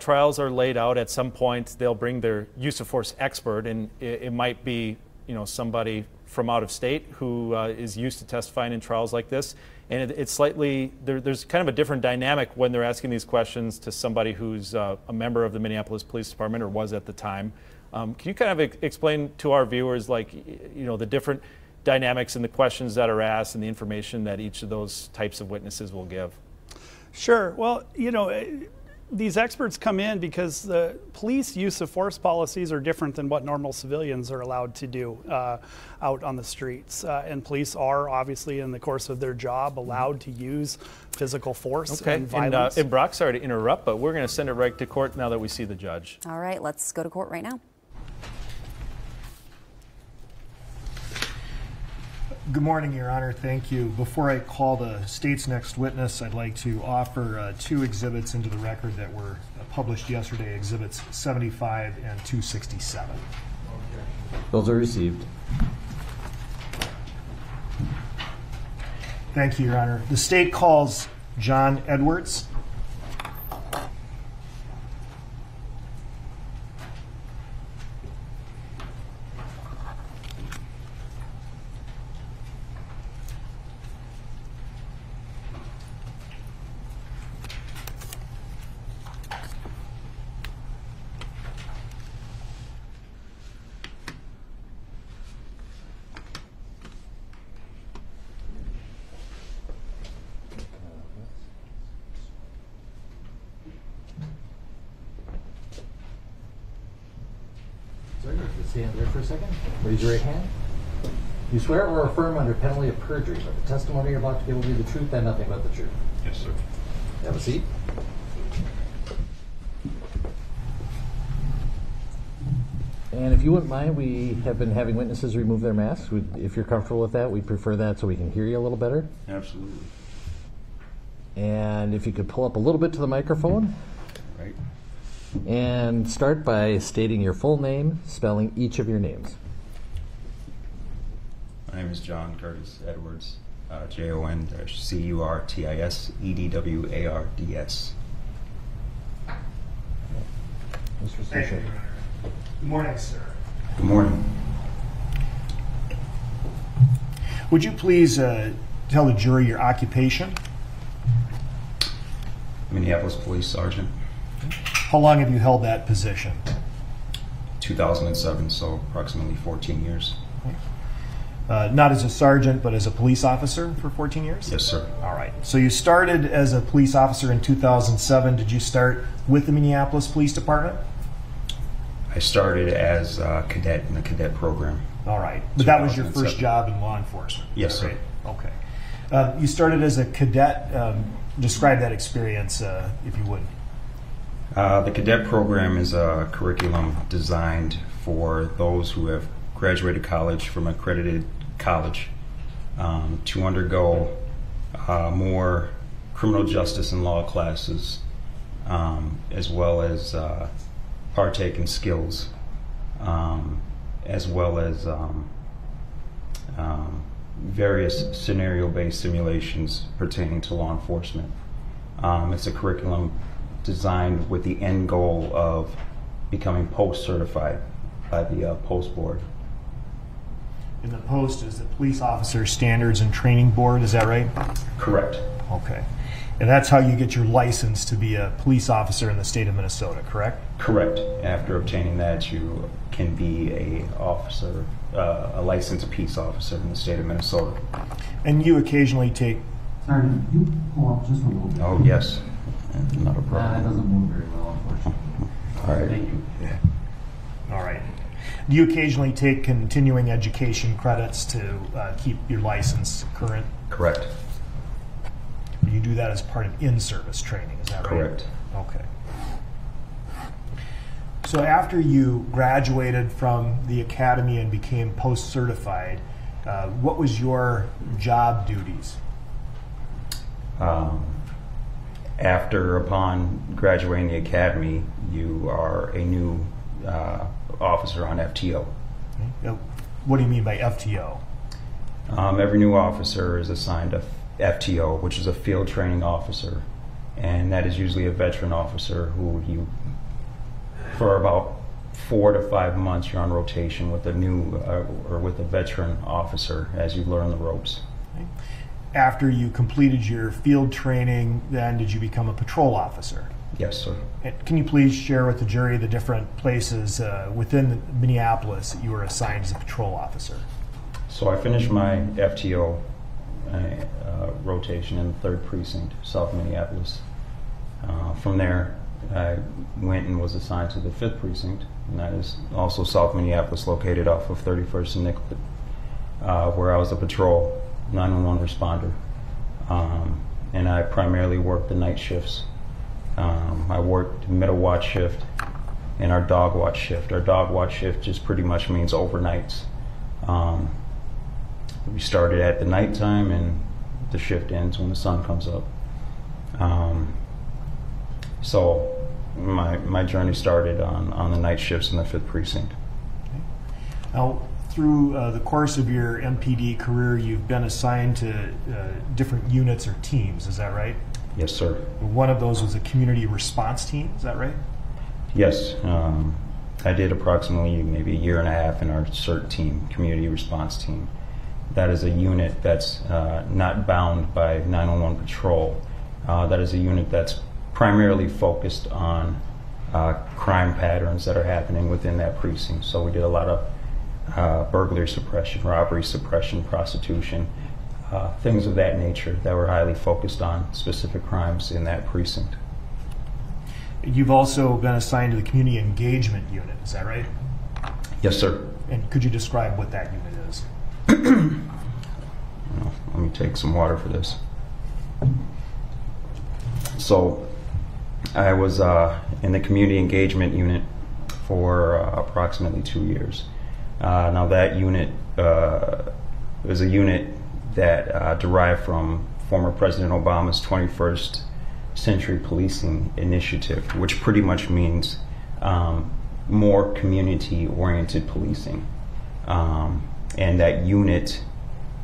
Trials are laid out at some point. They'll bring their use of force expert, and it, it might be you know somebody from out of state who uh, is used to testifying in trials like this. And it, it's slightly there, there's kind of a different dynamic when they're asking these questions to somebody who's uh, a member of the Minneapolis Police Department or was at the time. Um, can you kind of ex- explain to our viewers, like you know, the different dynamics and the questions that are asked and the information that each of those types of witnesses will give? Sure. Well, you know, eh, these experts come in because the police use of force policies are different than what normal civilians are allowed to do uh, out on the streets. Uh, and police are obviously, in the course of their job, allowed to use physical force Okay. and And, uh, violence. and Brock, sorry to interrupt, but we're going to send it right to court now that we see the judge. All right, let's go to court right now. Good morning, Your Honor. Thank you. Before I call the state's next witness, I'd like to offer uh, two exhibits into the record that were uh, published yesterday, Exhibits 75 and 267. Those are received. Thank you, Your Honor. The state calls Jon Edwards. Sir, you can stand there for a second. Raise your right hand. You swear or affirm under penalty of perjury that the testimony you're about to give will be the truth and nothing but the truth. Yes, sir. Have a seat. And if you wouldn't mind, we have been having witnesses remove their masks. We'd- If you're comfortable with that, we prefer that so we can hear you a little better. Absolutely. And if you could pull up a little bit to the microphone Right. and start by stating your full name, spelling each of your names. My name is Jon Curtis Edwards. Uh, J O N C U R T I S E D W A R D S. Mr. Thank you, Stishek. Your Honor. Good morning, sir. Good morning. Would you please uh, tell the jury your occupation? Minneapolis Police Sergeant. How long have you held that position? 2007, so approximately 14 years. Uh, not as a sergeant, but as a police officer for 14 years? Yes, sir. All right. So you started as a police officer in 2007. Did you start with the Minneapolis Police Department? I started as a cadet in the cadet program. All right. But that was your first job in law enforcement? Yes, that sir. Okay. Uh, you started as a cadet. Um, describe that experience, uh, if you would. Uh, the cadet program is a curriculum designed for those who have graduated college from accredited college um, to undergo uh, more criminal justice and law classes, um, as well as uh, partake in skills, um, as well as um, um, various scenario based simulations pertaining to law enforcement. Um, it's a curriculum designed with the end goal of becoming post certified by the uh, Post Board. And the post is the Police Officer Standards and Training Board. Is that right? Correct. Okay. And that's how you get your license to be a police officer in the state of Minnesota, correct? Correct. After obtaining that, you can be a officer, uh, a licensed peace officer in the state of Minnesota. And you occasionally take Sergeant, you pull up just a little bit. Oh yes, not a problem. That problem. doesn't move very well, unfortunately. All right. Thank you. All right. Do you occasionally take continuing education credits to uh, keep your license current? Correct. You do that as part of in-service training, is that right? Correct. Okay. So after you graduated from the academy and became post-certified, uh, what was your job duties? Um, after, upon graduating the academy, you are a new uh, officer on FTO. What do you mean by FTO? Um, every new officer is assigned a FTO, which is a field training officer, and that is usually a veteran officer who you, for about four to five months, you're on rotation with a new uh, or with a veteran officer as you learn the ropes. After you completed your field training, then did you become a patrol officer? Yes, sir. And Can you please share with the jury the different places uh, within Minneapolis that you were assigned as a patrol officer? So I finished my FTO uh, uh, rotation in the third precinct, South Minneapolis. Uh, from there, I went and was assigned to the fifth precinct, and that is also South Minneapolis, located off of 31st and Nicollet, uh, where I was a patrol 911 responder. Um, and I primarily worked the night shifts. Um, I worked middle watch shift and our dog watch shift. Our dog watch shift just pretty much means overnights. Um, we started at the nighttime and the shift ends when the sun comes up. Um, so my, my journey started on, on the night shifts in the 5th Precinct. Now, through uh, the course of your MPD career, you've been assigned to uh, different units or teams, is that right? Yes, sir. One of those was a community response team, is that right? Yes, um, I did approximately maybe a year and a half in our CERT team, community response team. That is a unit that's uh, not bound by 911 patrol. Uh, that is a unit that's primarily focused on uh, crime patterns that are happening within that precinct. So we did a lot of uh, burglary suppression, robbery suppression, prostitution, uh, things of that nature that were highly focused on specific crimes in that precinct. You've also been assigned to the community engagement unit, is that right? Yes, sir. And could you describe what that unit is? Well, Let me take some water for this. So, I was uh, in the community engagement unit for uh, approximately two years. Uh, now, that unit uh, was a unit that uh, derived from former President Obama's 21st Century Policing Initiative, which pretty much means um, more community oriented policing. Um, and that unit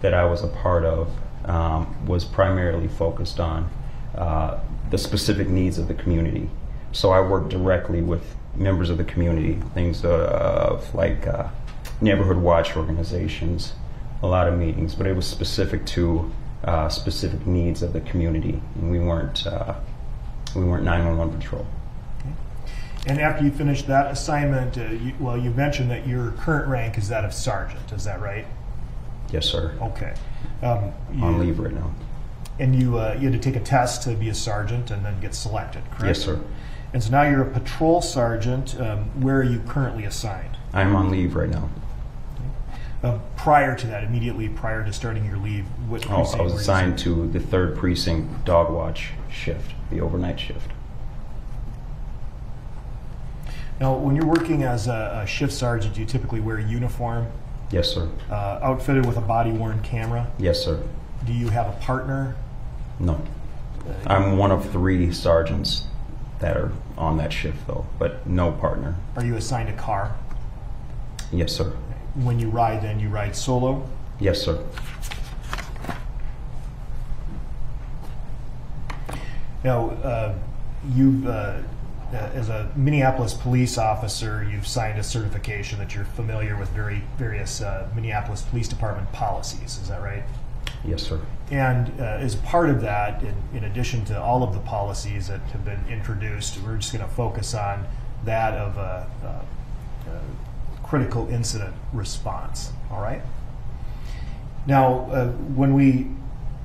that I was a part of um, was primarily focused on uh, the specific needs of the community. So I worked directly with members of the community, things of like uh, neighborhood watch organizations, a lot of meetings, but it was specific to uh, specific needs of the community, and we weren't uh, we weren't 911 patrol. And after you finished that assignment, uh, you, well, you mentioned that your current rank is that of sergeant, is that right? Yes, sir. Okay. Um, On leave right now. And you, uh, you had to take a test to be a sergeant and then get selected, correct? Yes, sir. And so now you're a patrol sergeant. Um, where are you currently assigned? I'm on leave right now. Uh, prior to that, immediately prior to starting your leave, what Oh, precinct I was were you assigned to the third precinct dog watch shift, the overnight shift. Now, when you're working as a, a shift sergeant, do you typically wear a uniform, Yes, sir. uh, outfitted with a body-worn camera? Yes, sir. Do you have a partner? No. I'm one of three sergeants that are on that shift, though, but no partner. Are you assigned a car? Yes, sir. When you ride, then you ride solo. Yes, sir. Now, uh, you've, uh, uh, as a Minneapolis police officer, you've signed a certification that you're familiar with very various uh, Minneapolis Police Department policies. Is that right? Yes, sir. And uh, as part of that, in, in addition to all of the policies that have been introduced, we're just going to focus on that of a critical incident response. All right. Now, uh, when we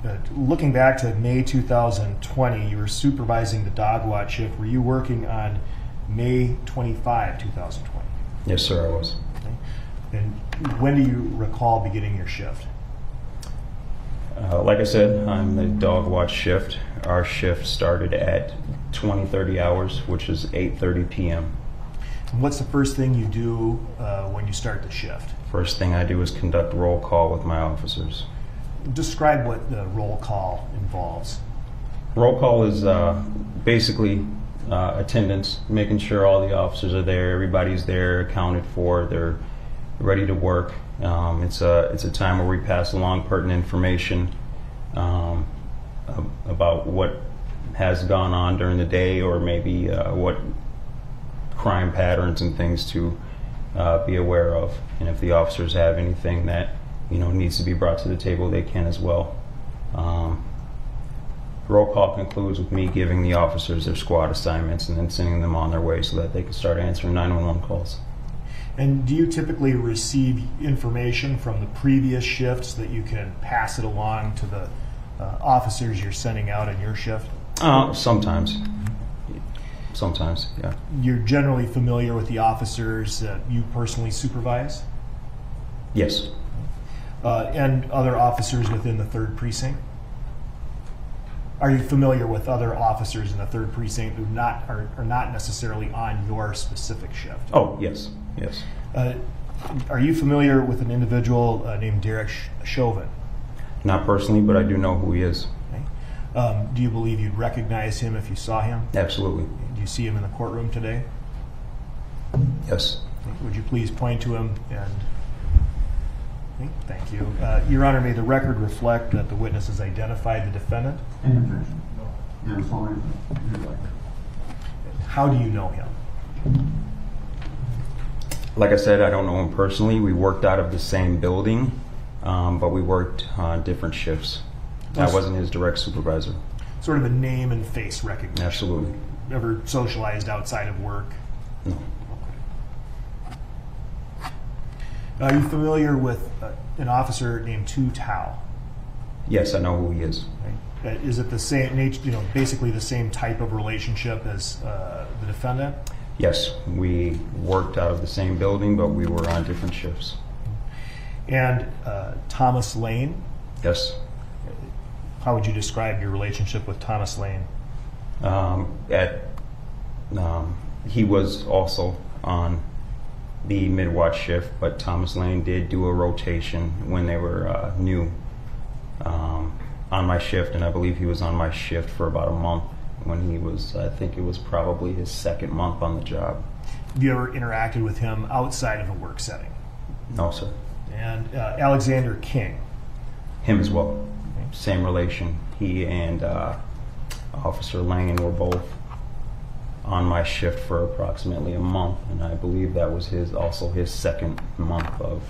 uh, looking back to May 2020, you were supervising the dog watch shift. Were you working on May 25, 2020? Yes, sir, I was. And when do you recall beginning your shift? Uh, like I said, I'm the dog watch shift. Our shift started at 20, 30 hours, which is 8.30 p.m. What's the first thing you do uh, when you start the shift? First thing I do is conduct roll call with my officers. Describe what the roll call involves. Roll call is uh, basically uh, attendance, making sure all the officers are there, everybody's there, accounted for, they're ready to work. Um, it's a it's a time where we pass along pertinent information um, about what has gone on during the day, or maybe uh, what crime patterns and things to uh, be aware of. And if the officers have anything that you know needs to be brought to the table, they can as well. Um, roll call concludes with me giving the officers their squad assignments and then sending them on their way so that they can start answering 911 calls. And do you typically receive information from the previous shifts that you can pass it along to the uh, officers you're sending out on your shift? Uh, sometimes. Sometimes, yeah. You're generally familiar with the officers that you personally supervise Yes. uh, and other officers within the third precinct? Are you familiar with other officers in the third precinct who not are, are not necessarily on your specific shift? Oh, yes. Yes. Uh, are you familiar with an individual uh, named Derek Chauvin? Not personally, but I do know who he is. Okay. Um, do you believe you'd recognize him if you saw him? Absolutely. Do you see him in the courtroom today? Yes. Would you please point to him and? Thank you. Uh, Your Honor, may the record reflect that the witness has identified the defendant? Any objection? Yes, fine. You'd. How do you know him? Like I said, I don't know him personally. We worked out of the same building, um, but we worked on different shifts. I wasn't his direct supervisor. Sort of a name and face recognition. Absolutely. Ever socialized outside of work? No. Are you familiar with uh, an officer named Tou Thao? Yes, I know who he is. Uh, Is it the same nature, you know, basically the same type of relationship as uh, the defendant? Yes, we worked out of the same building, but we were on different shifts. And uh, Thomas Lane, Yes. how would you describe your relationship with Thomas Lane? Um, at um, he was also on the mid-watch shift, but Thomas Lane did do a rotation when they were uh, new um, on my shift, and I believe he was on my shift for about a month when he was. I think it was probably his second month on the job. Have you ever interacted with him outside of a work setting? No, sir. And uh, Alexander Kueng, Him as well. Same relation. He and uh, Officer Lane were both on my shift for approximately a month, and I believe that was his also his second month of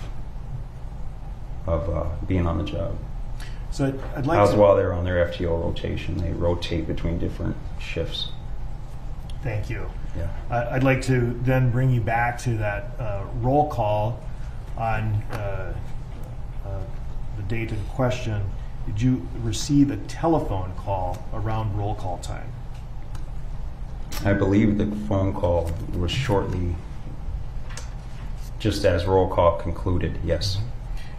of uh, being on the job. so I'd- I'd That like was to. while they're on their FTO rotation. They rotate between different shifts. Thank you. Yeah. I- I'd like to then bring you back to that uh, roll call on uh, uh, the date in question. Did you receive a telephone call around roll call time? I believe the phone call was shortly, just as roll call concluded. Yes.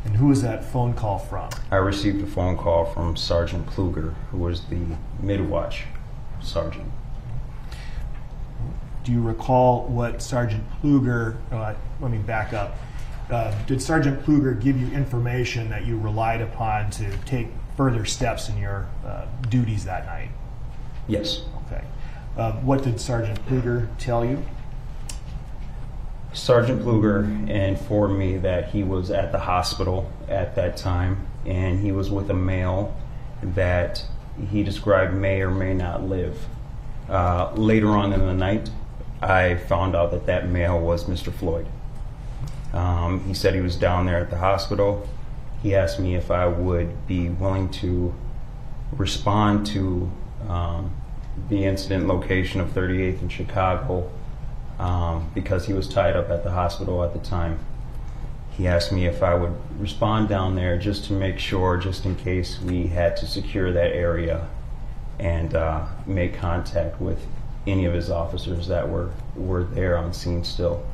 And who was that phone call from? I received a phone call from Sergeant Pleoger, who was the midwatch sergeant. Do you recall what Sergeant Pleoger, uh, let me back up. Uh, did Sergeant Pleoger give you information that you relied upon to take further steps in your uh, duties that night? Yes. Okay. Uh, what did Sergeant Pleoger tell you? Sergeant Pleoger informed me that he was at the hospital at that time and he was with a male that he described may or may not live. Uh, later on in the night, I found out that that male was Mr. Floyd. Um, he said he was down there at the hospital. He asked me if I would be willing to respond to um, the incident location of 38th in Chicago um, because he was tied up at the hospital at the time. He asked me if I would respond down there just to make sure, just in case we had to secure that area and uh, make contact with any of his officers that were, were there on scene still.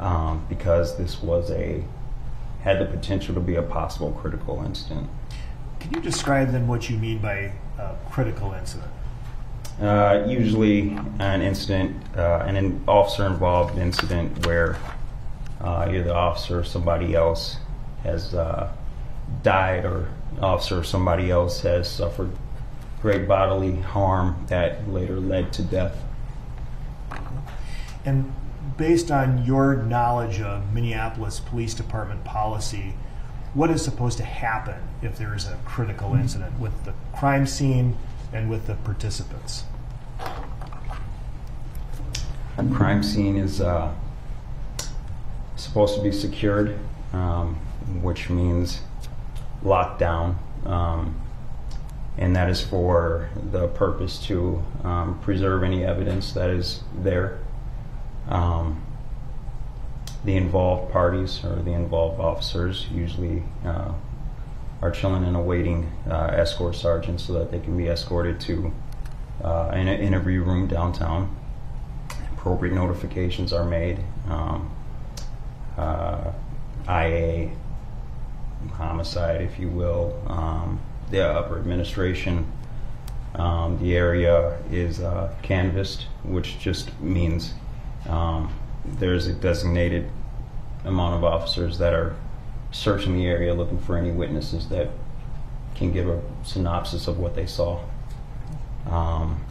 Um, because this was a, had the potential to be a possible critical incident. Can you describe then what you mean by uh, critical incident? Uh, usually, an incident, uh, an in- officer-involved incident where uh, either the officer or somebody else has uh, died, or officer or somebody else has suffered great bodily harm that later led to death. And based on your knowledge of Minneapolis Police Department policy, what is supposed to happen if there is a critical incident with the crime scene and with the participants? A crime scene is uh, supposed to be secured, um, which means locked down. Um, and that is for the purpose to um, preserve any evidence that is there. Um, the involved parties or the involved officers usually uh, are chilling and awaiting uh, escort sergeants so that they can be escorted to uh, an interview room downtown appropriate notifications are made. Um, uh, IA, homicide, if you will, um, the upper administration. Um, the area is uh, canvassed, which just means um, there's a designated amount of officers that are searching the area looking for any witnesses that can give a synopsis of what they saw. Um,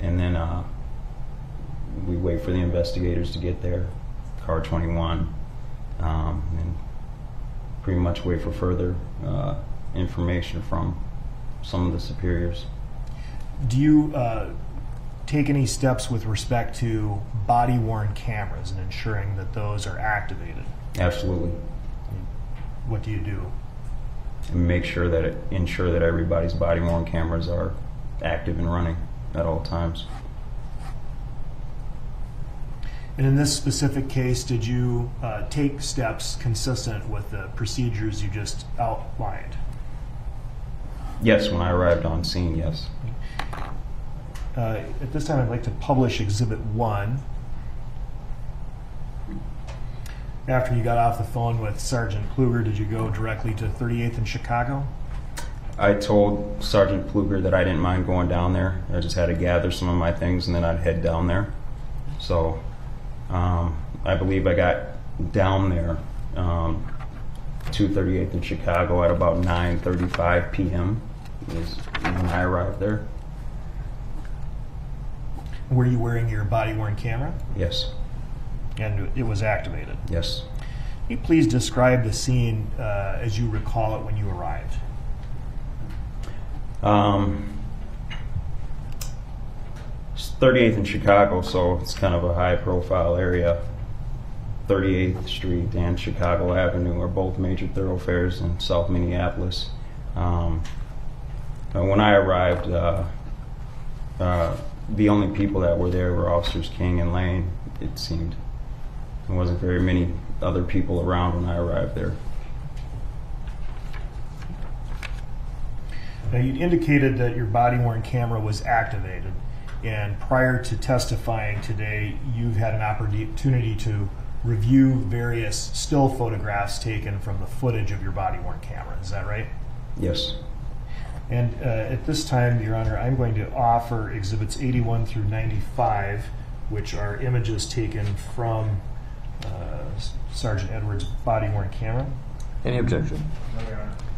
and then uh, we wait for the investigators to get there, car 21, um, and pretty much wait for further uh, information from some of the superiors. Do you uh, take any steps with respect to body worn cameras and ensuring that those are activated? Absolutely. What do you do? And make sure that it, ensure that everybody's body worn cameras are active and running at all times. And in this specific case, did you uh, take steps consistent with the procedures you just outlined? Yes, when I arrived on scene, yes. Uh, at this time, I'd like to publish Exhibit 1. After you got off the phone with Sergeant Pleoger, did you go directly to 38th in Chicago? I told Sergeant Pleoger that I didn't mind going down there. I just had to gather some of my things and then I'd head down there. So um, I believe I got down there um, 238th in Chicago at about 9:35 p.m. is when I arrived there. Were you wearing your body worn camera? Yes, And it was activated. yes. Can you please describe the scene uh, as you recall it when you arrived? Um, it's 38th in Chicago, so it's kind of a high-profile area. 38th Street and Chicago Avenue are both major thoroughfares in South Minneapolis. Um, when I arrived, uh, uh, the only people that were there were Officers Kueng and Lane. It seemed there wasn't very many other people around when I arrived there. Now, you indicated that your body worn camera was activated, and prior to testifying today, you've had an opportunity to review various still photographs taken from the footage of your body worn camera. Is that right? Yes. And uh, at this time, Your Honor, I'm going to offer exhibits 81 through 95, which are images taken from Sergeant Edwards' body worn camera. Any objection?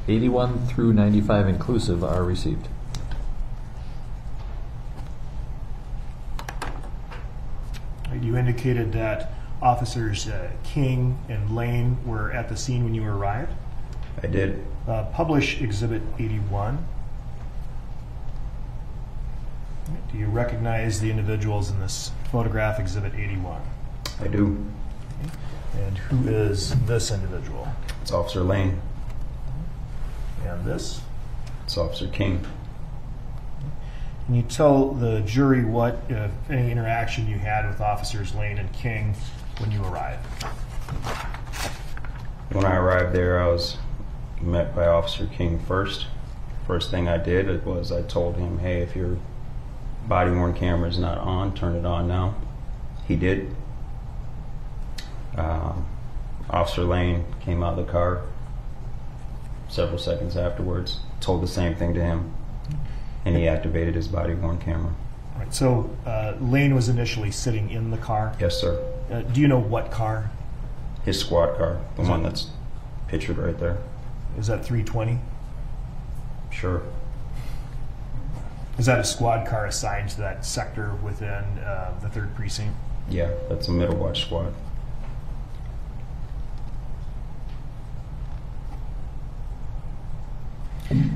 81 through 95 inclusive are received. You indicated that officers uh, Kueng and Lane were at the scene when you arrived. I did. Uh, publish Exhibit 81. Do you recognize the individuals in this photograph, Exhibit 81? I do. And who is this individual? It's Officer Lane. And this? It's Officer Kueng. Can you tell the jury what, if any, interaction you had with officers Lane and Kueng when you arrived? When I arrived there, I was met by Officer Kueng first. First thing I did was I told him, hey, if your body worn camera is not on, turn it on now. He did. Um, Officer Lane came out of the car several seconds afterwards, told the same thing to him, and he activated his body worn camera. All right, so uh, Lane was initially sitting in the car. Yes, sir. Uh, do you know what car? His squad car, the one that's pictured right there. Is that 320? Sure. Is that a squad car assigned to that sector within uh, the third precinct? Yeah, that's a middle watch squad.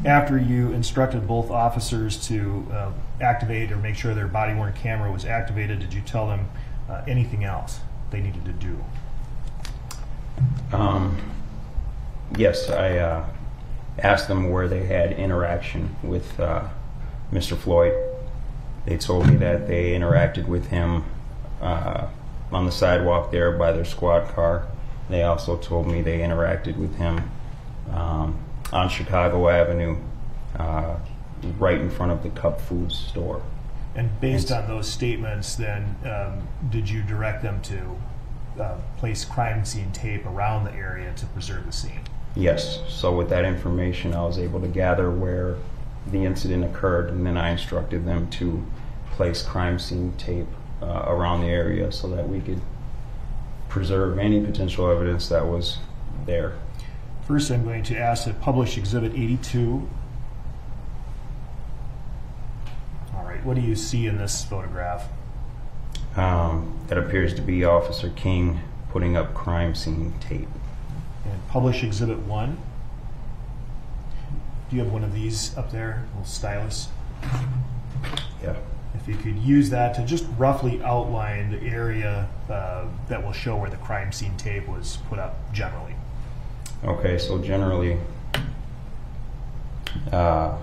After you instructed both officers to uh, activate or make sure their body worn camera was activated, did you tell them uh, anything else they needed to do? Um, yes, I uh, asked them where they had interaction with uh, Mr. Floyd. They told me that they interacted with him uh, on the sidewalk there by their squad car. They also told me they interacted with him um, on Chicago Avenue, uh, right in front of the Cup Foods store. And based on those statements, then um, did you direct them to uh, place crime scene tape around the area to preserve the scene? Yes. So with that information, I was able to gather where the incident occurred, and then I instructed them to place crime scene tape uh, around the area so that we could preserve any potential evidence that was there. First, I'm going to ask to publish Exhibit 82. All right, what do you see in this photograph? Um, that appears to be Officer Kueng putting up crime scene tape. And publish Exhibit 1. Do you have one of these up there, little stylus? Yeah. If you could use that to just roughly outline the area uh, that will show where the crime scene tape was put up generally. Okay, so generally, uh,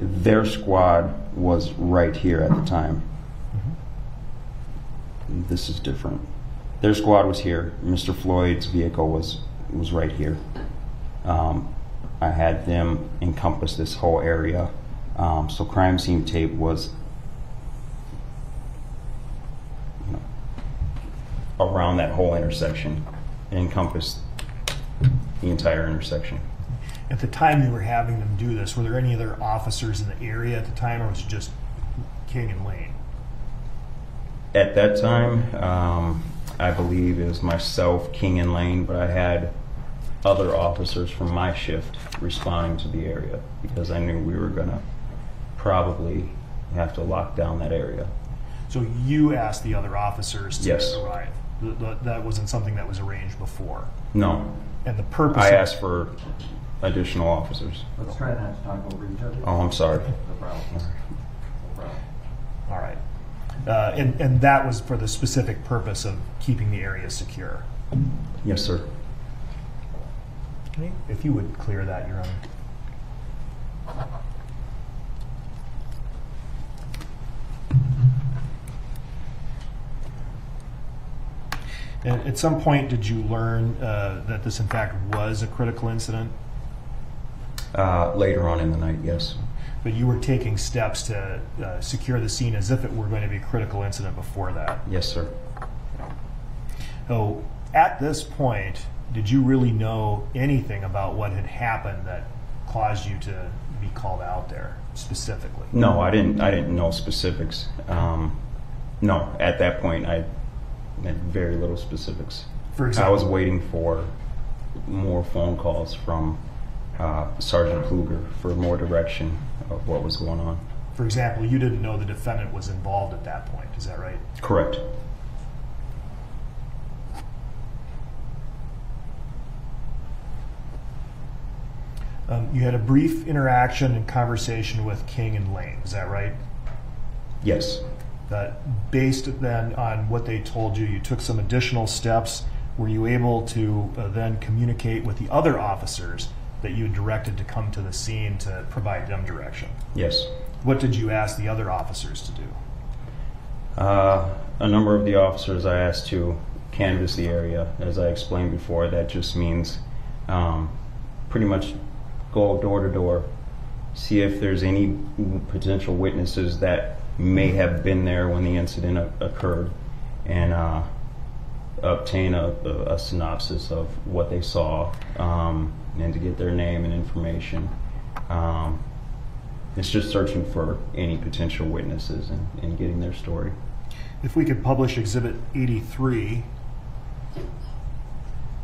their squad was right here at the time. This is different. Their squad was here. Mr. Floyd's vehicle was was right here. Um, I had them encompass this whole area. Um, so crime scene tape was you know, around that whole intersection and encompassed the entire intersection. At the time you were having them do this, were there any other officers in the area at the time, or was it just Kueng and Lane? At that time, um, I believe it was myself, Kueng and Lane, but I had other officers from my shift responding to the area because I knew we were going to probably have to lock down that area. So you asked the other officers to Yes. arrive. Th- th- That wasn't something that was arranged before. No, And the purpose. I of- asked for additional officers. Let's try not to talk over each other. Oh, I'm sorry. No problem. No problem. All right. Uh, and, and that was for the specific purpose of keeping the area secure. Yes, sir. Okay. If you would clear that, Your Honor. And at some point, did you learn uh, that this in fact was a critical incident? Uh, later on in the night, yes. But you were taking steps to uh, secure the scene as if it were going to be a critical incident before that. Yes, sir. So at this point, did you really know anything about what had happened that caused you to be called out there specifically? No, I didn't. I didn't know specifics. Um, no, at that point, I very little specifics. For example, I was waiting for more phone calls from uh, Sergeant Pleoger for more direction of what was going on. for example, you didn't know the defendant was involved at that point. Is that right? Correct. Um, you had a brief interaction and conversation with Kueng and Lane. Is that right? Yes. That based then on what they told you, you took some additional steps. Were you able to uh, then communicate with the other officers that you directed to come to the scene to provide them direction? Yes. What did you ask the other officers to do? Uh, a number of the officers I asked to canvass the area. As I explained before, that just means um, pretty much go door to door, see if there's any potential witnesses that may have been there when the incident occurred, and uh, obtain a, a, a synopsis of what they saw, um, and to get their name and information. Um, it's just searching for any potential witnesses and, and getting their story. If we could publish Exhibit 83,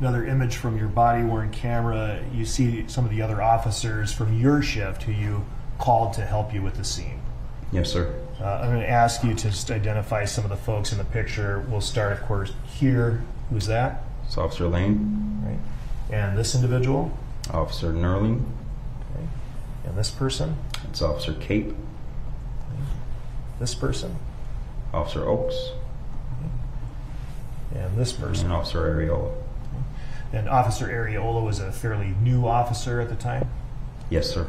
another image from your body worn camera, you see some of the other officers from your shift who you called to help you with the scene. Yes, sir. Uh, I'm going to ask you to just identify some of the folks in the picture. We'll start, of course, here. Who's that? It's Officer Lane, right? And this individual, Officer Nerling, okay? And this person, it's Officer Cape, this person, Officer Oaks, and this person. and Officer Areola. And Officer Areola was a fairly new officer at the time. Yes, sir.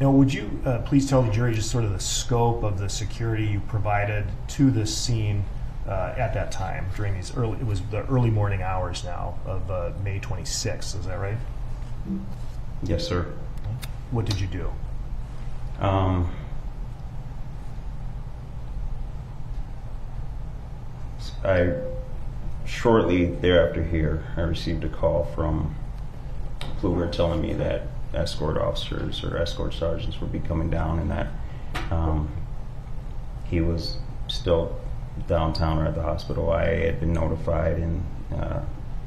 Now, would you uh, please tell the jury just sort of the scope of the security you provided to this scene uh, at that time during these early, it was the early morning hours now of uh, May 26th, is that right? Yes, sir. What did you do? Um, I shortly thereafter here, I received a call from Pleoger telling me that escort officers or escort sergeants would be coming down, and that um, he was still downtown or at the hospital. I had been notified, and uh,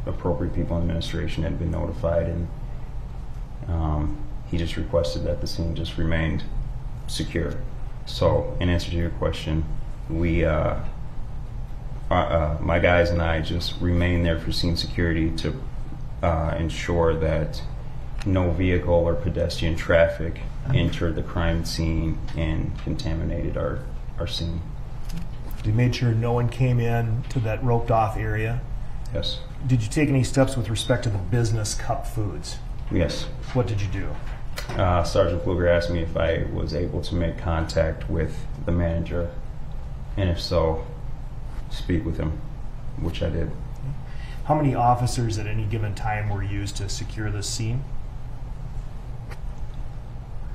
appropriate people in administration had been notified, and um, he just requested that the scene just remained secure. So, in answer to your question, we, uh, uh, my guys and I just remained there for scene security to uh, ensure that no vehicle or pedestrian traffic entered the crime scene and contaminated our, our scene. You made sure no one came in to that roped off area. Yes. Did you take any steps with respect to the business cup foods? Yes. What did you do? Uh, Sergeant Pleoger asked me if I was able to make contact with the manager, and if so, speak with him, which I did. How many officers at any given time were used to secure this scene?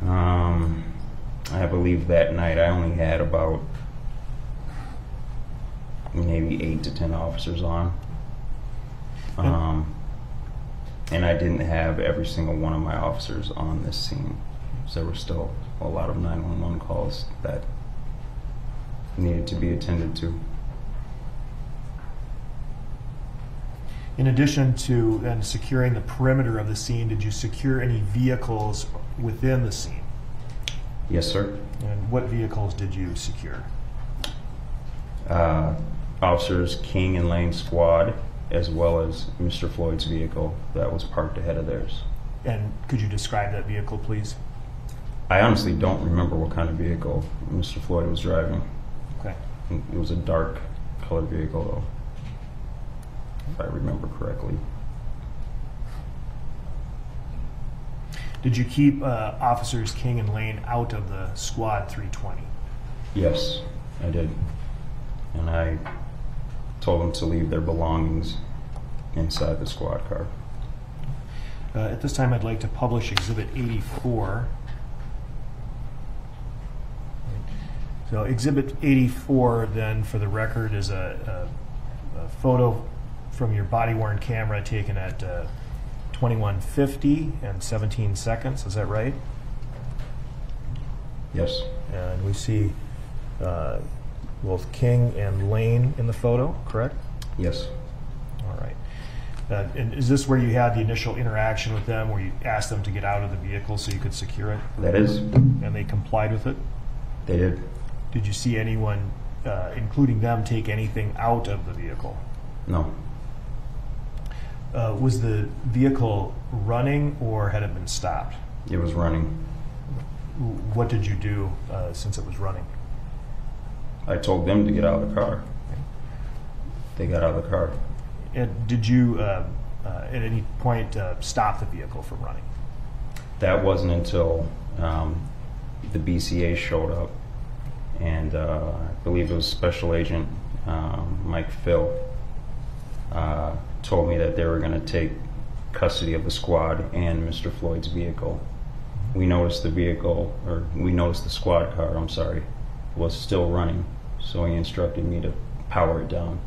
Um, I believe that night I only had about maybe eight to ten officers on. Um, and I didn't have every single one of my officers on this scene. So there were still a lot of 911 calls that needed to be attended to. In addition to then securing the perimeter of the scene, did you secure any vehicles within the scene? Yes, sir. And what vehicles did you secure? Uh, officers Kueng and Lane squad, as well as Mr. Floyd's vehicle that was parked ahead of theirs. And could you describe that vehicle, please? I honestly don't remember what kind of vehicle Mr. Floyd was driving. Okay. It was a dark colored vehicle, though, if I remember correctly. Did you keep uh, officers Kueng and Lane out of the squad 320? Yes, I did. And I told them to leave their belongings inside the squad car. Uh, at this time, I'd like to publish Exhibit 84. So, Exhibit 84, then, for the record, is a, a, a photo from your body worn camera taken at uh, 2150 and 17 seconds. Is that right? Yes, And we see uh, both Kueng and Lane in the photo, correct? yes, All right. Uh, and is this where you had the initial interaction with them, where you asked them to get out of the vehicle so you could secure it, that is. and they complied with it? They did. Did you see anyone, uh, including them, take anything out of the vehicle? No, Uh, was the vehicle running or had it been stopped? it was running. What did you do uh, since it was running? I told them to get out of the car. They got out of the car. And did you, uh, uh, at any point, uh, stop the vehicle from running? That wasn't until um, the BCA showed up, and uh, I believe it was Special Agent um, Mike Phil uh, told me that they were going to take custody of the squad and Mr. Floyd's vehicle. We noticed the vehicle, or we noticed the squad car. I'm sorry, was still running, so he instructed me to power it down.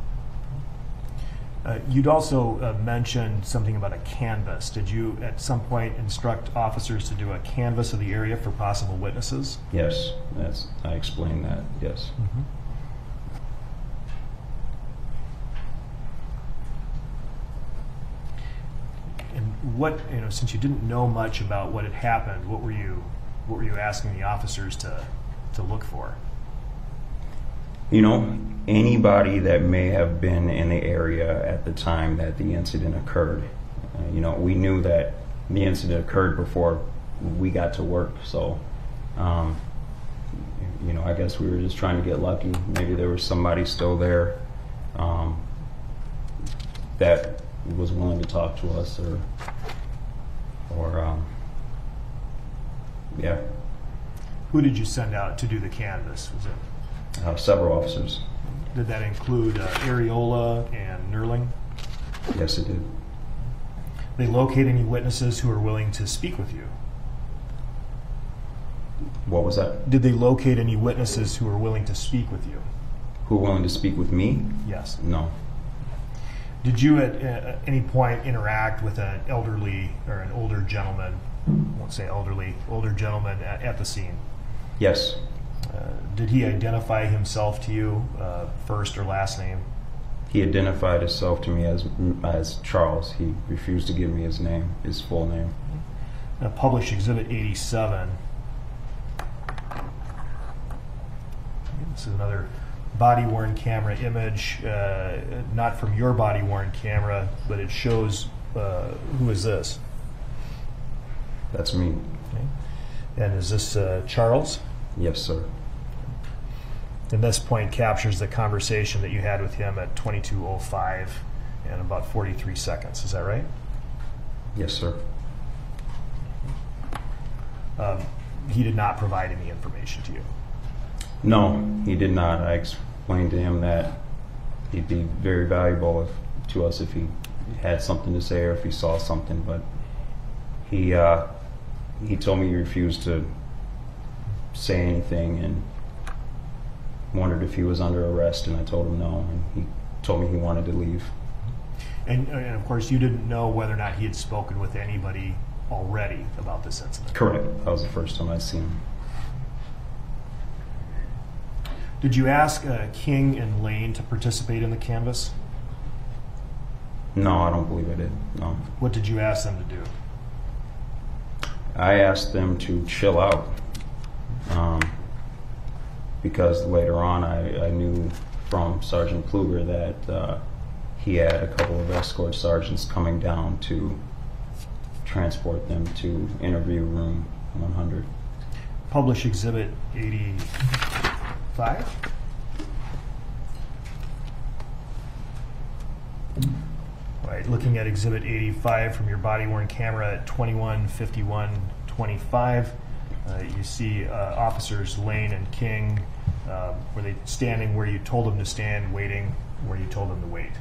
Uh, you'd also uh, mentioned something about a canvas. Did you, at some point, instruct officers to do a canvas of the area for possible witnesses? Yes, that's I explained that. Yes. And what, you know, since you didn't know much about what had happened, what were you, what were you asking the officers to, to look for? You know, anybody that may have been in the area at the time that the incident occurred. Uh, you know, we knew that the incident occurred before we got to work, so. Um, you know, I guess we were just trying to get lucky. Maybe there was somebody still there um, that was willing to talk to us, or, or, um, yeah, Who did you send out to do the canvas? Was it, uh, several officers. did that include uh, Areola and Nerling? Yes, it did. They locate any witnesses who are willing to speak with you? What was that? Did they locate any witnesses who are willing to speak with you? Who were willing to speak with me? Yes. No. Did you at uh, any point interact with an elderly or an older gentleman? I won't say elderly, older gentleman at, at the scene. Yes. Uh, did he identify himself to you, uh, first or last name? He identified himself to me as as Charles. He refused to give me his name, his full name. Uh, published Exhibit 87. This is another body worn camera image, uh, not from your body worn camera, but it shows uh, who is this? That's me. And is this uh, Charles? Yes, sir. And this point captures the conversation that you had with him at 2205 and about 43 seconds. Is that right? Yes, sir. Um, he did not provide any information to you. No, he did not. I explained to him that he'd be very valuable if, to us if he had something to say or if he saw something, but he uh, he told me he refused to say anything and wondered if he was under arrest, and I told him no, and he told me he wanted to leave. And, and of course, you didn't know whether or not he had spoken with anybody already about this incident. Correct. That was the first time I seen him. Did you ask uh, Kueng and Lane to participate in the canvas? No, I don't believe I did. No. What did you ask them to do? I asked them to chill out um, because later on I, I knew from Sergeant Pleoger that uh, he had a couple of escort sergeants coming down to transport them to interview room 100. Publish Exhibit 85. All right, looking at Exhibit 85 from your body worn camera at 215125, uh, you see uh, officers Lane and Kueng. Uh, were they standing where you told them to stand, waiting where you told them to wait?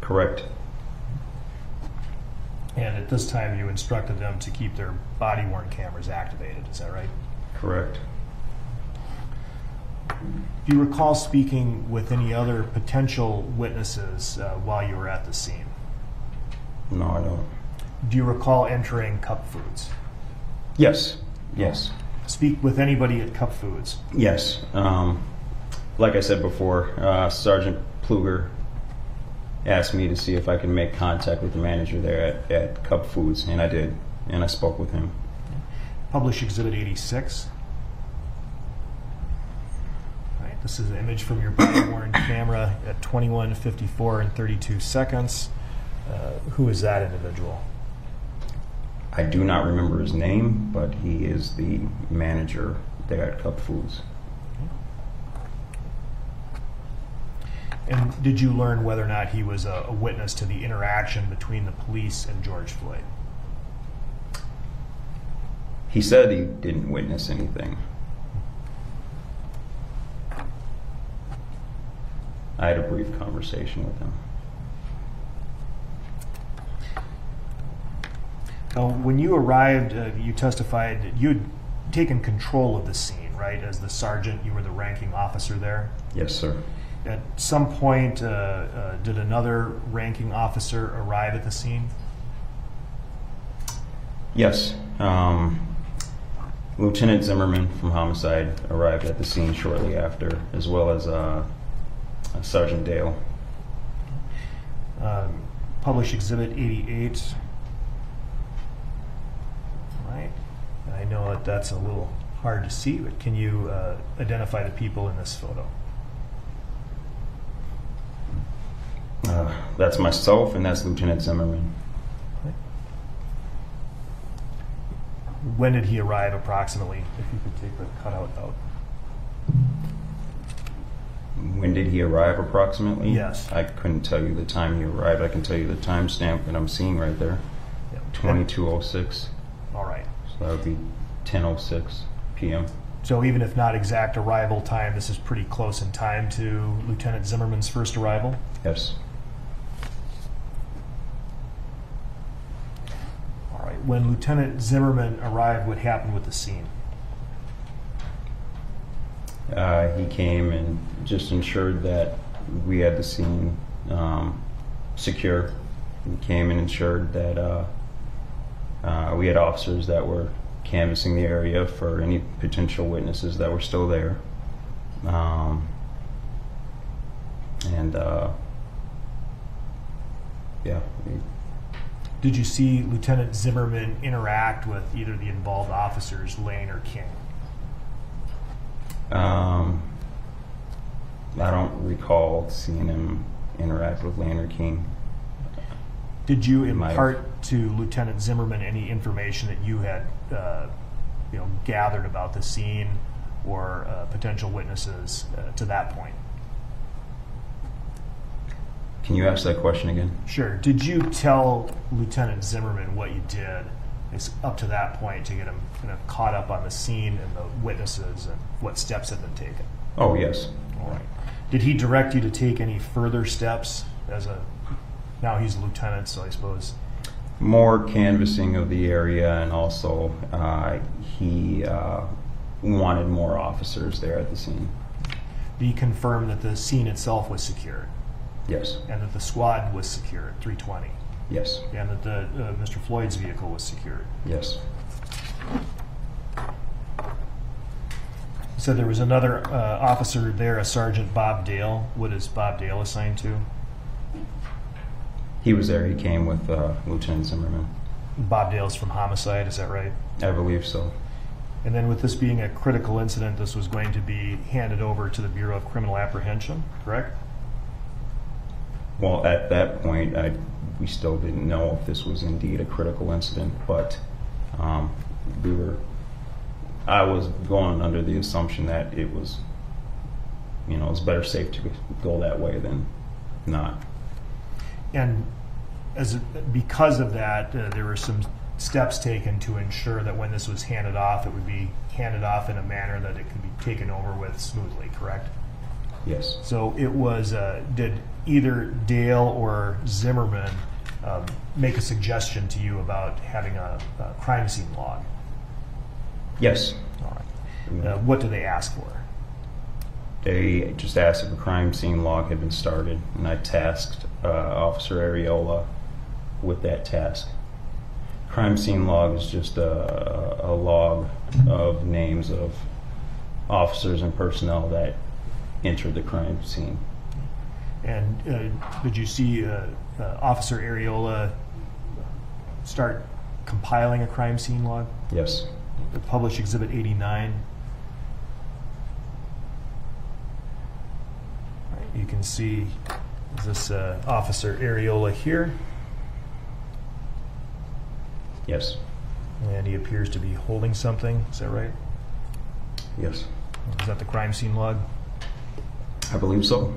Correct. And at this time, you instructed them to keep their body worn cameras activated. Is that right? Correct. Do you recall speaking with any other potential witnesses uh, while you were at the scene? No, I don't. Do you recall entering Cup Foods? Yes. Yes. Speak with anybody at Cup Foods. Yes. Um, like I said before, uh, Sergeant Pleoger asked me to see if I could make contact with the manager there at, at Cup Foods, and I did, and I spoke with him. Publish Exhibit 86. All right, this is an image from your body worn camera at 21:54 and 32 seconds. Uh, who is that individual? I do not remember his name, but he is the manager there at Cup Foods. And did you learn whether or not he was a, a witness to the interaction between the police and George Floyd? He said he didn't witness anything. I had a brief conversation with him. Now, when you arrived, uh, you testified that you'd taken control of the scene, right? As the sergeant, you were the ranking officer there. Yes, sir. At some point, uh, uh, did another ranking officer arrive at the scene? Yes. Um, Lieutenant Zimmerman from Homicide arrived at the scene shortly after, as well as Sergeant Dale. Um, publish Exhibit 88. I know that that's a little hard to see, but can you uh, identify the people in this photo? Uh, that's myself, and that's Lieutenant Zimmerman. When did he arrive approximately? If you could take the cutout out. When did he arrive approximately? Yes. I couldn't tell you the time he arrived. I can tell you the timestamp that I'm seeing right there. Yeah. 2206. All right. So that would be 1006 p.m. So even if not exact arrival time, this is pretty close in time to Lieutenant Zimmerman's first arrival? Yes. All right. When Lieutenant Zimmerman arrived, what happened with the scene? Uh, he came and just ensured that we had the scene um, secure. He came and ensured that uh, uh, we had officers that were canvassing the area for any potential witnesses that were still there. Um, and uh, yeah, Did you see Lieutenant Zimmerman interact with either the involved officers, Lane or Kueng? Um, I don't recall seeing him interact with Lander Kueng. Did you Might have. impart to Lieutenant Zimmerman any information that you had, uh, you know, gathered about the scene or uh, potential witnesses uh, to that point? Can you ask that question again? Sure. Did you tell Lieutenant Zimmerman what you did is up to that point to get him kind of caught up on the scene and the witnesses and what steps had been taken? Oh, yes. All right. Did he direct you to take any further steps as a? Now he's a lieutenant, so I suppose. More canvassing of the area, and also uh, he uh, wanted more officers there at the scene. Did he confirm that the scene itself was secured Yes, and that the squad was secured, 320, yes, and that the uh, Mr. Floyd's vehicle was secured? yes. Said there was another uh, officer there, a Sergeant Bob Dale. What is Bob Dale assigned to? He was there. He came with uh, Lieutenant Zimmerman. Bob Dale's from homicide, is that right? I believe so. And then with this being a critical incident, this was going to be handed over to the Bureau of Criminal Apprehension, correct? Well, at that point, I, we still didn't know if this was indeed a critical incident, but um, we were. I was going under the assumption that it was, you know, it's better safe to go that way than not. And as because of that, uh, there were some steps taken to ensure that when this was handed off, it would be handed off in a manner that it could be taken over with smoothly, correct? Yes. So it was, uh, did either Dale or Zimmerman um, make a suggestion to you about having a, a crime scene log? Yes. All right. Uh, what do they ask for? They just asked if a crime scene log had been started, and I tasked uh, Officer Areola with that task. Crime scene log is just a, a log of names of officers and personnel that entered the crime scene. And uh, did you see uh, uh, Officer Areola start compiling a crime scene log? Yes. Publish Exhibit 89. Right, You can see this uh, Officer Areola here, Yes. and he appears to be holding something. Is that right? Yes. Is that the crime scene log? I believe so.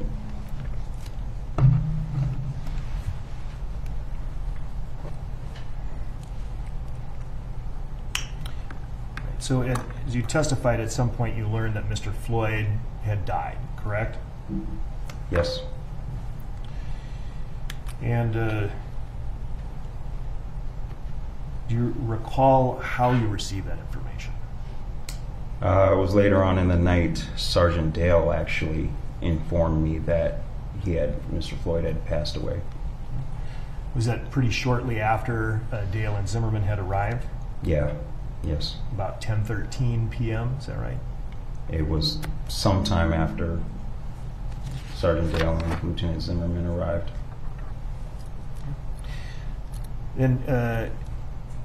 So, at, as you testified, at some point you learned that Mr. Floyd had died, correct? Yes. And uh, do you recall how you received that information? Uh, it was later on in the night, Sergeant Dale actually informed me that he had, Mr. Floyd had passed away. Was that pretty shortly after uh, Dale and Zimmerman had arrived? Yeah. Yes. About 10:13 p.m. Is that right? It was sometime after Sergeant Dale and Lieutenant Zimmerman arrived. And uh,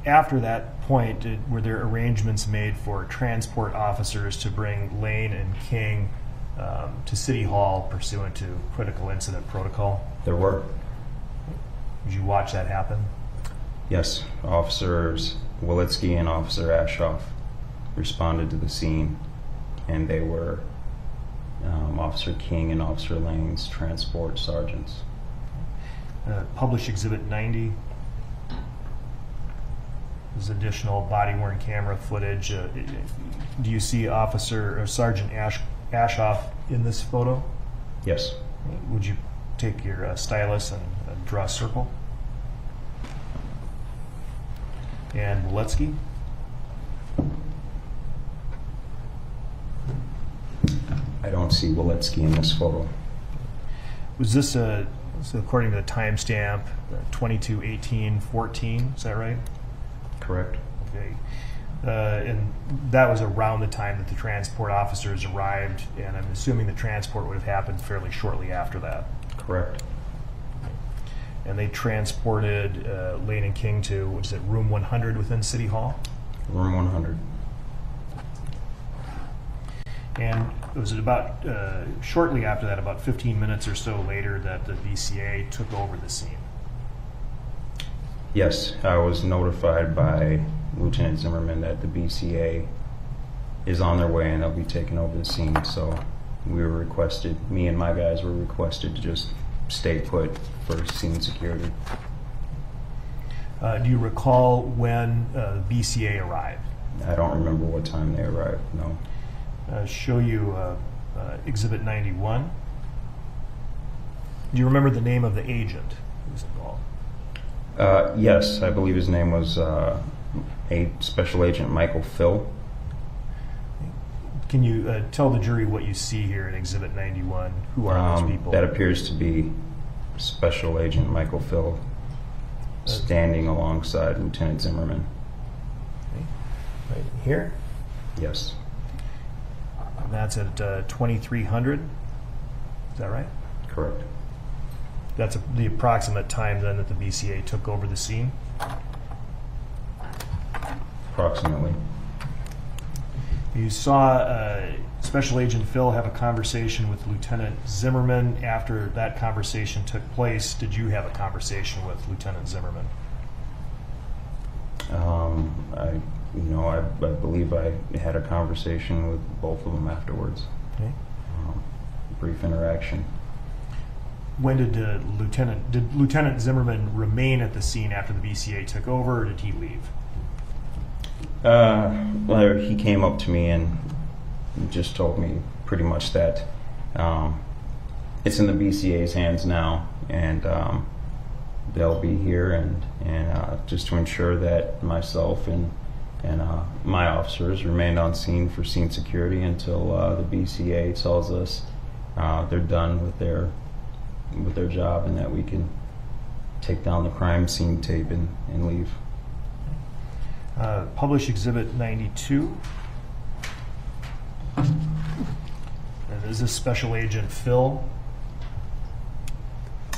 after that point, did, were there arrangements made for transport officers to bring Lane and Kueng um, to City Hall pursuant to critical incident protocol? There were. Did you watch that happen? Yes, officers Walitsky and Officer Ashoff responded to the scene, and they were um, Officer Kueng and Officer Lane's transport sergeants. Uh, Published Exhibit 90. There's additional body-worn camera footage. Uh, Do you see Officer or Sergeant Ash Ashoff in this photo? Yes, Would you take your uh, stylus and uh, draw a circle? And Waletsky? I don't see Walitsky in this photo. Was this a, so according to the timestamp, uh, 221814, is that right? Correct. Okay. Uh, and that was around the time that the transport officers arrived, and I'm assuming the transport would have happened fairly shortly after that. Correct. And they transported uh, Lane and Kueng to, what is it, room 100 within City Hall? Room 100. And it was it about, uh, shortly after that, about 15 minutes or so later, that the BCA took over the scene? Yes, I was notified by Lieutenant Zimmerman that the BCA is on their way and they'll be taking over the scene. So we were requested, me and my guys were requested to just stay put for scene security. Uh, do you recall when uh, the BCA arrived? I don't remember what time they arrived. No. uh, show you uh, uh, Exhibit 91. Do you remember the name of the agent who was involved? Uh, yes, I believe his name was uh, a Special Agent Michael Phil. Can you uh, tell the jury what you see here in Exhibit 91? Who are those Um, people? That appears to be Special Agent Michael Phil standing alongside Lieutenant Zimmerman. right here. Yes, that's at uh, 2300. Is that right? correct. That's a, the approximate time then that the BCA took over the scene. Approximately. You saw uh, Special Agent Phil have a conversation with Lieutenant Zimmerman. After that conversation took place, did you have a conversation with Lieutenant Zimmerman? Um, I, you know, I, I believe I had a conversation with both of them afterwards. Okay. Um, brief interaction. When did uh, Lieutenant did Lieutenant Zimmerman remain at the scene after the BCA took over, or did he leave? Uh, well, he came up to me and just told me pretty much that um, it's in the BCA's hands now, and um, they'll be here, and and uh, just to ensure that myself and and uh, my officers remained on scene for scene security until uh, the BCA tells us uh, they're done with their with their job and that we can take down the crime scene tape and, and leave. Uh, publish Exhibit 92. And is this Special Agent Phil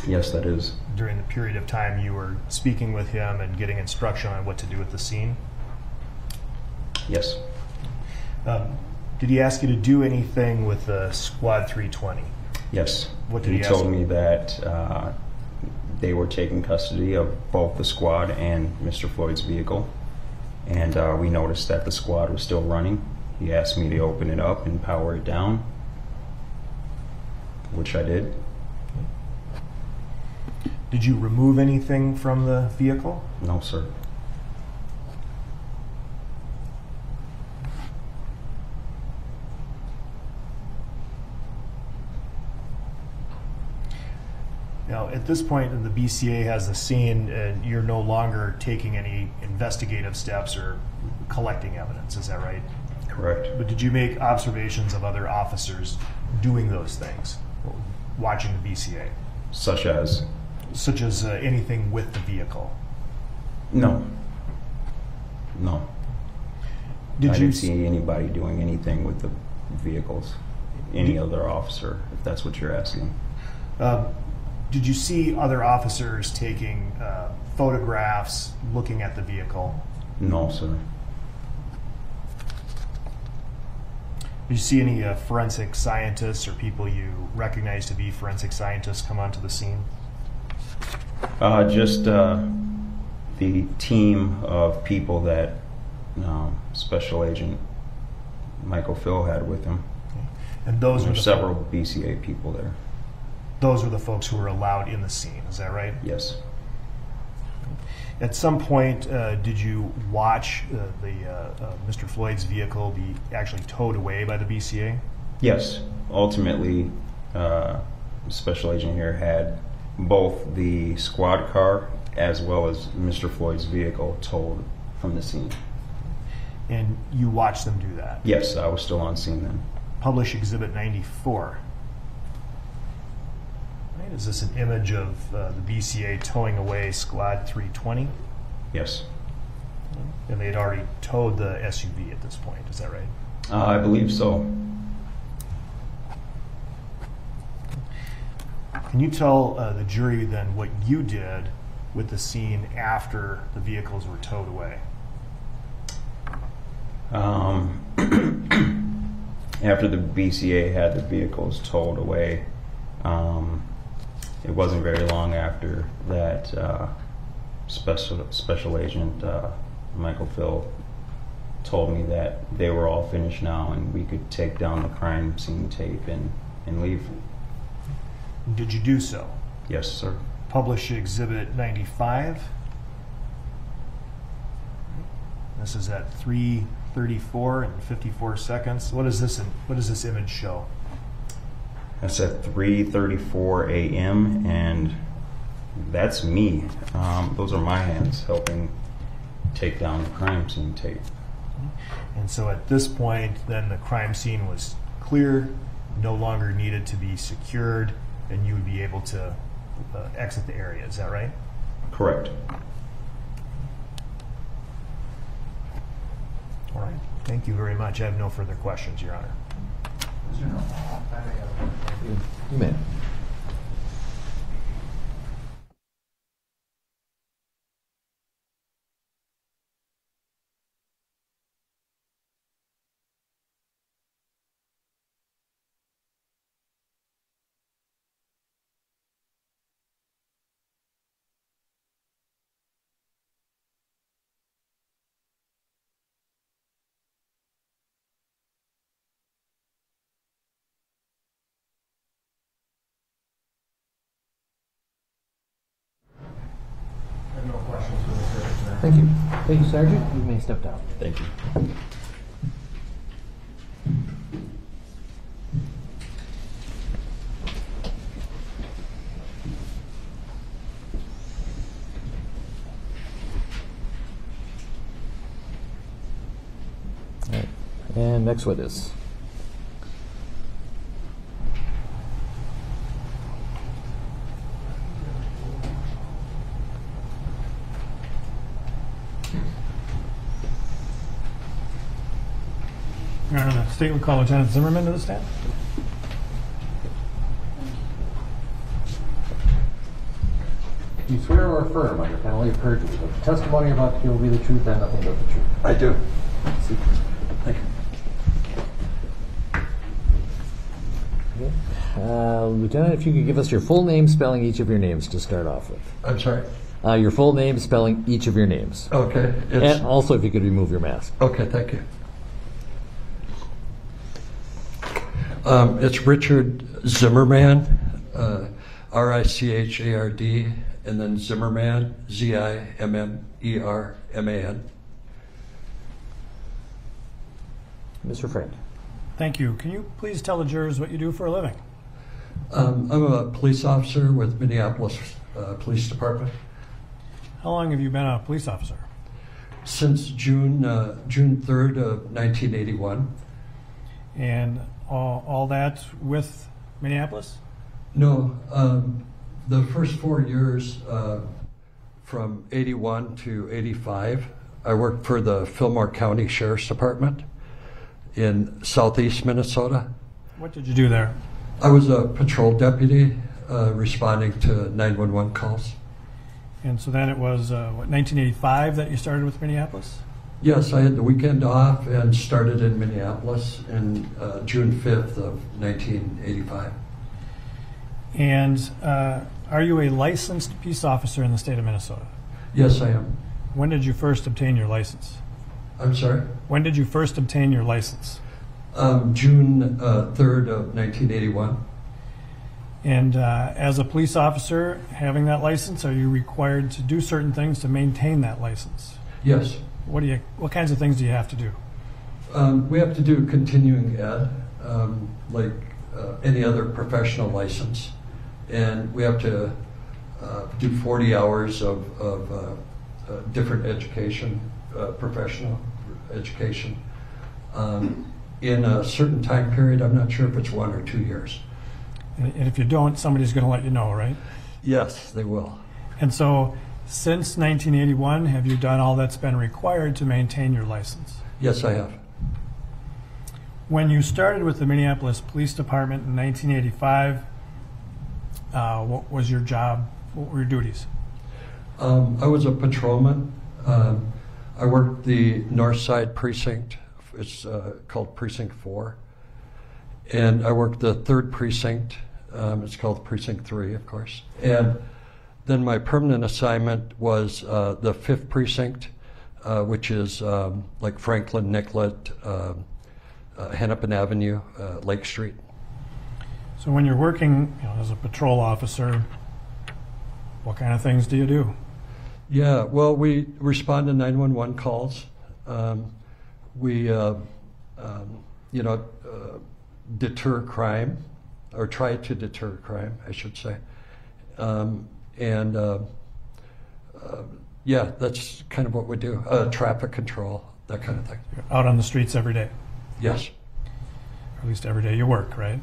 Yes, that is during the period of time you were speaking with him and getting instruction on what to do with the scene? yes. Um, did he ask you to do anything with uh, Squad 320? Yes. What did he, he ask told you? me that uh, they were taking custody of both the squad and Mr. Floyd's vehicle. And uh, we noticed that the squad was still running. He asked me to open it up and power it down, which I did. Did you remove anything from the vehicle? No, sir. Now, at this point, the BCA has the scene, and you're no longer taking any investigative steps or collecting evidence. Is that right? Correct. But did you make observations of other officers doing those things, watching the BCA, Such as? such as uh, anything with the vehicle? No. No. Did I you didn't see anybody doing anything with the vehicles. Any other officer, if that's what you're asking. Um, did you see other officers taking uh, photographs, looking at the vehicle? No, sir. Did you see any uh, forensic scientists or people you recognize to be forensic scientists come onto the scene? Uh, just uh, the team of people that um, Special Agent Michael Phil had with him. And those There were several BCA people there. Those were the folks who were allowed in the scene. Is that right? Yes. At some point, uh, did you watch uh, the uh, uh, Mr. Floyd's vehicle be actually towed away by the BCA? Yes. Ultimately, uh, Special Agent here had both the squad car as well as Mr. Floyd's vehicle towed from the scene. And you watched them do that. Yes, I was still on scene then. Publish Exhibit 94. Is this an image of uh, the BCA towing away Squad 320? Yes. And they had already towed the SUV at this point. Is that right? Uh, I believe so. Can you tell uh, the jury then what you did with the scene after the vehicles were towed away? Um, after the BCA had the vehicles towed away, um, it wasn't very long after that uh, special special agent uh, Michael Phil told me that they were all finished now and we could take down the crime scene tape and, and leave. Did you do so? Yes, sir. Publish Exhibit 95. This is at 3:34 and 54 seconds. What is this? What does this image show? That's at 3:34 a.m. and that's me. Um, those are my hands helping take down the crime scene tape. And so at this point, then the crime scene was clear, no longer needed to be secured, and you would be able to uh, exit the area. Is that right? Correct. All right. Thank you very much. I have no further questions, Your Honor. You may. I Thank you. Thank you, Sergeant. You may step down. Thank you. All right. And next witness. State would call Lieutenant Zimmerman to the stand. Do you swear or affirm under penalty of perjury that the testimony you're about to give will be the truth and nothing but the truth? I do. Thank you. Uh, Lieutenant, if you could give us your full name, spelling each of your names to start off with. I'm sorry. Uh, your full name, spelling each of your names. Okay. It's, And also, if you could remove your mask. okay, thank you. Um, it's Richard Zimmerman, uh, R I C H A R D, and then Zimmerman, Z I M M E R M A N. Mr. Frank. Thank you. Can you please tell the jurors what you do for a living? Um, I'm a police officer with Minneapolis uh, Police Department. How long have you been a police officer? Since June uh, June 3rd of 1981. And all, all that with Minneapolis? No, um, the first four years, uh, from 81 to 85, I worked for the Fillmore County Sheriff's Department in southeast Minnesota. What did you do there? I was a patrol deputy uh, responding to 911 calls. And so then it was, uh, what, 1985 that you started with Minneapolis? Yes, I had the weekend off and started in Minneapolis in uh, June 5th of 1985. And uh, are you a licensed peace officer in the state of Minnesota? Yes, I am. When did you first obtain your license? I'm sorry? When did you first obtain your license? Um, June uh, 3rd of 1981. And uh, as a police officer, having that license, are you required to do certain things to maintain that license? Yes. What do you? What kinds of things do you have to do? Um, we have to do continuing ed, um, like uh, any other professional license, and we have to uh, do 40 hours of, of uh, uh, different education, uh, professional education, um, in a certain time period. I'm not sure if it's one or two years. And and if you don't, somebody's going to let you know, right? Yes, they will. And so, since 1981, have you done all that's been required to maintain your license? Yes, I have. When you started with the Minneapolis Police Department in 1985, uh, what was your job? What were your duties? Um, I was a patrolman. Um, I worked the North Side Precinct. It's uh, called Precinct 4. And I worked the third precinct. Um, it's called Precinct 3, of course. And then my permanent assignment was uh, the fifth precinct, uh, which is um, like Franklin, Nicollet, um uh, Hennepin Avenue, uh, Lake Street. So, when you're working you know, as a patrol officer, what kind of things do you do? Yeah, well, we respond to 911 calls. Um, we, uh, um, you know, uh, deter crime, or try to deter crime, I should say. Um, and uh, uh, yeah, that's kind of what we do. Uh, traffic control, that kind of thing. You're out on the streets every day, Yes. or at least every day you work, right?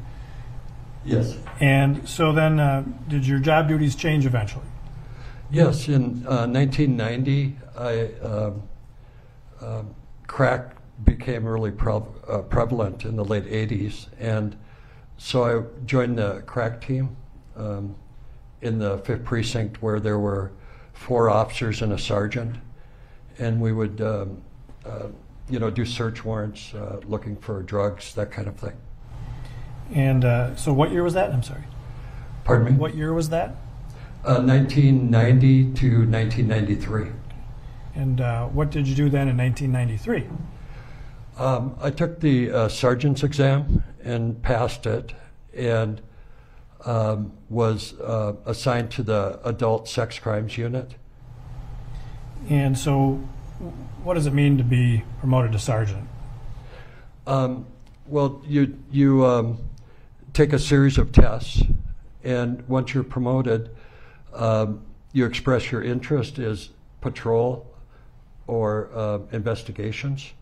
Yes. And so then, uh, did your job duties change eventually? Yes, in uh, 1990, I, um, um, crack became really uh, prevalent in the late 80s, and so I joined the crack team um, in the 5th Precinct where there were four officers and a sergeant, and we would, um, uh, you know, do search warrants, uh, looking for drugs, that kind of thing. And uh, so, what year was that? I'm sorry. Pardon me? What year was that? Uh, 1990 to 1993. And uh, what did you do then in 1993? Um, I took the uh, sergeant's exam and passed it, and um, was uh, assigned to the adult sex crimes unit. And so, what does it mean to be promoted to sergeant? Um, well, you you um, take a series of tests, and once you're promoted, um, you express your interest as patrol or uh, investigations.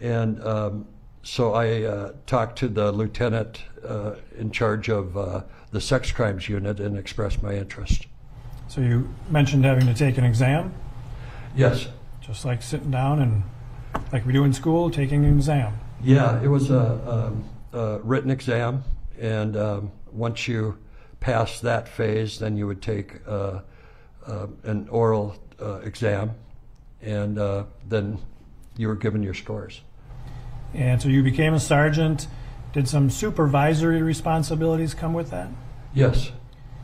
And um, so I uh, talked to the lieutenant uh, in charge of uh, the sex crimes unit and expressed my interest. So, you mentioned having to take an exam, Yes. just like sitting down and, like we do in school, taking an exam. Yeah, it was a, um, a written exam, and um, once you pass that phase, then you would take uh, uh, an oral uh, exam, and uh, then you were given your scores. And so, you became a sergeant. Did some supervisory responsibilities come with that? Yes.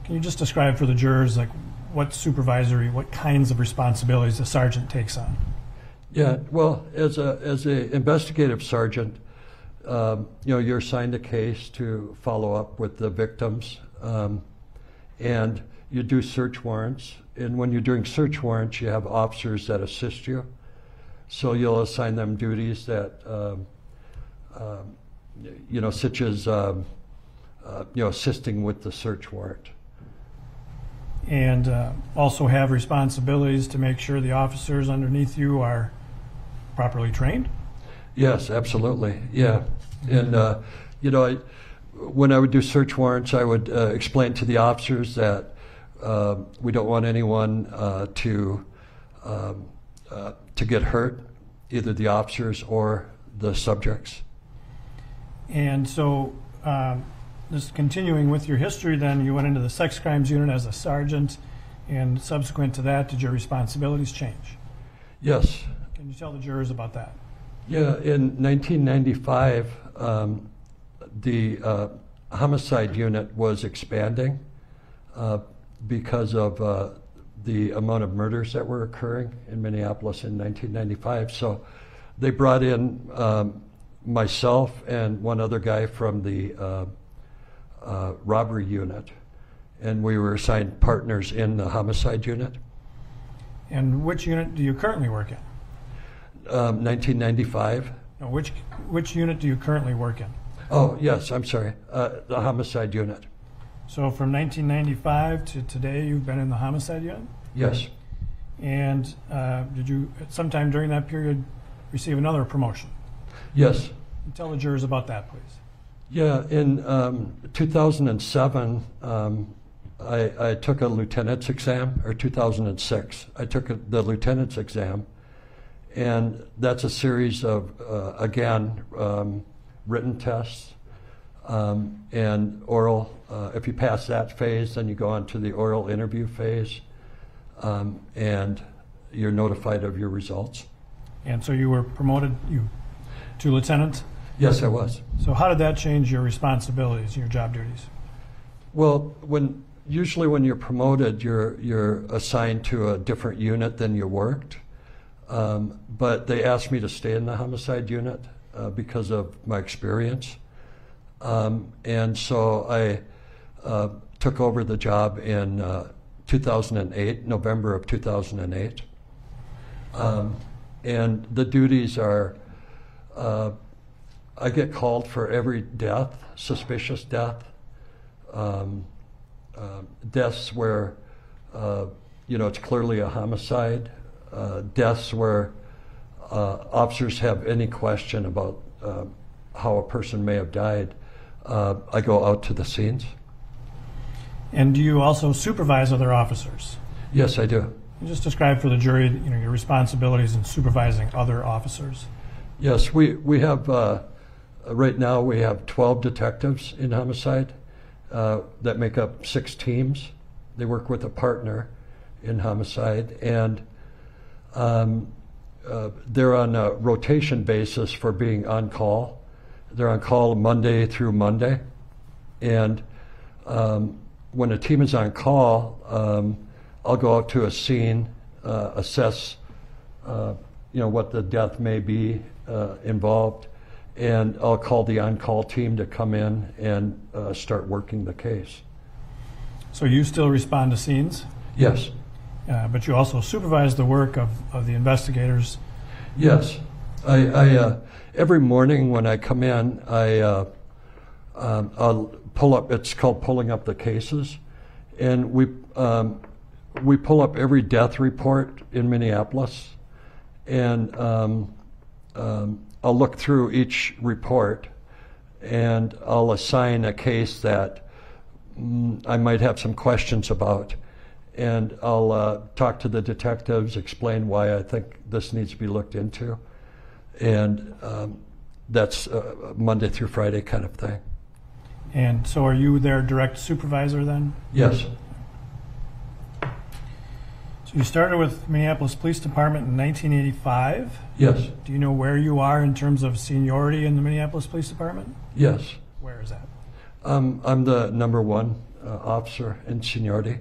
Can you just describe for the jurors, like, what supervisory, what kinds of responsibilities a sergeant takes on? Yeah. Well, as a as a investigative sergeant, um, you know, you're assigned a case to follow up with the victims, um, and you do search warrants. And when you're doing search warrants, you have officers that assist you. So you'll assign them duties that, um, um, you know, such as, um, uh, you know, assisting with the search warrant. and uh, also have responsibilities to make sure the officers underneath you are properly trained. Yes, absolutely. Yeah. And, uh, you know, I, when I would do search warrants, I would uh, explain to the officers that uh, we don't want anyone uh, to, um, uh, to get hurt, either the officers or the subjects. And so, um, just continuing with your history, then you went into the sex crimes unit as a sergeant, And subsequent to that, did your responsibilities change? Yes. Can you tell the jurors about that? Yeah, in 1995, um, the uh, homicide unit was expanding uh, because of uh, the amount of murders that were occurring in Minneapolis in 1995. So they brought in um, myself and one other guy from the uh, uh, robbery unit, and we were assigned partners in the homicide unit. And which unit do you currently work in? Um, 1995. No, which, which unit do you currently work in? Oh, yes, I'm sorry. Uh, the homicide unit. So from 1995 to today, you've been in the homicide unit? Yes. And uh, did you, sometime during that period, receive another promotion? Yes. Tell the jurors about that, please. Yeah, in um, 2007, um, I, I took a lieutenant's exam, or 2006. I took a, the lieutenant's exam, and that's a series of, uh, again, um, written tests um, and oral. Uh, if you pass that phase, then you go on to the oral interview phase, um, and you're notified of your results. And so you were promoted you to lieutenant? Yes, I was. So how did that change your responsibilities, your job duties? Well, when usually when you're promoted, you're you're assigned to a different unit than you worked. Um, but they asked me to stay in the homicide unit uh, because of my experience, um, and so I uh, took over the job in uh, 2008, November of 2008. Um, and the duties are uh, I get called for every death, suspicious death, um, uh, deaths where uh, you know it's clearly a homicide, uh, deaths where uh, officers have any question about uh, how a person may have died. Uh, I go out to the scenes. And do you also supervise other officers? Yes, I do. Just describe for the jury, you know, your responsibilities in supervising other officers. Yes, we we have uh, right now we have 12 detectives in homicide uh, that make up six teams. They work with a partner in homicide, and um, uh, they're on a rotation basis for being on call. They're on call Monday through Monday, and um, when a team is on call, um, I'll go out to a scene, uh, assess, uh, you know, what the death may be uh, involved, and I'll call the on-call team to come in and uh, start working the case. So you still respond to scenes, Yes, uh, but you also supervise the work of, of the investigators. yes. I, I uh, every morning when I come in, I uh, um, I'll pull up. It's called pulling up the cases, and we um, we pull up every death report in Minneapolis, and um, um, I'll look through each report, and I'll assign a case that mm, I might have some questions about, and I'll uh, talk to the detectives, explain why I think this needs to be looked into, and um, that's a Monday through Friday kind of thing. And so are you their direct supervisor then? Yes. So you started with Minneapolis Police Department in 1985. Yes. Do you know where you are in terms of seniority in the Minneapolis Police Department? Yes. Where is that? Um, I'm the number one uh, officer in seniority.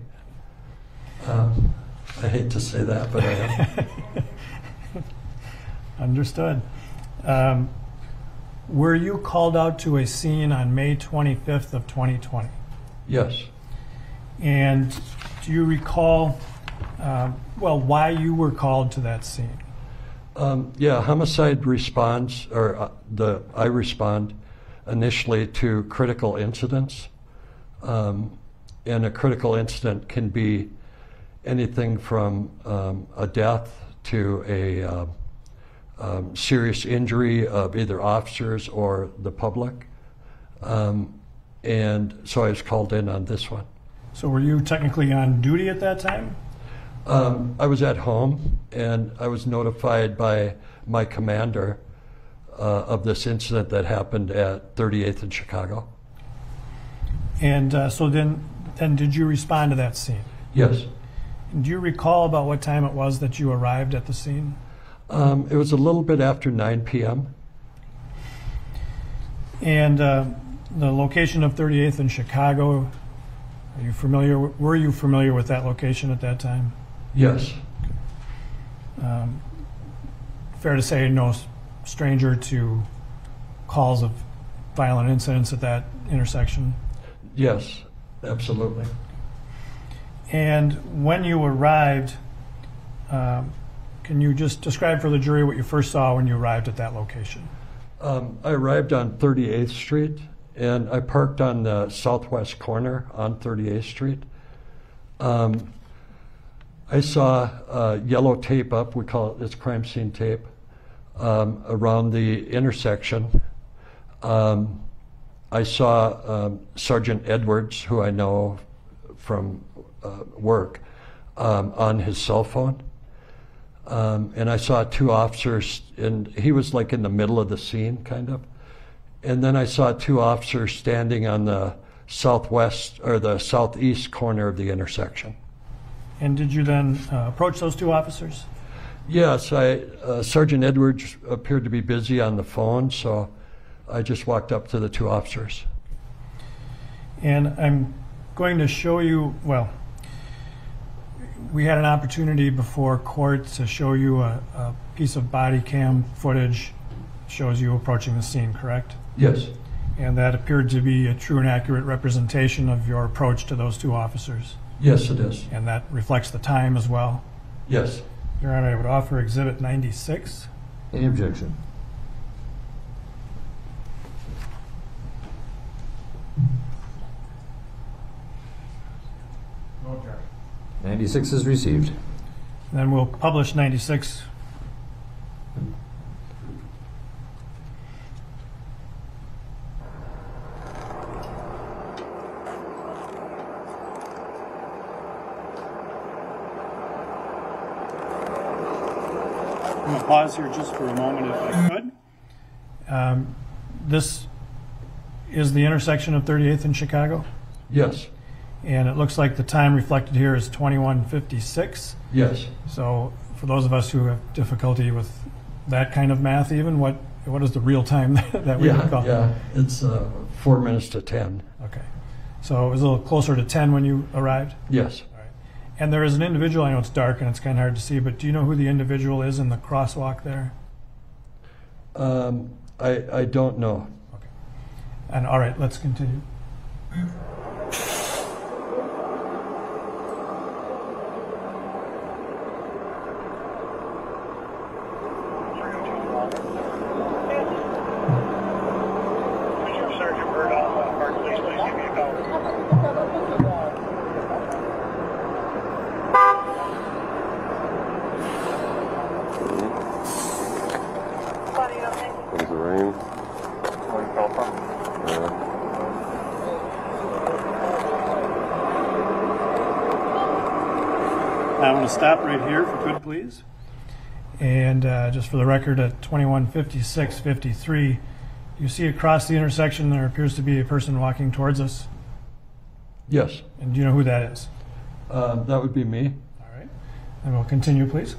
Um, I hate to say that, but I am. Understood. Um, were you called out to a scene on May 25th of 2020? yes. And do you recall, um, well, why you were called to that scene? Um, yeah, homicide responds, or uh, the I respond initially to critical incidents, um, and a critical incident can be anything from um, a death to a uh, um, serious injury of either officers or the public, um, and so I was called in on this one. So were you technically on duty at that time? Um, I was at home and I was notified by my commander uh, of this incident that happened at 38th in Chicago. And uh, so then, then did you respond to that scene? Yes, Do you recall about what time it was that you arrived at the scene? Um, it was a little bit after 9 p.m. And uh, the location of 38th in Chicago, are you familiar, were you familiar with that location at that time? Yes. Fair to say, no s- stranger to calls of violent incidents at that intersection? Yes, absolutely. And when you arrived, um, can you just describe for the jury what you first saw when you arrived at that location? Um, I arrived on 38th Street and I parked on the southwest corner on 38th Street. Um, I saw uh, yellow tape up, we call it, it's crime scene tape, um, around the intersection. Um, I saw um, Sergeant Edwards, who I know from uh, work, um, on his cell phone. Um, and I saw two officers, and he was like in the middle of the scene, kind of. And then I saw two officers standing on the southwest or the southeast corner of the intersection. And did you then uh, approach those two officers? Yes, I, uh, Sergeant Edwards appeared to be busy on the phone, so I just walked up to the two officers. And I'm going to show you, well, we had an opportunity before court to show you a, a piece of body cam footage shows you approaching the scene, correct? Yes. And that appeared to be a true and accurate representation of your approach to those two officers. Yes, it is. And that reflects the time as well. Yes. Your Honor, I would offer Exhibit 96. Any objection? Ninety-six is received. Then we'll publish 96. Pause here just for a moment if I could. Um, This is the intersection of 38th and Chicago, Yes. and it looks like the time reflected here is 2156. Yes. So for those of us who have difficulty with that kind of math even, what, what is the real time that we would Yeah, call? yeah. It's uh, four minutes to 10. Okay. So it was a little closer to 10 when you arrived? Yes. And there is an individual, I know it's dark and it's kind of hard to see, but do you know who the individual is in the crosswalk there? Um, I, I don't know. Okay. And all right, let's continue. Sergeant Bird, Park Police, please give me a call. There's the rain. Yeah. I'm going to stop right here, if you could, please. And uh, just for the record, at 215653, you see across the intersection there appears to be a person walking towards us. Yes. And do you know who that is? Uh, that would be me. All right. And we'll continue, please.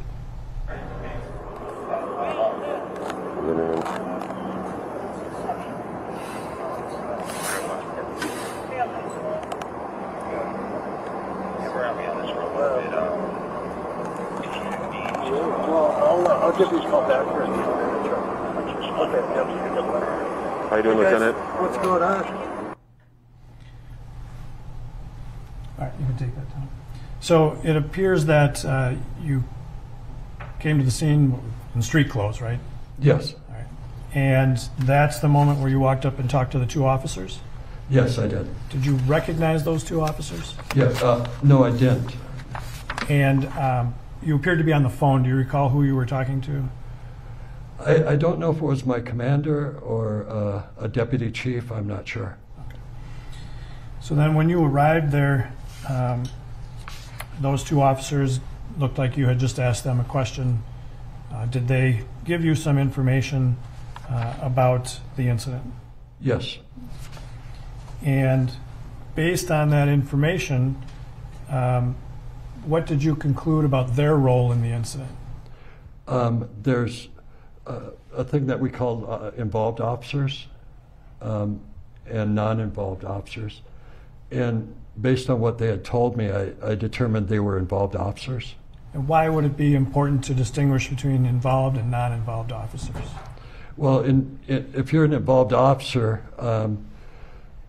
I'll give these call back for How you doing, Lieutenant? What's going on? All right, you can take that down. So it appears that uh, you came to the scene in street clothes, right? Yes. All right. And that's the moment where you walked up and talked to the two officers? Yes, I did. Did you recognize those two officers? Yeah. Uh, no, I didn't. And um, you appeared to be on the phone. Do you recall who you were talking to? I, I don't know if it was my commander or uh, a deputy chief. I'm not sure. So then, when you arrived there, um, those two officers looked like you had just asked them a question. Uh, did they give you some information uh, about the incident? Yes. And based on that information, um, what did you conclude about their role in the incident? Um, there's uh, a thing that we call uh, involved officers um, and non-involved officers. And based on what they had told me, I, I determined they were involved officers. And why would it be important to distinguish between involved and non-involved officers? Well, in, i if you're an involved officer, um,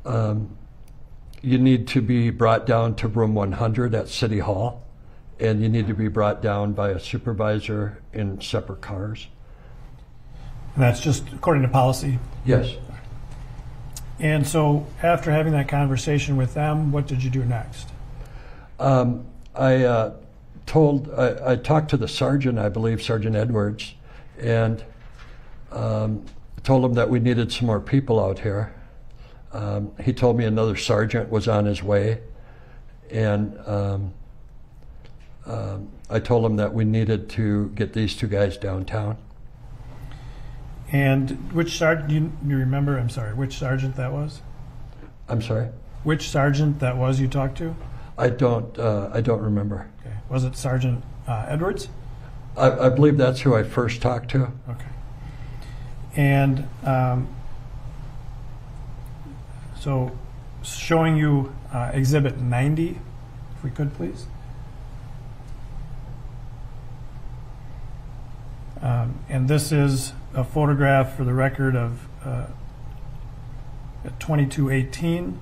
um, you need to be brought down to room 100 at City Hall, and you need to be brought down by a supervisor in separate cars. And that's just according to policy. Yes. And so after having that conversation with them, what did you do next? Um, I uh, told, I, I talked to the sergeant, I believe Sergeant Edwards, and um, told him that we needed some more people out here. Um, he told me another sergeant was on his way, and um, um, I told him that we needed to get these two guys downtown. And which sergeant, you, you remember, I'm sorry, which sergeant that was? I'm sorry, Which sergeant that was you talked to? I don't, uh, I don't remember. Okay. Was it Sergeant uh, Edwards? I, I believe that's who I first talked to. Okay. And um, so showing you uh, Exhibit 90, if we could please. Um, and this is a photograph for the record of uh, 2218.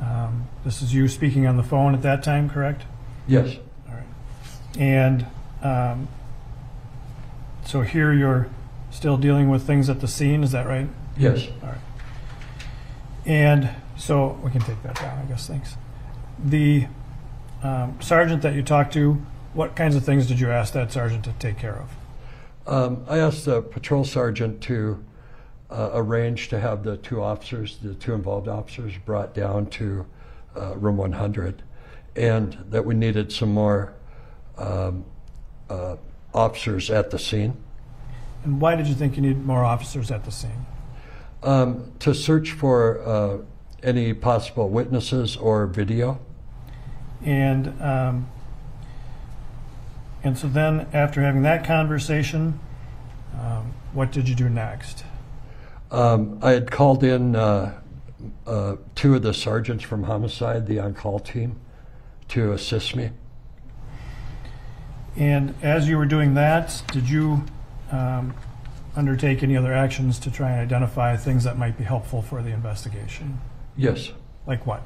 Um, this is you speaking on the phone at that time, correct? Yes. All right. And um, so here you're still dealing with things at the scene, is that right? Yes. All right. And so we can take that down, I guess, thanks. The um, sergeant that you talked to, what kinds of things did you ask that sergeant to take care of? Um, I asked the patrol sergeant to uh, arrange to have the two officers, the two involved officers, brought down to uh, room 100, and that we needed some more um, uh, officers at the scene And why did you think you need more officers at the scene? um, to search for uh, any possible witnesses or video. And um, and so then, after having that conversation, um, what did you do next? Um, I had called in uh, uh, two of the sergeants from homicide, the on-call team, to assist me. And as you were doing that, did you um, undertake any other actions to try and identify things that might be helpful for the investigation? Yes. Like what?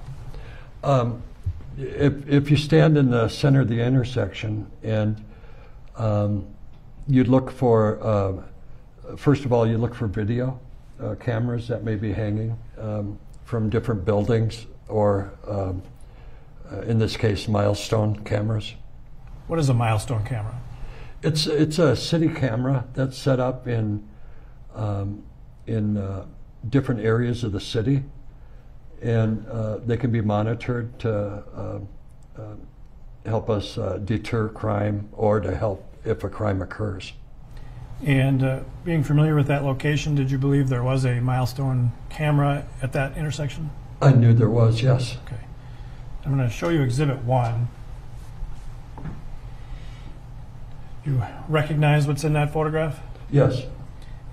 Um, if, if you stand in the center of the intersection and um, you look for, uh, first of all, you look for video uh, cameras that may be hanging um, from different buildings or, um, uh, in this case, milestone cameras. What is a milestone camera? It's it's a city camera that's set up in um, in uh, different areas of the city, and uh, they can be monitored to uh, uh, help us uh, deter crime or to help if a crime occurs. And uh, being familiar with that location, did you believe there was a milestone camera at that intersection? I knew there was yes. Okay. I'm going to show you Exhibit 1. You recognize what's in that photograph? Yes,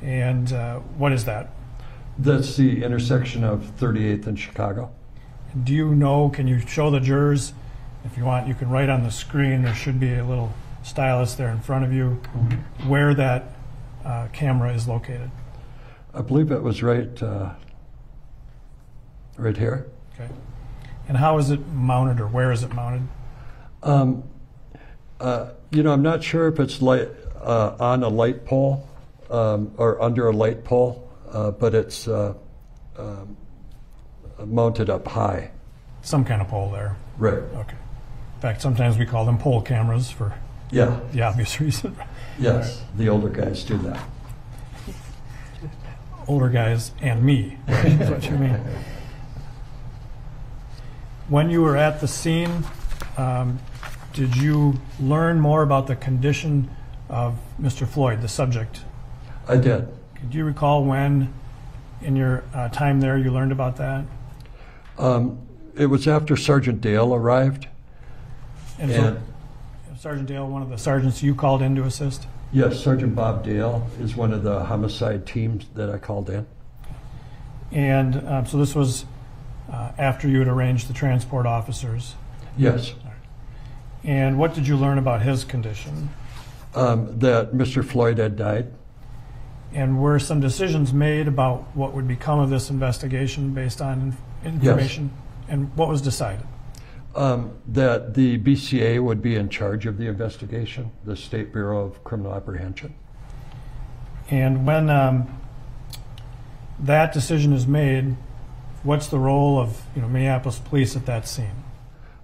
And uh, what is that? that's the intersection of 38th and Chicago. Do you know, can you show the jurors, if you want, you can write on the screen, there should be a little stylus there in front of you, where that uh, camera is located? I believe it was right uh, right here. Okay. And how is it mounted or where is it mounted? Um, uh, you know, I'm not sure if it's light, uh, on a light pole um, or under a light pole, uh, but it's uh, um, mounted up high. Some kind of pole there. Right. Okay. In fact, sometimes we call them pole cameras for Yeah. the obvious reason. Yes. The older guys do that. Older guys and me, is what you mean. When you were at the scene, um, did you learn more about the condition of Mr. Floyd, the subject? I did. Could you recall when, in your uh, time there, you learned about that? Um, it was after Sergeant Dale arrived. And And Sergeant Dale one of the sergeants you called in to assist? Yes, Sergeant Bob Dale is one of the homicide teams that I called in. And um, so this was uh, after you had arranged the transport officers. Yes. And what did you learn about his condition? Um, that Mr. Floyd had died. And were some decisions made about what would become of this investigation based on in- information? And what was decided? Um, that the BCA would be in charge of the investigation, the State Bureau of Criminal Apprehension. And when um, that decision is made, what's the role of you know, Minneapolis police at that scene?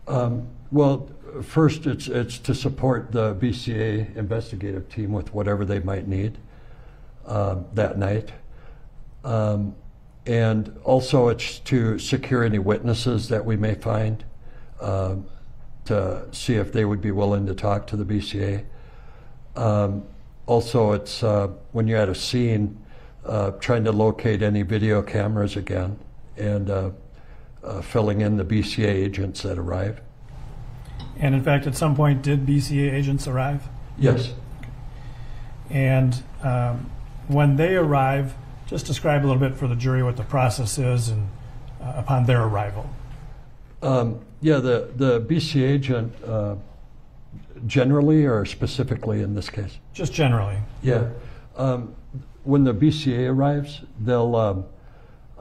Um, well, first, it's, it's to support the BCA investigative team with whatever they might need um, that night. Um, and also, it's to secure any witnesses that we may find um, to see if they would be willing to talk to the BCA. Um, also, it's uh, when you're at a scene, uh, trying to locate any video cameras again and uh, uh, filling in the BCA agents that arrive. And in fact, at some point, did BCA agents arrive? Yes. And um, when they arrive, just describe a little bit for the jury what the process is and uh, upon their arrival. Um, yeah, the, the BCA agent uh, generally or specifically in this case? Just generally. Yeah. Um, when the BCA arrives, they'll um,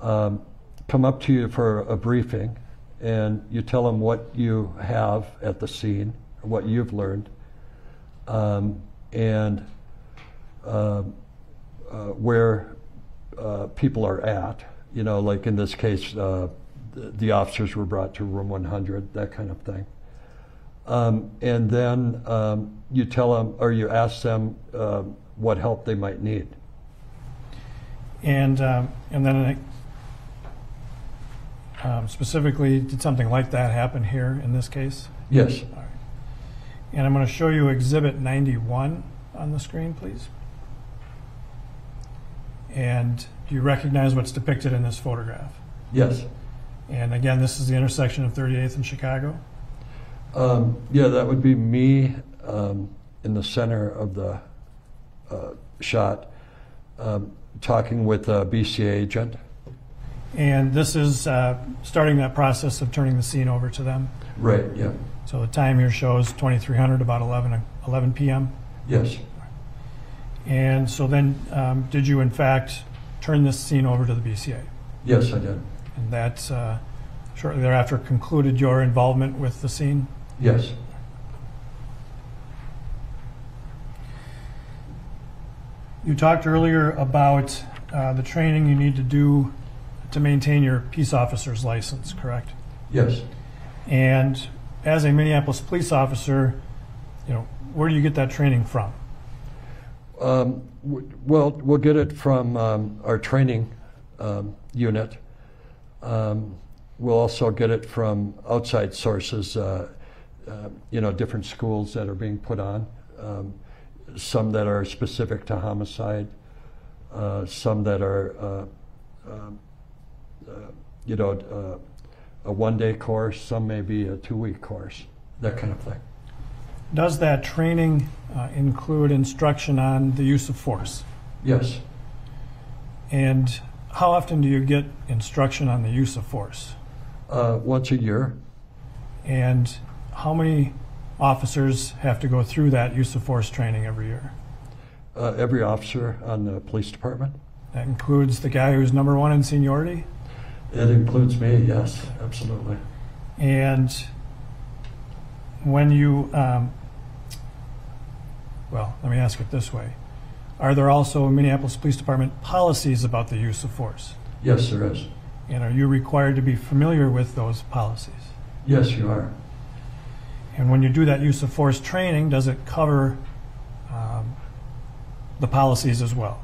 um, come up to you for a briefing and you tell them what you have at the scene, what you've learned, um, and um, uh, where uh, people are at. You know, like in this case, uh, the, the officers were brought to room 100, that kind of thing. Um, and then um, you tell them or you ask them um, what help they might need. And, um, and then um, specifically, did something like that happen here in this case? Yes. All right. And I'm going to show you Exhibit 91 on the screen, please. And do you recognize what's depicted in this photograph? Yes. And again, this is the intersection of 38th and Chicago. Um, yeah, that would be me um, in the center of the uh, shot, um, talking with a BCA agent. And this is uh, starting that process of turning the scene over to them. Right. Yeah. So the time here shows 2300, about 11, 11 p.m. Yes. And so then, um, did you in fact turn this scene over to the BCA? Yes, I did. And that uh, shortly thereafter concluded your involvement with the scene? Yes. You talked earlier about uh, the training you need to do to maintain your peace officer's license, correct? Yes. And as a Minneapolis police officer, you know, where do you get that training from? Um, well, we'll get it from um, our training um, unit. Um, we'll also get it from outside sources, uh, uh, you know, different schools that are being put on, um, some that are specific to homicide, uh, some that are, uh, um, uh, you know, uh, a one day course, some may be a two week course, that kind of thing. Does that training uh, include instruction on the use of force? Yes. And how often do you get instruction on the use of force? Uh, once a year. And how many officers have to go through that use of force training every year? Uh, every officer on the police department. That includes the guy who's number one in seniority? It includes me, yes, absolutely. And when you, um, well, let me ask it this way. Are there also Minneapolis Police Department policies about the use of force? Yes, there is. And are you required to be familiar with those policies? Yes, you are. And when you do that use of force training, does it cover um, the policies as well?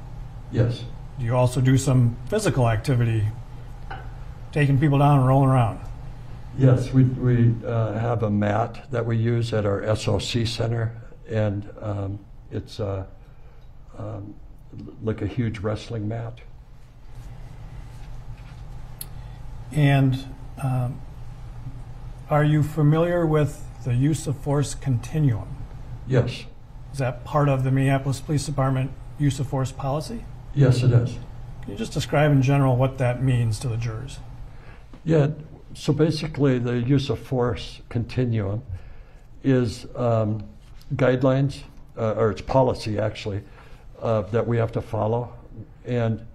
Yes. Do you also do some physical activity, taking people down and rolling around? Yes, we, we uh, have a mat that we use at our SOC center, and um, it's uh, um, like a huge wrestling mat. And um, are you familiar with the use of force continuum? Yes. Is that part of the Minneapolis Police Department use of force policy? Yes, it is. Can you just describe in general what that means to the jurors? Yeah, so basically, the use of force continuum is um, guidelines, uh, or it's policy actually, uh, that we have to follow. And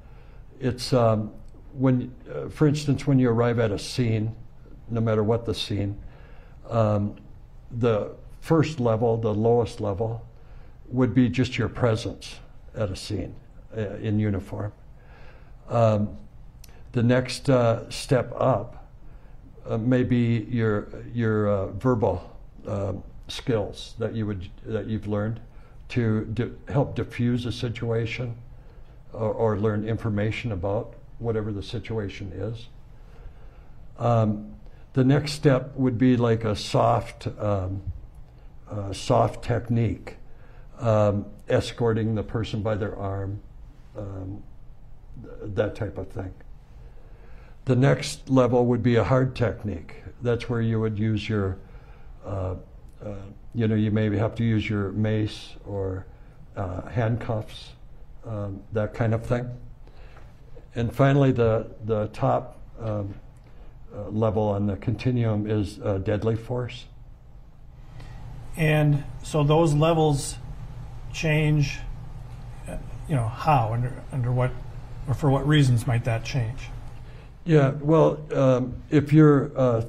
it's um, when, uh, for instance, when you arrive at a scene, no matter what the scene, um, the first level, the lowest level, would be just your presence at a scene uh, in uniform. Um, the next uh, step up uh, may be your your uh, verbal um skills that you would that you've learned to di- help diffuse a situation or, or learn information about whatever the situation is. Um, the next step would be like a soft um, soft technique, um, escorting the person by their arm, um, th- that type of thing. The next level would be a hard technique. That's where you would use your, uh, uh, you know, you maybe have to use your mace or uh, handcuffs, um, that kind of thing. And finally, the, the top um, uh, level on the continuum is uh, deadly force. And so those levels change, uh, you know, how, under, under what, or for what reasons might that change? Yeah, well, um, if you're, uh,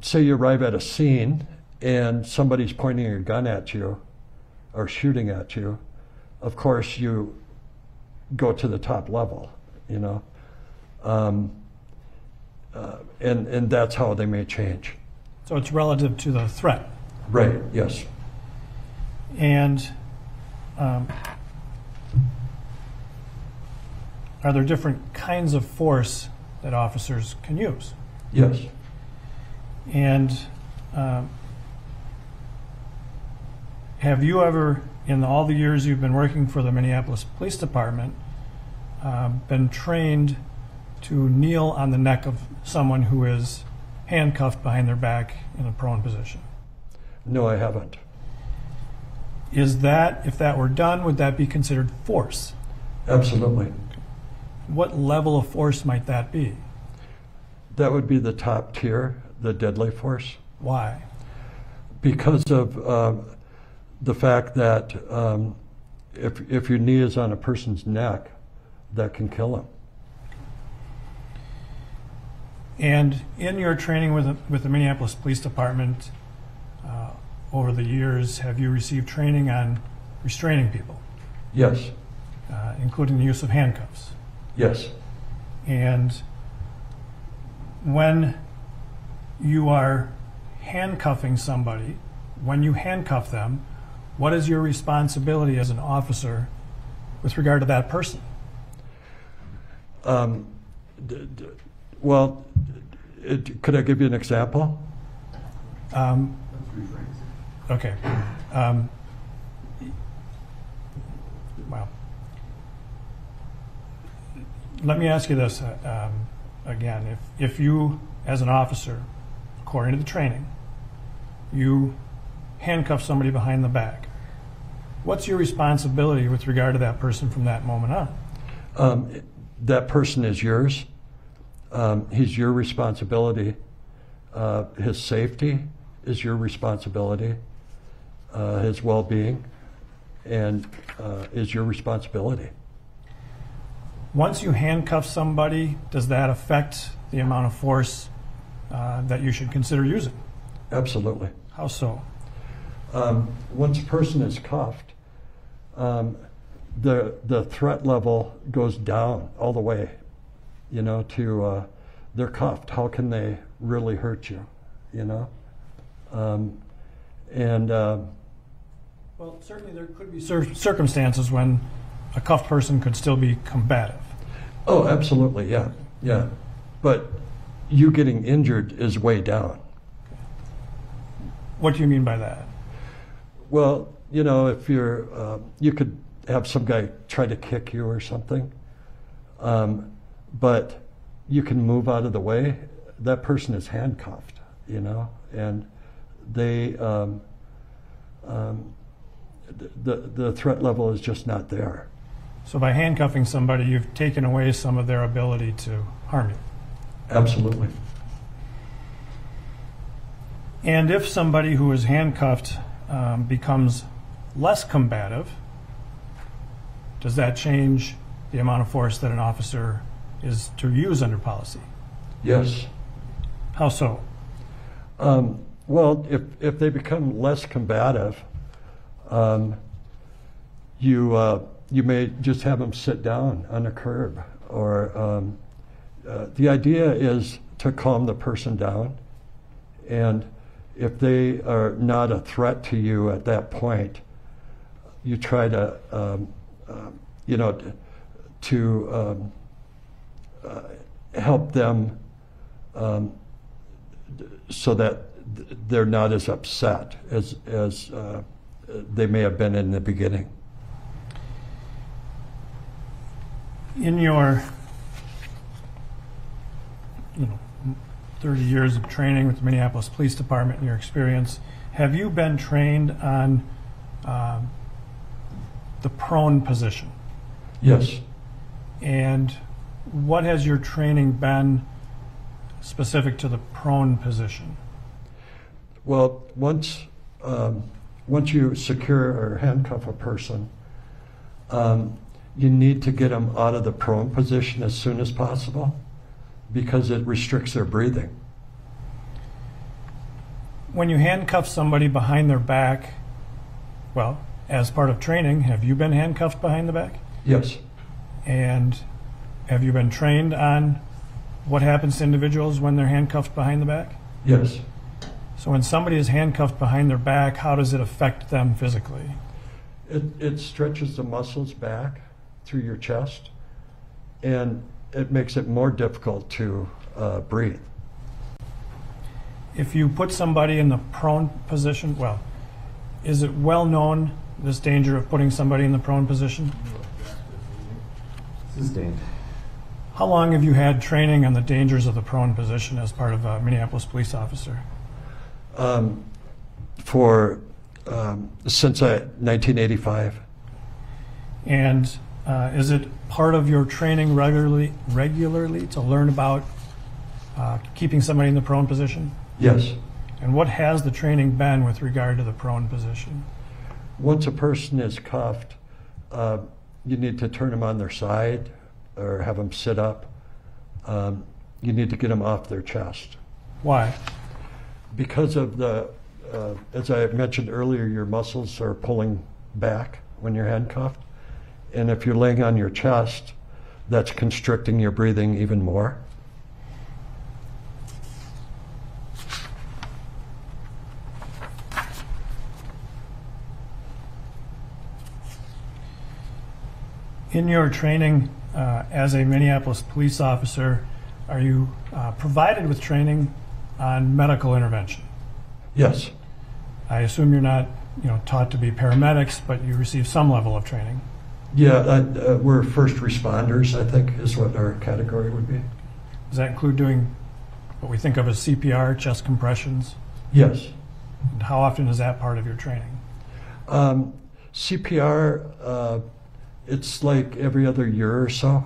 say you arrive at a scene and somebody's pointing a gun at you or shooting at you, of course you go to the top level, you know. Um, uh, and, and that's how they may change. So it's relative to the threat. Right, yes. And um, are there different kinds of force that officers can use? Yes. And um, have you ever, in all the years you've been working for the Minneapolis Police Department, um, been trained to kneel on the neck of someone who is handcuffed behind their back in a prone position? No, I haven't. Is that, if that were done, would that be considered force? Absolutely. What level of force might that be? That would be the top tier, the deadly force. Why? because of um, the fact that um, if, if your knee is on a person's neck, that can kill them. And in your training with the, with the Minneapolis Police Department uh, over the years, have you received training on restraining people, Yes, uh, including the use of handcuffs? yes. And when you are handcuffing somebody, when you handcuff them, what is your responsibility as an officer with regard to that person? Um, d- d- well, it, could I give you an example? Um, okay. Um, well, let me ask you this uh, um, again. If, if you, as an officer, according to the training, you handcuff somebody behind the back, what's your responsibility with regard to that person from that moment on? Um, that person is yours. Um, he's your responsibility. Uh, his safety is your responsibility. Uh, his well-being and uh, is your responsibility. Once you handcuff somebody, does that affect the amount of force uh, that you should consider using? Absolutely. How so? Um, once a person is cuffed, um, the the threat level goes down all the way. You know, to uh, they're cuffed. How can they really hurt you? You know, um, and uh, Well, certainly there could be cir- circumstances when a cuffed person could still be combative. oh, absolutely, yeah, yeah. But you getting injured is way down. What do you mean by that? Well, you know, if you're, uh, you could have some guy try to kick you or something, um, but you can move out of the way. That person is handcuffed, you know, and they, um, um, the, the threat level is just not there. So by handcuffing somebody, you've taken away some of their ability to harm you. Absolutely. And if somebody who is handcuffed um, becomes less combative, does that change the amount of force that an officer is to use under policy? Yes. How so? Um, well, if, if they become less combative, um, you, uh, you may just have them sit down on a curb. Or um, uh, the idea is to calm the person down. And if they are not a threat to you at that point, you try to, um, um, you know, to um, uh, help them um, so that th- they're not as upset as, as uh, they may have been in the beginning. In your you know, 30 years of training with the Minneapolis Police Department, and your experience, have you been trained on um, the prone position? Yes. And what has your training been specific to the prone position? Well, once, um, once you secure or handcuff a person, um, you need to get them out of the prone position as soon as possible because it restricts their breathing. When you handcuff somebody behind their back, well, as part of training, have you been handcuffed behind the back? Yes. And have you been trained on what happens to individuals when they're handcuffed behind the back? Yes. So when somebody is handcuffed behind their back, how does it affect them physically? It, it stretches the muscles back through your chest and it makes it more difficult to uh, breathe. If you put somebody in the prone position, well, is it well known this danger of putting somebody in the prone position? Sustained. How long have you had training on the dangers of the prone position as part of a Minneapolis police officer? Um, for um, since I, 1985. And uh, is it part of your training regularly, regularly to learn about uh, keeping somebody in the prone position? Yes. And what has the training been with regard to the prone position? Once a person is cuffed, uh, you need to turn them on their side or have them sit up. Um, you need to get them off their chest. Why? Because of the, uh, as I mentioned earlier, your muscles are pulling back when you're handcuffed. And if you're laying on your chest, that's constricting your breathing even more. In your training uh, as a Minneapolis police officer, are you uh, provided with training on medical intervention? Yes. I assume you're not, you know, taught to be paramedics, but you receive some level of training. Yeah, uh, uh, we're first responders, I think, is what our category would be. Does that include doing what we think of as CPR, chest compressions? Yes. And how often is that part of your training? Um, CPR, uh, it's like every other year or so.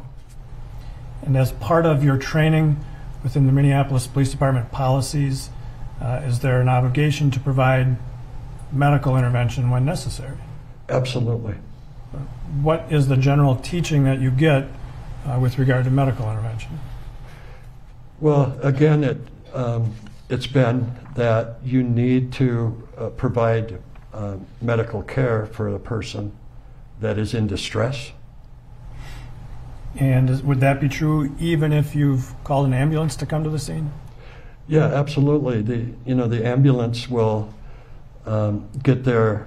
And as part of your training within the Minneapolis Police Department policies, uh, is there an obligation to provide medical intervention when necessary? Absolutely. What is the general teaching that you get uh, with regard to medical intervention? Well, again, it, um, it's been that you need to uh, provide uh, medical care for the person that is in distress. And is, would that be true even if you've called an ambulance to come to the scene? Yeah, absolutely. The you know the ambulance will um, get there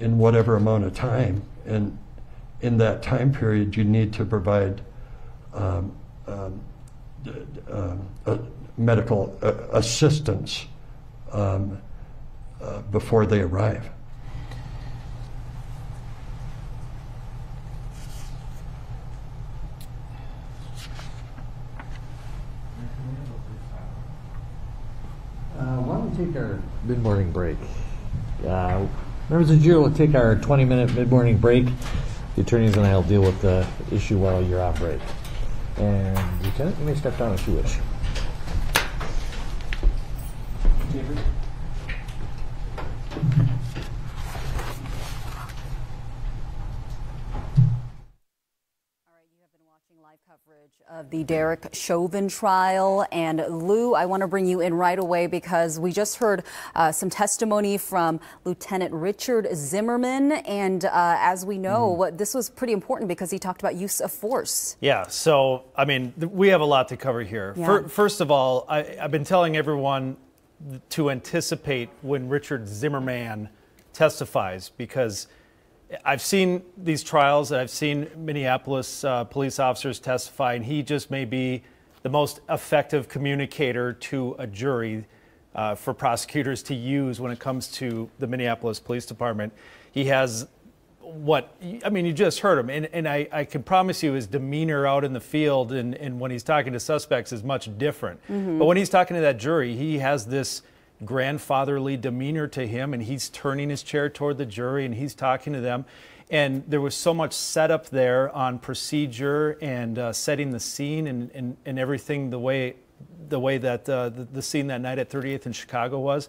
in whatever amount of time, and in that time period, you need to provide um, um, um, uh, medical uh, assistance um, uh, before they arrive. Uh, why don't we take our mid-morning break? Uh, Members of the jury will take our 20-minute mid-morning break. The attorneys and I will deal with the issue while you're off break. And Lieutenant, you may step down if you wish. Live coverage of the Derek Chauvin trial. And Lou, I want to bring you in right away because we just heard uh, some testimony from Lieutenant Richard Zimmerman. And uh, as we know, Mm-hmm. this was pretty important because he talked about use of force. Yeah, so I mean, th- we have a lot to cover here. Yeah. Fir- first of all, I, I've been telling everyone th- to anticipate when Richard Zimmerman testifies because I've seen these trials, I've seen Minneapolis uh, police officers testify, and he just may be the most effective communicator to a jury uh, for prosecutors to use when it comes to the Minneapolis Police Department. He has what I mean, you just heard him, and, and I, I can promise you his demeanor out in the field and, and when he's talking to suspects is much different. Mhm. But when he's talking to that jury, he has this grandfatherly demeanor to him, and he's turning his chair toward the jury and he's talking to them. And there was so much setup there on procedure and uh, setting the scene and, and, and everything the way the way that uh, the, the scene that night at 38th in Chicago was,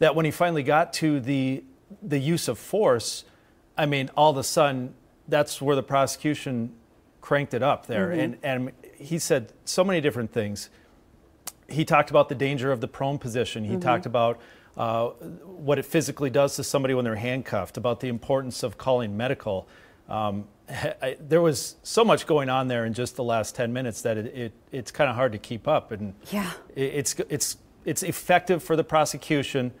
that when he finally got to the the use of force, I mean, all of a sudden, that's where the prosecution cranked it up there. Mhm. And, and he said so many different things. He talked about the danger of the prone position. He Mhm. talked about uh, what it physically does to somebody when they're handcuffed, about the importance of calling medical. Um, I, there was so much going on there in just the last 10 minutes that it, it, it's kind of hard to keep up. And Yeah. it, it's, it's, it's effective for the prosecution.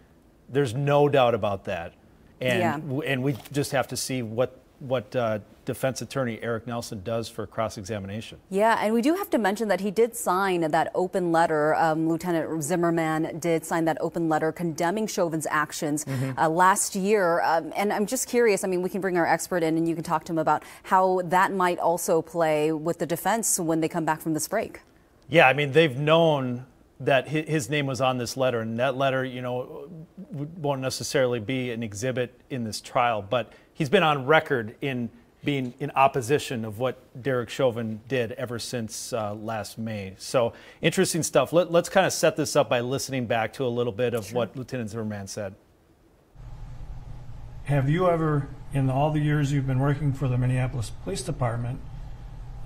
There's no doubt about that. And, Yeah. and we just have to see what, what uh, defense attorney Eric Nelson does for cross examination. Yeah, and we do have to mention that he did sign that open letter. Um, Lieutenant Zimmerman did sign that open letter condemning Chauvin's actions Mhm. uh, last year. Um, and I'm just curious. I mean, we can bring our expert in, and you can talk to him about how that might also play with the defense when they come back from this break. Yeah, I mean, they've known that his name was on this letter, and that letter, you know, won't necessarily be an exhibit in this trial, but he's been on record in being in opposition of what Derek Chauvin did ever since uh, last May. So interesting stuff. Let, let's kind of set this up by listening back to a little bit of what Lieutenant Zimmerman said. Have you ever, in all the years you've been working for the Minneapolis Police Department,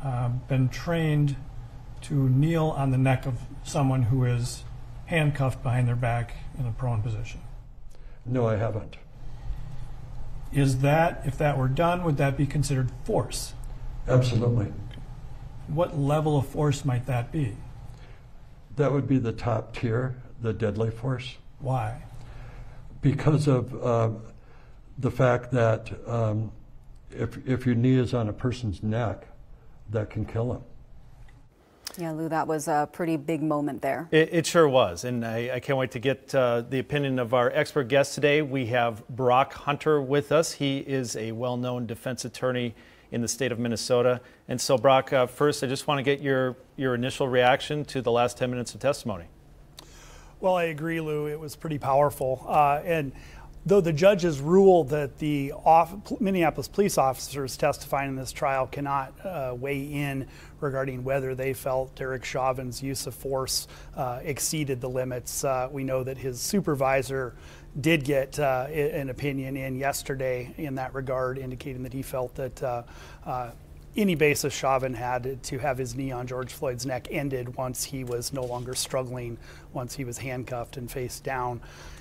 um, been trained to kneel on the neck of someone who is handcuffed behind their back in a prone position? No, I haven't. Is that, if that were done, would that be considered force? Absolutely. What level of force might that be? That would be the top tier, the deadly force. Why? Because of um, the fact that um, if, if your knee is on a person's neck, that can kill them. Yeah, Lou, that was a pretty big moment there. It, it sure was, and I, I can't wait to get uh, the opinion of our expert guest today. We have Brock Hunter with us. He is a well-known defense attorney in the state of Minnesota. And so, Brock, uh, first, I just want to get your your initial reaction to the last 10 minutes of testimony. Well, I agree, Lou. It was pretty powerful. Uh, and though the judges ruled that the off, Minneapolis police officers testifying in this trial cannot uh, weigh in regarding whether they felt Derek Chauvin's use of force uh, exceeded the limits, uh, we know that his supervisor did get uh, an opinion in yesterday in that regard, indicating that he felt that. Uh, uh, any basis Chauvin had to have his knee on George Floyd's neck ended once he was no longer struggling, once he was handcuffed and face down.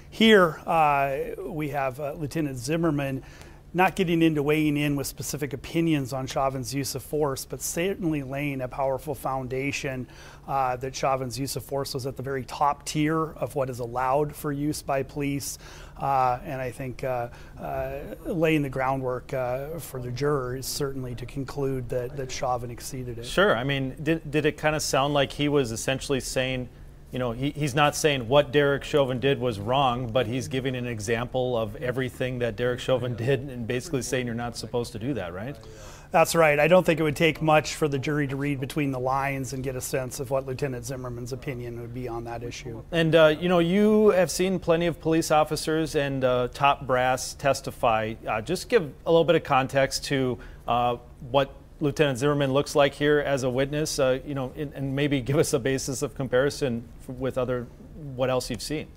Here uh, we have Lieutenant Zimmerman not getting into weighing in with specific opinions on Chauvin's use of force, but certainly laying a powerful foundation uh, that Chauvin's use of force was at the very top tier of what is allowed for use by police. Uh, and I think uh, uh, laying the groundwork uh, for the jurors certainly to conclude that, that Chauvin exceeded it. Sure. I mean, did, did it kind of sound like he was essentially saying you know, he, he's not saying what Derek Chauvin did was wrong, but he's giving an example of everything that Derek Chauvin did and basically saying you're not supposed to do that, right? That's right. I don't think it would take much for the jury to read between the lines and get a sense of what Lieutenant Zimmerman's opinion would be on that issue. And uh, you know, you have seen plenty of police officers and uh, top brass testify. Uh, just give a little bit of context to uh, what Lieutenant Zimmerman looks like here as a witness. Uh, you know, and, and maybe give us a basis of comparison with other what else you've seen.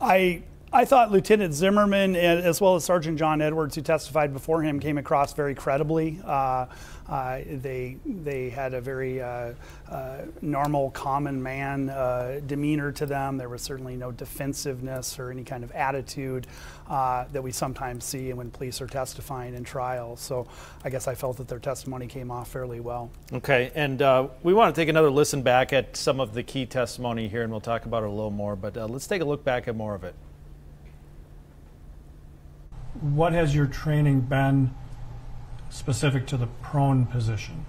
I I thought Lieutenant Zimmerman, as well as Sergeant Jon Edwards, who testified before him, came across very credibly. Uh, uh, they they had a very uh, uh normal, common man uh, demeanor to them. There was certainly no defensiveness or any kind of attitude uh, that we sometimes see when police are testifying in trials. So I guess I felt that their testimony came off fairly well. Okay, and we want to take another listen back at some of the key testimony here, and we'll talk about it a little more. But let's take a look back at more of it what has your training been specific to the prone position?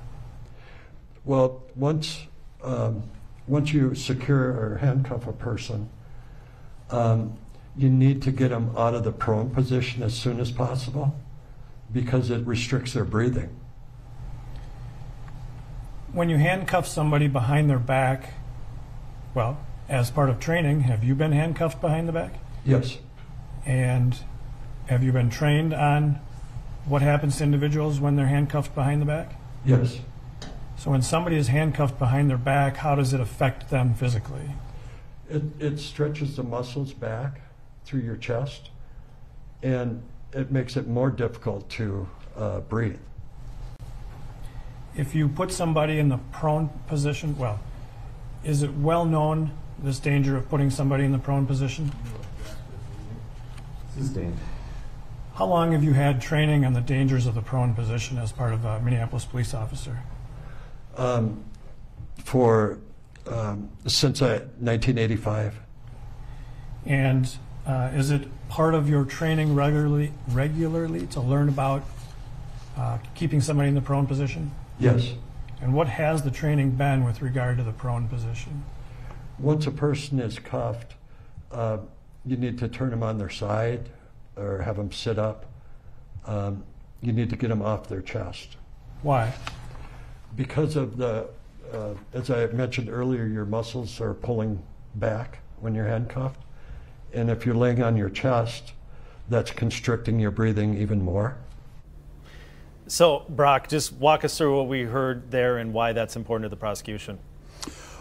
Well, once um, once you secure or handcuff a person, um, you need to get them out of the prone position as soon as possible because it restricts their breathing. When you handcuff somebody behind their back, well, as part of training, have you been handcuffed behind the back? Yes. And have you been trained on what happens to individuals when they're handcuffed behind the back? Yes. So when somebody is handcuffed behind their back, how does it affect them physically? It, it stretches the muscles back through your chest and it makes it more difficult to uh, breathe. If you put somebody in the prone position, well, is it well known this danger of putting somebody in the prone position? Sustained. How long have you had training on the dangers of the prone position as part of a Minneapolis police officer? Um, for um, since I, 1985. And uh, is it part of your training regularly regularly to learn about uh, keeping somebody in the prone position? Yes. And what has the training been with regard to the prone position? Once a person is cuffed, uh, you need to turn them on their side or have them sit up, um, you need to get them off their chest. Why? Because of the, uh, as I mentioned earlier, your muscles are pulling back when you're handcuffed. And if you're laying on your chest, that's constricting your breathing even more. So, Brock, just walk us through what we heard there and why that's important to the prosecution.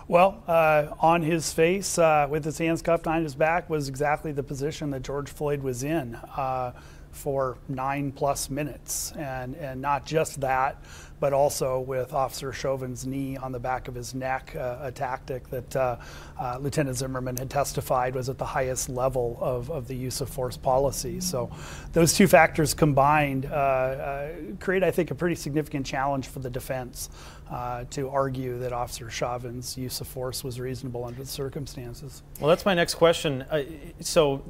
Well, uh, on his face, uh, with his hands cuffed behind his back, was exactly the position that George Floyd was in uh, for nine plus minutes. And, and not just that, but also with Officer Chauvin's knee on the back of his neck, uh, a tactic that uh, uh, Lieutenant Zimmerman had testified was at the highest level of, of the use of force policy. So those two factors combined create, I think, a pretty significant challenge for the defense uh, to argue that Officer Chauvin's use of force was reasonable under the circumstances. Well, that's my next question. so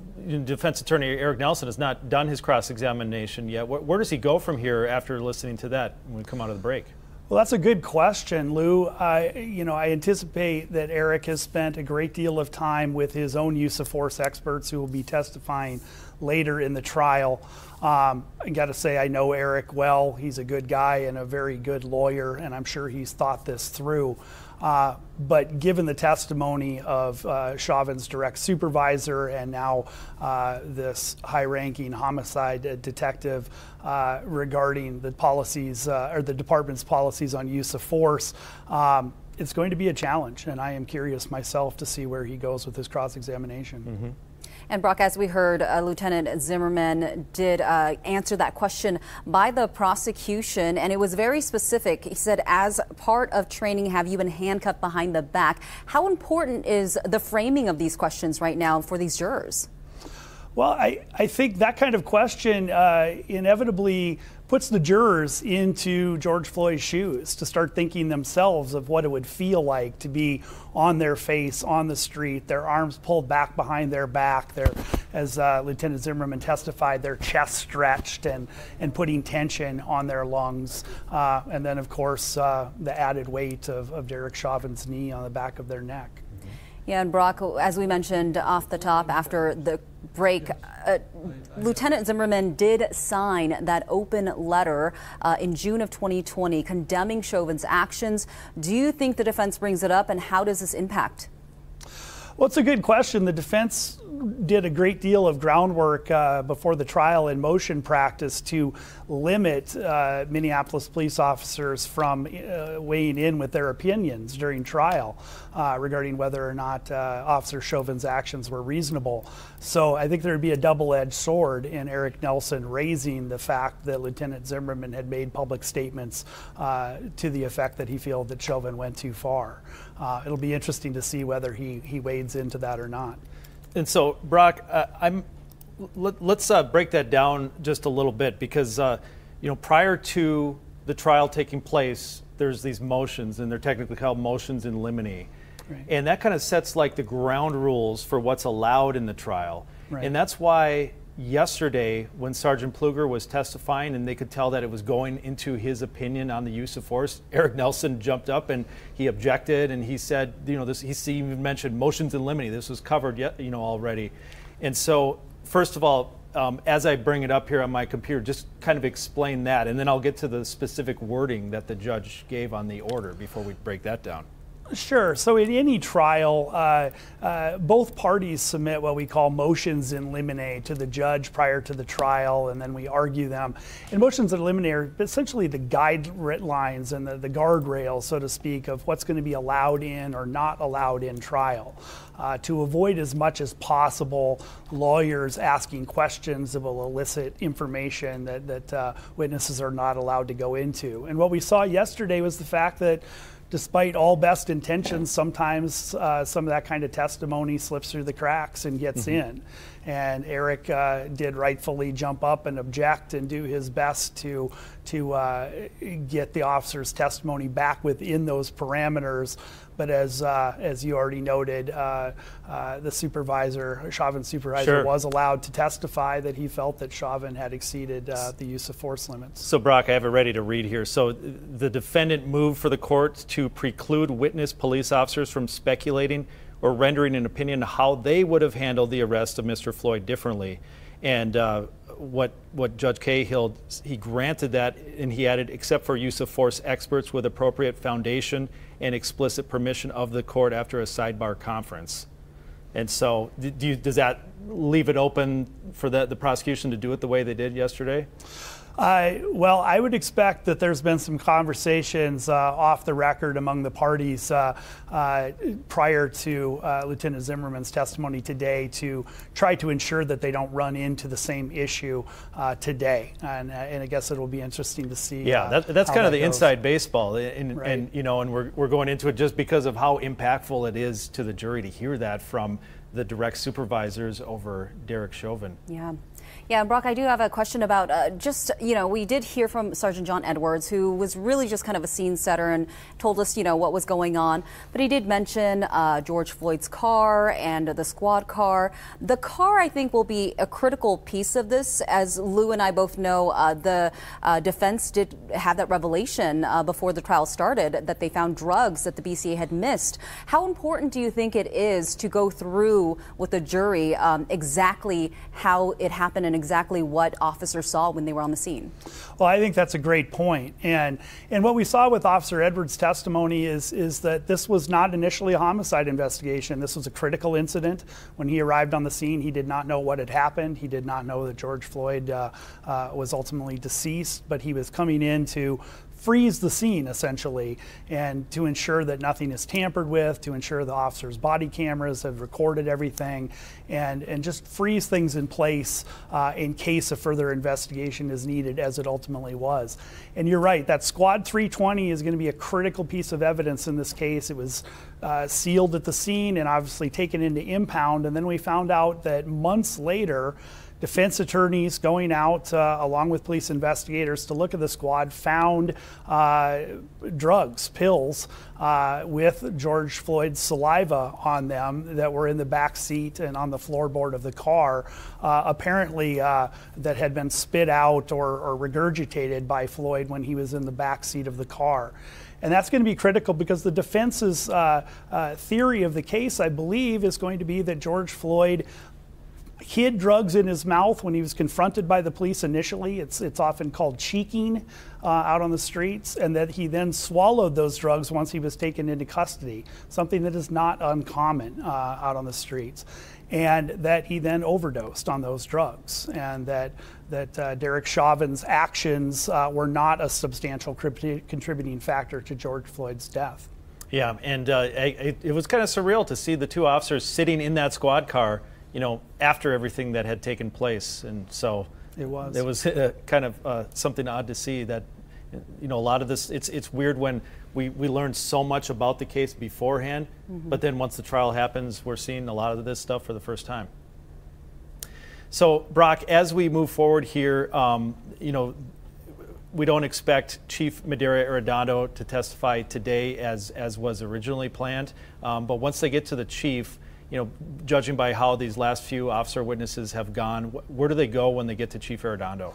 defense attorney Eric Nelson has not done his cross-examination yet. Where, where does he go from here after listening to that when we come out of the break? Well, that's a good question, Lou. I, you know, I anticipate that Eric has spent a great deal of time with his own use of force experts who will be testifying later in the trial. Um, I got to say, I know Eric well. He's a good guy and a very good lawyer, and I'm sure he's thought this through. Uh, but given the testimony of uh, Chauvin's direct supervisor and now uh, this high ranking homicide detective uh, regarding the policies uh, or the department's policies on use of force, um, it's going to be a challenge. And I am curious myself to see where he goes with his cross examination. Mm-hmm. And Brock, as we heard, uh, Lieutenant Zimmerman did uh, answer that question by the prosecution, and it was very specific. He said, as part of training, have you been handcuffed behind the back? How important is the framing of these questions right now for these jurors? Well, I, I think that kind of question uh, inevitably puts the jurors into George Floyd's shoes to start thinking themselves of what it would feel like to be on their face on the street, their arms pulled back behind their back, their, as uh, Lieutenant Zimmerman testified, their chest stretched and, and putting tension on their lungs. Uh, and then, of course, uh, the added weight of, of Derek Chauvin's knee on the back of their neck. Yeah, and Brock, as we mentioned off the top after the break, uh, Lieutenant Zimmerman did sign that open letter uh, in June of 2020 condemning Chauvin's actions. Do you think the defense brings it up, and how does this impact? Well, it's a good question. The defense did a great deal of groundwork uh, before the trial in motion practice to limit uh, Minneapolis police officers from uh, weighing in with their opinions during trial uh, regarding whether or not uh, Officer Chauvin's actions were reasonable. So I think there would be a double edged sword in Eric Nelson raising the fact that Lieutenant Zimmerman had made public statements uh, to the effect that he felt that Chauvin went too far. It'll be interesting to see whether he, he wades into that or not. And so, Brock, uh, I'm. Let, us uh, break that down just a little bit because, uh, you know, prior to the trial taking place, there's these motions, and they're technically called motions in limine, right. and that kind of sets like the ground rules for what's allowed in the trial, right. and that's why yesterday when Sergeant Pleoger was testifying and they could tell that it was going into his opinion on the use of force, Eric Nelson jumped up and he objected and he said, you know, this he even mentioned motions in limine. This was covered yet, you know, already. And so, first of all, um, as I bring it up here on my computer, just kind of explain that, and then I'll get to the specific wording that the judge gave on the order before we break that down. Sure. So in any trial, uh, uh, both parties submit what we call motions in limine to the judge prior to the trial, and then we argue them. And motions in limine are essentially the guidelines and the, the guardrails, so to speak, of what's going to be allowed in or not allowed in trial. Uh, to avoid as much as possible lawyers asking questions that will elicit information that, that uh, witnesses are not allowed to go into. And what we saw yesterday was the fact that despite all best intentions, sometimes uh, some of that kind of testimony slips through the cracks and gets mm-hmm. in. And Eric uh, did rightfully jump up and object and do his best to to uh, get the officer's testimony back within those parameters. But as uh, as you already noted, uh, uh, the supervisor, Chauvin supervisor, sure. was allowed to testify that he felt that Chauvin had exceeded uh, the use of force limits. So, Brock, I have it ready to read here. So, the defendant moved for the court to preclude witness police officers from speculating or rendering an opinion how they would have handled the arrest of Mr. Floyd differently. And uh, what what Judge Cahill he granted that, and he added, except for use of force experts with appropriate foundation and explicit permission of the court after a sidebar conference. And so, do you, does that leave it open for the, the prosecution to do it the way they did yesterday? Uh, well, I would expect that there's been some conversations uh, off the record among the parties uh, uh prior to uh, Lieutenant Zimmerman's testimony today to try to ensure that they don't run into the same issue uh, today. And, and, I guess it'll be interesting to see. Yeah, that, that's kind of the goes. inside baseball, and, right. and, you know, and we're we're going into it just because of how impactful it is to the jury to hear that from the direct supervisors over Derek Chauvin. Yeah. Yeah, Brock, I do have a question about uh, just, you know, we did hear from Sergeant Jon Edwards, who was really just kind of a scene setter and told us, you know, what was going on. But he did mention uh, George Floyd's car and the squad car. The car, I think, will be a critical piece of this. As Lou and I both know, uh, the uh, defense did have that revelation uh, before the trial started that they found drugs that the BCA had missed. How important do you think it is to go through with the jury um, exactly how it happened and exactly what officers saw when they were on the scene. Well, I think that's a great point. And and what we saw with Officer Edwards' testimony is is that this was not initially a homicide investigation. This was a critical incident. When he arrived on the scene, he did not know what had happened. He did not know that George Floyd uh, uh, was ultimately deceased, but he was coming in to freeze the scene essentially and to ensure that nothing is tampered with, to ensure the officer's body cameras have recorded everything, and, and just freeze things in place uh, in case a further investigation is needed, as it ultimately was. And you're right, that Squad 320 is going to be a critical piece of evidence in this case. It was uh, sealed at the scene and obviously taken into impound, and then we found out that months later, defense attorneys going out uh, along with police investigators to look at the squad found uh, drugs, pills uh, with George Floyd's saliva on them that were in the back seat and on the floorboard of the car, uh, apparently uh, that had been spit out or, or regurgitated by Floyd when he was in the back seat of the car. And that's going to be critical because the defense's uh, uh, theory of the case, I believe, is going to be that George Floyd hid drugs in his mouth when he was confronted by the police initially. It's, it's often called cheeking uh, out on the streets, and that he then swallowed those drugs once he was taken into custody, something that is not uncommon uh, out on the streets. And that he then overdosed on those drugs, and that, that uh, Derek Chauvin's actions uh, were not a substantial contributing factor to George Floyd's death. Yeah, and uh, it, it was kind of surreal to see the two officers sitting in that squad car you know, after everything that had taken place. And so it was. It was uh, kind of uh, something odd to see that, you know, a lot of this. It's it's weird when we we learned so much about the case beforehand, mm-hmm. but then once the trial happens, we're seeing a lot of this stuff for the first time. So Brock, as we move forward here, um, you know, we don't expect Chief Medaria Arradondo to testify today as as was originally planned. Um, but once they get to the chief, you know, judging by how these last few officer witnesses have gone, where do they go when they get to Chief Arradondo?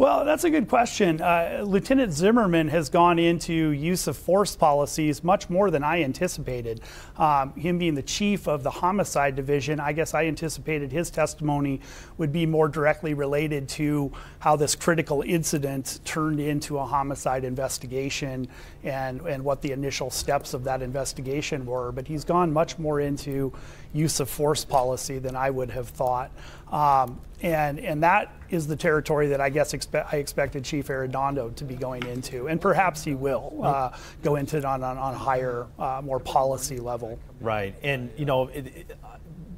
Well, that's a good question. Uh, Lieutenant Zimmerman has gone into use of force policies much more than I anticipated. Um, him being the chief of the homicide division, I guess I anticipated his testimony would be more directly related to how this critical incident turned into a homicide investigation and, and what the initial steps of that investigation were. But he's gone much more into use of force policy than I would have thought. Um, and, and that is the territory that I guess expe- I expected Chief Arradondo to be going into. And perhaps he will uh, go into it on, on, on a higher, uh, more policy level. Right. And, you know, it, it,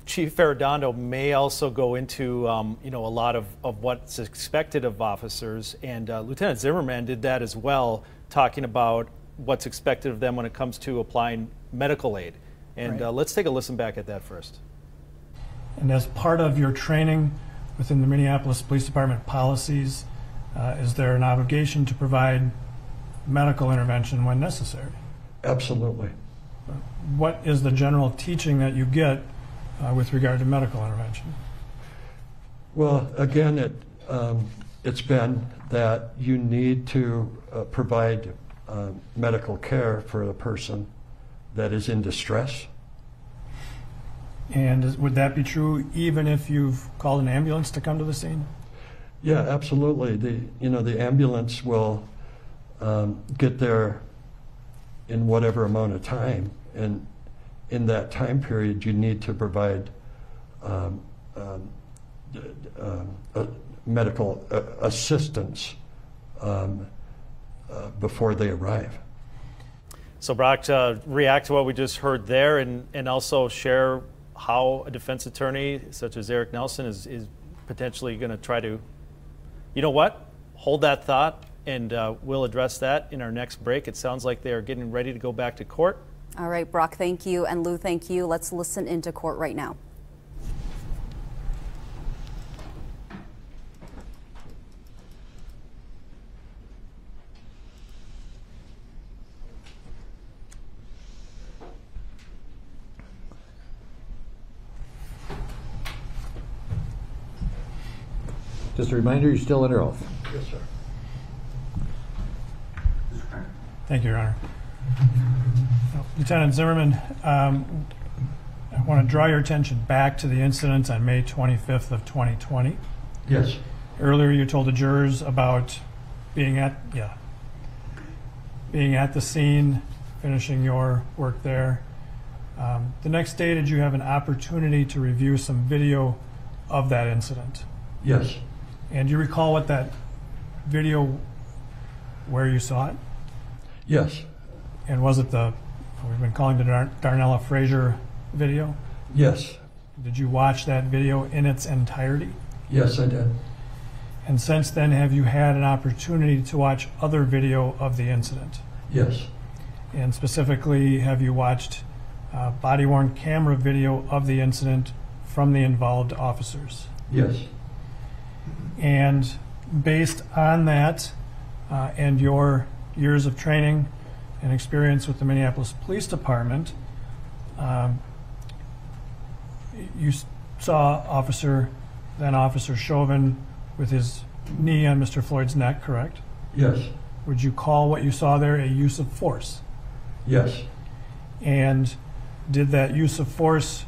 Chief Arradondo may also go into, um, you know, a lot of, of what's expected of officers. And uh, Lieutenant Zimmerman did that as well, talking about what's expected of them when it comes to applying medical aid. And right. uh, let's take a listen back at that first. And as part of your training within the Minneapolis Police Department policies, uh, is there an obligation to provide medical intervention when necessary? Absolutely. What is the general teaching that you get uh, with regard to medical intervention? Well, again, it, um, it's been that you need to uh, provide uh, medical care for a person that is in distress. And is, would that be true even if you've called an ambulance to come to the scene? Yeah, absolutely. The you know the ambulance will um, get there in whatever amount of time, and in that time period, you need to provide um, um, uh, medical uh, assistance um, uh, before they arrive. So, Brock, uh, react to what we just heard there and, and also share how a defense attorney such as Eric Nelson is, is potentially going to try to, you know what? Hold that thought, and uh, we'll address that in our next break. It sounds like they are getting ready to go back to court. All right, Brock, thank you. And Lou, thank you. Let's listen into court right now. Just a reminder, you're still under oath. Yes, sir. Thank you, Your Honor. Lieutenant Zimmerman, um, I want to draw your attention back to the incident on May 25th of 2020. Yes. Earlier, you told the jurors about being at yeah being at the scene, finishing your work there. Um, the next day, did you have an opportunity to review some video of that incident? Yes. And do you recall what that video, where you saw it? Yes. And was it the, we've been calling the Dar- Darnella Frazier video? Yes. Did you watch that video in its entirety? Yes, I did. And since then, have you had an opportunity to watch other video of the incident? Yes. And specifically, have you watched uh, body worn camera video of the incident from the involved officers? Yes. And based on that uh, and your years of training and experience with the Minneapolis Police Department, um, you saw Officer, then Officer Chauvin with his knee on Mr. Floyd's neck, correct? Yes, Would you call what you saw there a use of force? yes, And did that use of force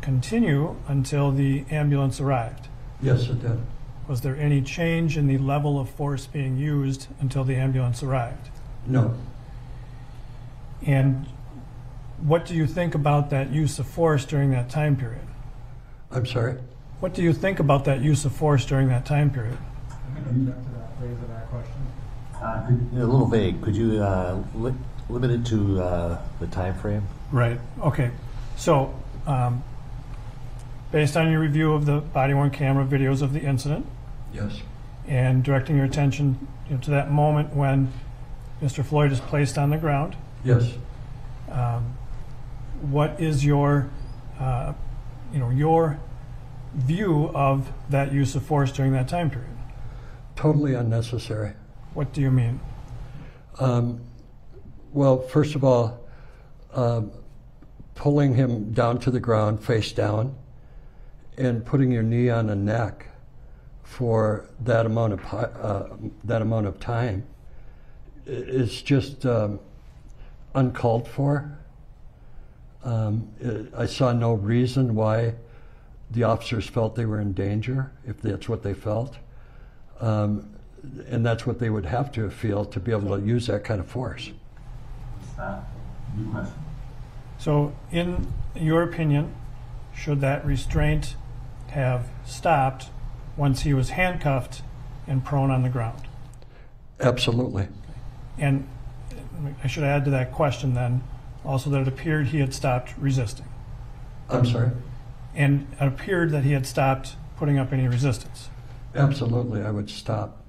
continue until the ambulance arrived? yes, it did. Was there any change in the level of force being used until the ambulance arrived? No, And what do you think about that use of force during that time period? I'm sorry. What do you think about that use of force during that time period? A little vague. Could you uh, li- limit it to uh, the time frame? Right. Okay. So, um, based on your review of the body worn camera videos of the incident Yes, and directing your attention you know, to that moment when Mr. Floyd is placed on the ground, yes. what is your, uh, you know, your view of that use of force during that time period? Totally unnecessary. What do you mean? Um, well, first of all, um, pulling him down to the ground, face down, and putting your knee on the neck for that amount of uh, that amount of time i- is just um, uncalled for. Um, I I saw no reason why the officers felt they were in danger, if that's what they felt. Um, and that's what they would have to feel to be able to use that kind of force. So, in your opinion, should that restraint have stopped once he was handcuffed and prone on the ground? Absolutely. And I should add to that question then also that it appeared he had stopped resisting. I'm sorry. And it appeared that he had stopped putting up any resistance. Absolutely, I would stop.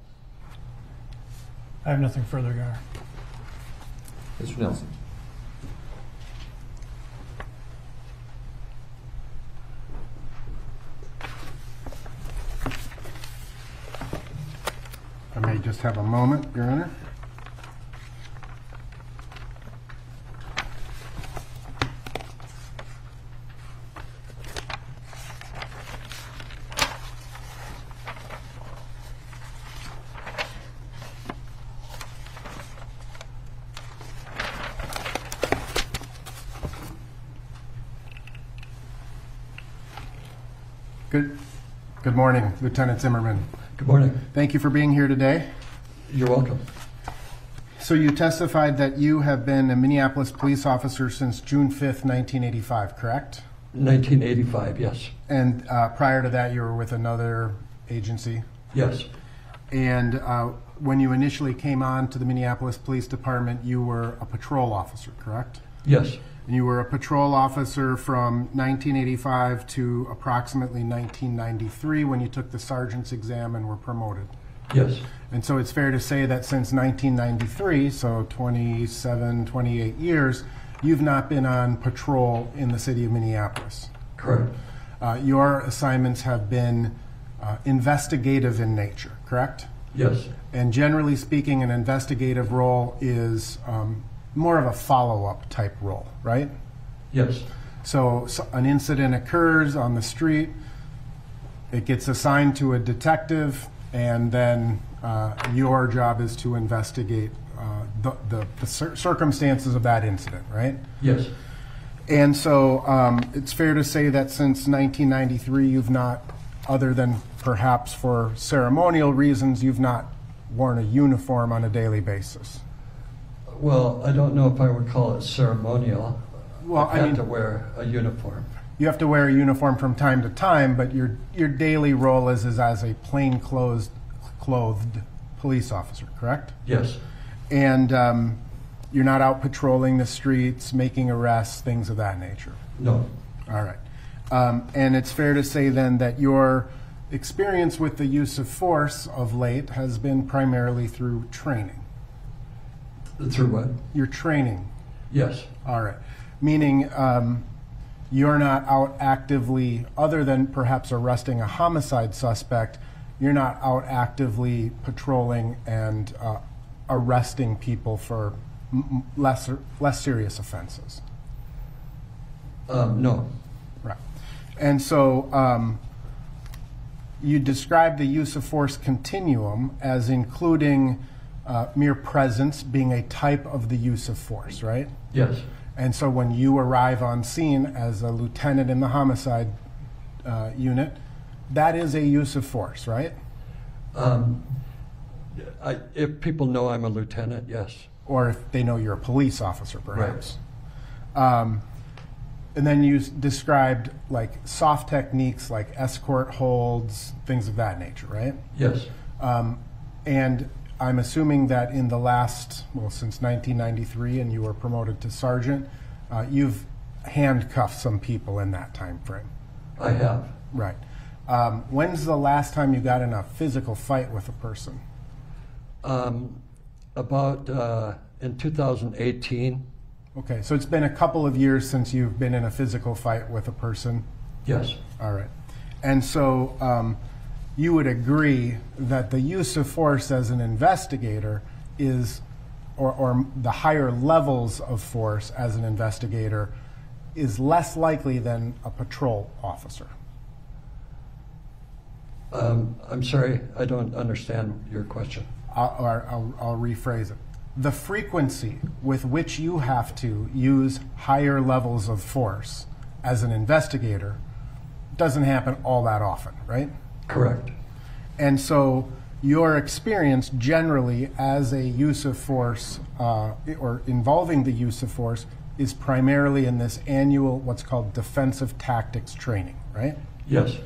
I have nothing further, Your Honor. Mr. Nelson. I may just have a moment, Your Honor. Good, good morning, Lieutenant Zimmerman. Good morning. Thank you for being here today. You're welcome. So you testified that you have been a Minneapolis police officer since June 5th, 1985, correct? 1985, yes. And uh, prior to that, you were with another agency. Yes, And uh, when you initially came on to the Minneapolis Police Department, you were a patrol officer, correct? yes, And you were a patrol officer from 1985 to approximately 1993 when you took the sergeant's exam and were promoted. yes, And so it's fair to say that since 1993, so 27, 28 years, you've not been on patrol in the city of Minneapolis. correct. Uh, your assignments have been uh, investigative in nature, correct? Yes, And generally speaking, an investigative role is um, more of a follow up type role, right? yes, So, so an incident occurs on the street, it gets assigned to a detective, and then uh, your job is to investigate uh, the, the, the cir- circumstances of that incident, right? yes, And so um, it's fair to say that since 1993, you've not, other than perhaps for ceremonial reasons, you've not worn a uniform on a daily basis. Well, I don't know if I would call it ceremonial. Well, I mean- to wear a uniform. You have to wear a uniform from time to time, but your your daily role is, is as a plain clothed clothed police officer, correct? Yes, And um, you're not out patrolling the streets, making arrests, things of that nature. no, All right. Um, and it's fair to say then that your experience with the use of force of late has been primarily through training. Through what? Your training. Yes, All right. Meaning um, you're not out actively, other than perhaps arresting a homicide suspect, you're not out actively patrolling and uh, arresting people for lesser, less serious offenses. Um, no. Right. And so um, you describe the use of force continuum as including uh, mere presence being a type of the use of force, right? Yes. And so when you arrive on scene as a lieutenant in the homicide uh, unit, that is a use of force, right? Um, I, if people know I'm a lieutenant, yes. Or if they know you're a police officer, perhaps. Um, and then you s- described like soft techniques like escort holds, things of that nature, right? Yes. Um, and I'm assuming that in the last, well, since 1993, and you were promoted to sergeant, uh, you've handcuffed some people in that time frame. I have. Right. Um, when's the last time you got in a physical fight with a person? Um, about uh, in 2018, Okay, so it's been a couple of years since you've been in a physical fight with a person. yes. All right. And so um, you would agree that the use of force as an investigator is, or, or the higher levels of force as an investigator, is less likely than a patrol officer. Um, I'm sorry, I don't understand your question. I'll, I'll, I'll rephrase it. The frequency with which you have to use higher levels of force as an investigator doesn't happen all that often, right? Correct. And so your experience generally as a use of force uh, or involving the use of force is primarily in this annual, what's called defensive tactics training, right? Yes.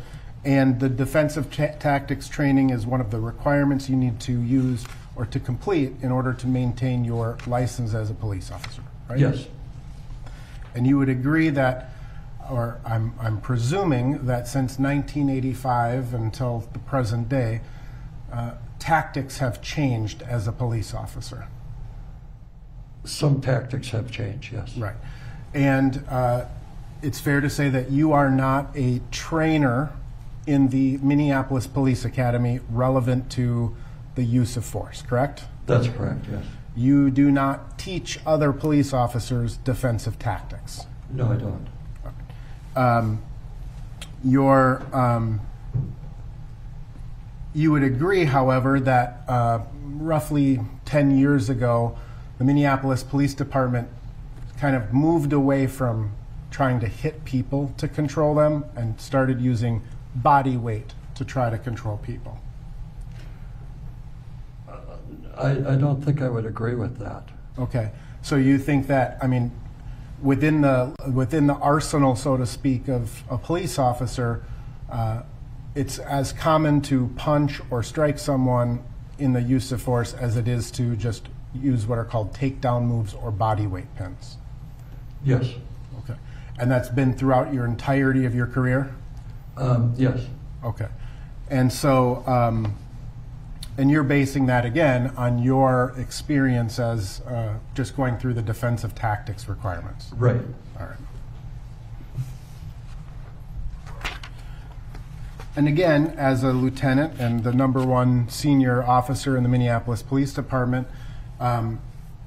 And the defensive ta- tactics training is one of the requirements you need to use or to complete in order to maintain your license as a police officer, right? Yes. And you would agree that, or I'm, I'm presuming that since 1985 until the present day, uh, tactics have changed as a police officer. Some tactics have changed, yes. Right. And uh, it's fair to say that you are not a trainer in the Minneapolis Police Academy relevant to the use of force, correct? That's correct, yes. You do not teach other police officers defensive tactics. No, I don't. Um, your, um, you would agree, however, that uh, roughly 10 years ago, the Minneapolis Police Department kind of moved away from trying to hit people to control them and started using body weight to try to control people. I, I don't think I would agree with that. Okay, so you think that, I mean, within the, within the arsenal, so to speak, of a police officer, uh, it's as common to punch or strike someone in the use of force as it is to just use what are called takedown moves or body weight pins? Yes. Okay, and that's been throughout your entirety of your career? Um, yes. Okay. And so, um, and you're basing that again on your experience as uh, just going through the defensive tactics requirements. Right. All right. And again, as a lieutenant and the number one senior officer in the Minneapolis Police Department, um,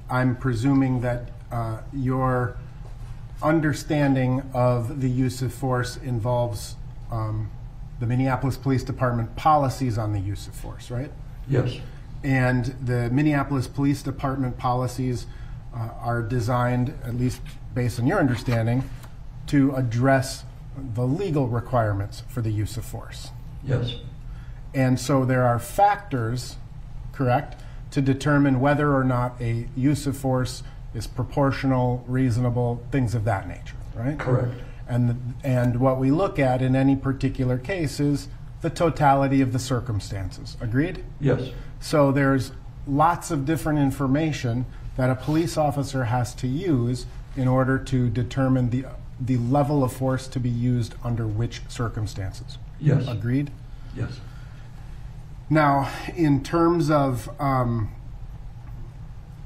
I'm presuming that uh, your understanding of the use of force involves um, the Minneapolis Police Department policies on the use of force, right? Yes. And the Minneapolis Police Department policies uh, are designed, at least based on your understanding, to address the legal requirements for the use of force. Yes. And so there are factors, correct, to determine whether or not a use of force is proportional, reasonable, things of that nature, right? Correct. And, and what we look at in any particular case is the totality of the circumstances. Agreed? Yes. So there's lots of different information that a police officer has to use in order to determine the, the level of force to be used under which circumstances. Yes. Agreed? Yes. Now, in terms of um,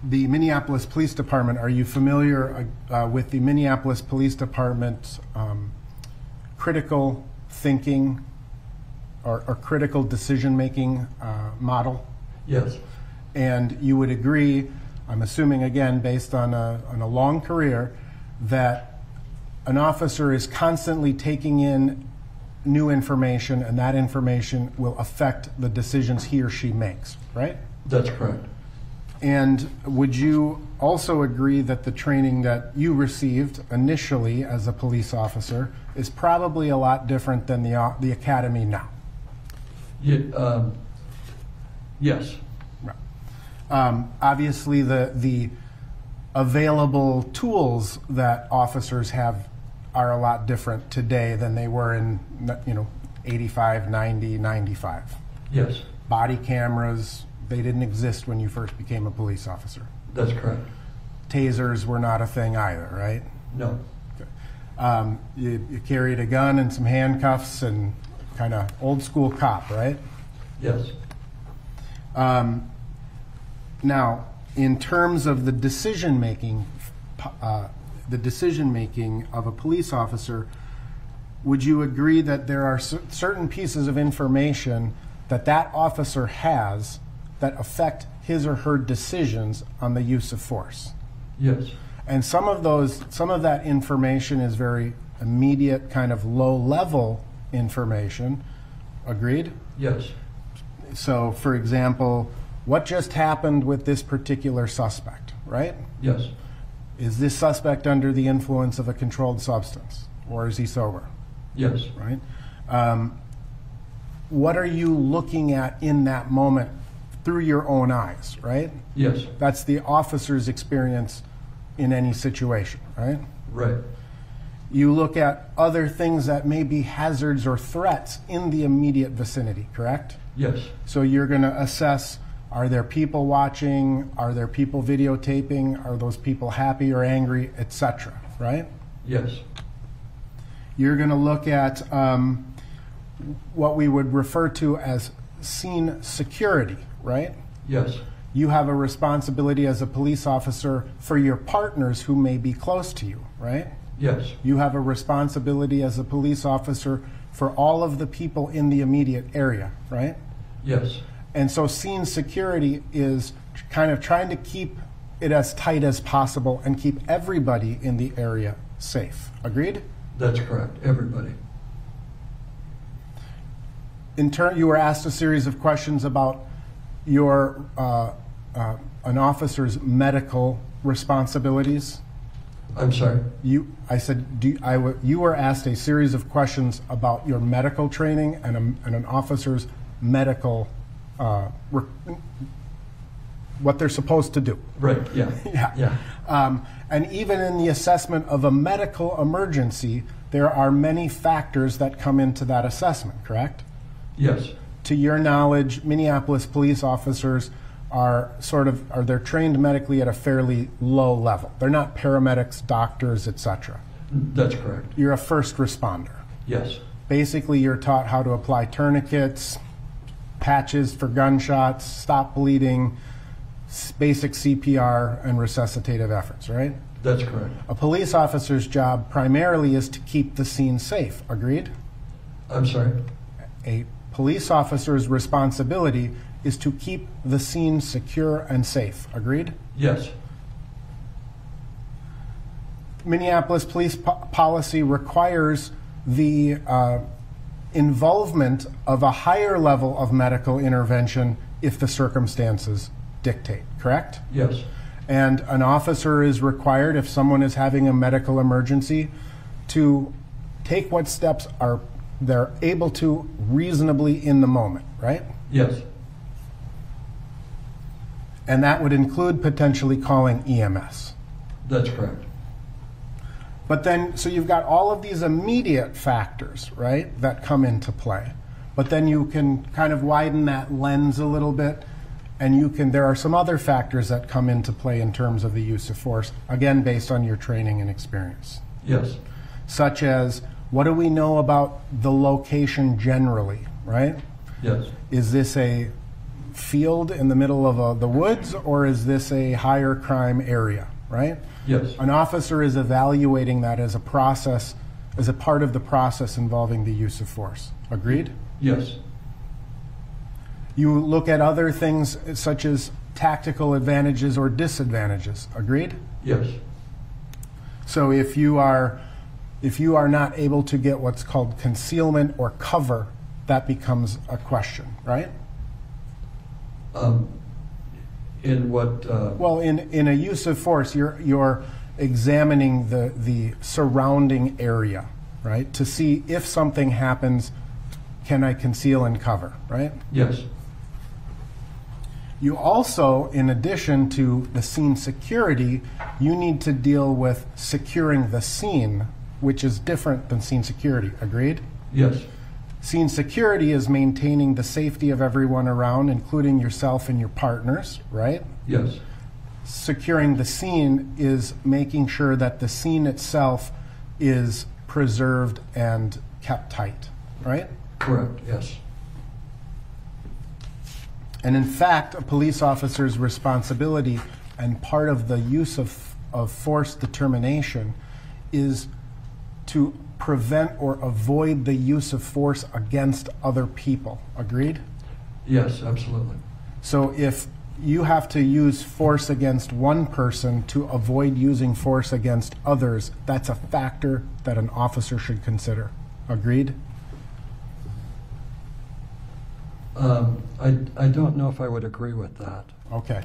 the Minneapolis Police Department, are you familiar uh, with the Minneapolis Police Department's um, critical thinking or, or critical decision making uh, model? Yes. And you would agree, I'm assuming again, based on a, on a long career, that an officer is constantly taking in new information and that information will affect the decisions he or she makes, right? That's correct. And would you also agree that the training that you received initially as a police officer is probably a lot different than the, uh, the academy now? Ye- um, yes. Um, obviously, the, the available tools that officers have are a lot different today than they were in, you know, 85, 90, 95. Yes. Body cameras, they didn't exist when you first became a police officer. That's correct. Tasers were not a thing either, right? No. Um, you, you carried a gun and some handcuffs and kind of old school cop, right? Yes. Um, now, in terms of the decision making, uh, the decision making of a police officer, would you agree that there are certain pieces of information that that officer has that affect his or her decisions on the use of force? Yes. And some of those, some of that information is very immediate, kind of low level information. Agreed? Yes. So, for example, what just happened with this particular suspect, right? Yes. Is this suspect under the influence of a controlled substance or is he sober, Yes. right? Um, what are you looking at in that moment through your own eyes, right? Yes. That's the officer's experience in any situation, right? Right. You look at other things that may be hazards or threats in the immediate vicinity, correct? Yes. So you're going to assess are there people watching? Are there people videotaping? Are those people happy or angry, etc., right? Yes. You're going to look at um, what we would refer to as scene security, right? Yes. You have a responsibility as a police officer for your partners who may be close to you, right? Yes. You have a responsibility as a police officer for all of the people in the immediate area, right? Yes. And so scene security is kind of trying to keep it as tight as possible and keep everybody in the area safe. Agreed? That's correct. Everybody. In turn, you were asked a series of questions about your uh, uh, an officer's medical responsibilities. I'm sorry. You, I said, do you, I you were asked a series of questions about your medical training and, a, and an officer's medical, uh, re- what they're supposed to do. Right. Yeah. Yeah. Yeah. Um, and even in the assessment of a medical emergency, there are many factors that come into that assessment, correct? Yes. To your knowledge, Minneapolis police officers are sort of are they're trained medically at a fairly low level. They're not paramedics, doctors, etc. That's correct. You're a first responder. Yes. Basically, you're taught how to apply tourniquets, patches for gunshots, stop bleeding, basic CPR, and resuscitative efforts, right? That's correct. A police officer's job primarily is to keep the scene safe. Agreed? I'm sorry. A police officer's responsibility is to keep the scene secure and safe. Agreed? Yes. Minneapolis police po- policy requires the uh, involvement of a higher level of medical intervention if the circumstances dictate, correct? Yes. And an officer is required, if someone is having a medical emergency, to take what steps are they're able to reasonably in the moment, right? Yes. And that would include potentially calling EMS. That's correct. But then, so you've got all of these immediate factors, right, that come into play. But then you can kind of widen that lens a little bit, and you can, there are some other factors that come into play in terms of the use of force, again, based on your training and experience. Yes. Such as, what do we know about the location generally, right? Yes. Is this a field in the middle of uh the woods, or is this a higher crime area, right? Yes. An officer is evaluating that as a process, as a part of the process involving the use of force. Agreed? Yes. You look at other things such as tactical advantages or disadvantages. Agreed? Yes. So if you are if you are not able to get what's called concealment or cover, that becomes a question, right? Um, in what? Uh, Well, in, in a use of force, you're, you're examining the, the surrounding area, right? To see if something happens, can I conceal and cover, right? yes. You also, in addition to the scene security, you need to deal with securing the scene, which is different than scene security. Agreed? Yes. Scene security is maintaining the safety of everyone around, including yourself and your partners, right? Yes. securing the scene is making sure that the scene itself is preserved and kept tight, right? Correct. Yes. And in fact, a police officer's responsibility and part of the use of, of force determination is to prevent or avoid the use of force against other people. Agreed? Yes. Absolutely. So if you have to use force against one person to avoid using force against others, that's a factor that an officer should consider. Agreed? Um, I I don't know if I would agree with that. Okay.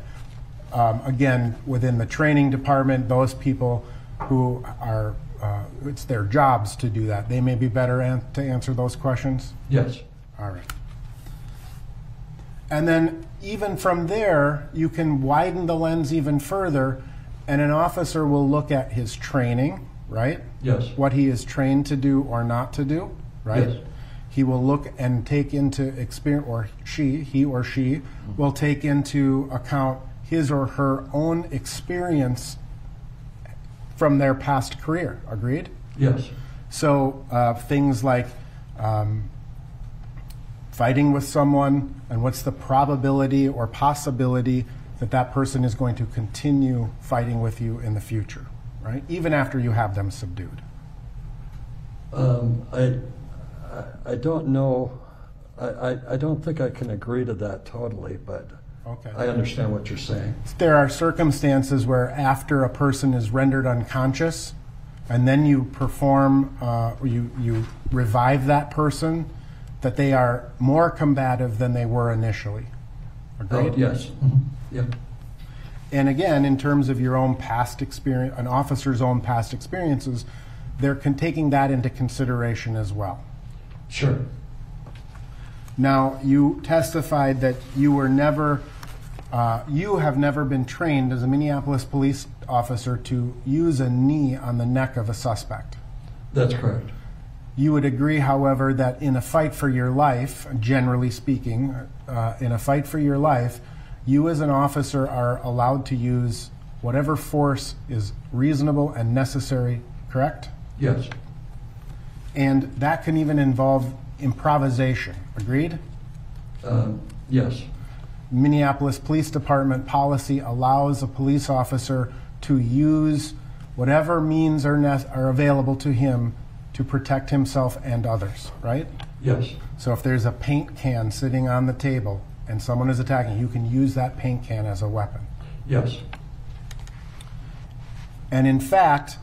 Um, again, within the training department, those people who are, uh, it's their jobs to do that. They may be better an- to answer those questions. Yes. All right. And then, even from there, you can widen the lens even further, and an officer will look at his training, right? Yes. What he is trained to do or not to do, right? Yes. He will look and take into experience, or she, he or she, will take into account his or her own experience from their past career. Agreed? Yes. So uh, things like um, fighting with someone, and what's the probability or possibility that that person is going to continue fighting with you in the future, right? Even after you have them subdued. Um, I, I- don't know, I, I, I don't think I can agree to that totally, but Okay. I understand what you're saying. There are circumstances where after a person is rendered unconscious, and then you perform, uh, you, you revive that person, that they are more combative than they were initially. Agreed? Oh, yes. Mhm. Yep. And again, in terms of your own past experience, an officer's own past experiences, they're con- taking that into consideration as well. Sure. Now, you testified that you were never, uh, you have never been trained as a Minneapolis police officer to use a knee on the neck of a suspect. That's correct. You would agree, however, that in a fight for your life, generally speaking, uh, in a fight for your life, you as an officer are allowed to use whatever force is reasonable and necessary, correct? Yes. And that can even involve improvisation, agreed? Um, yes. Minneapolis Police Department policy allows a police officer to use whatever means are, are available to him to protect himself and others, right? Yes. So if there's a paint can sitting on the table and someone is attacking, you can use that paint can as a weapon. Yes. And in fact,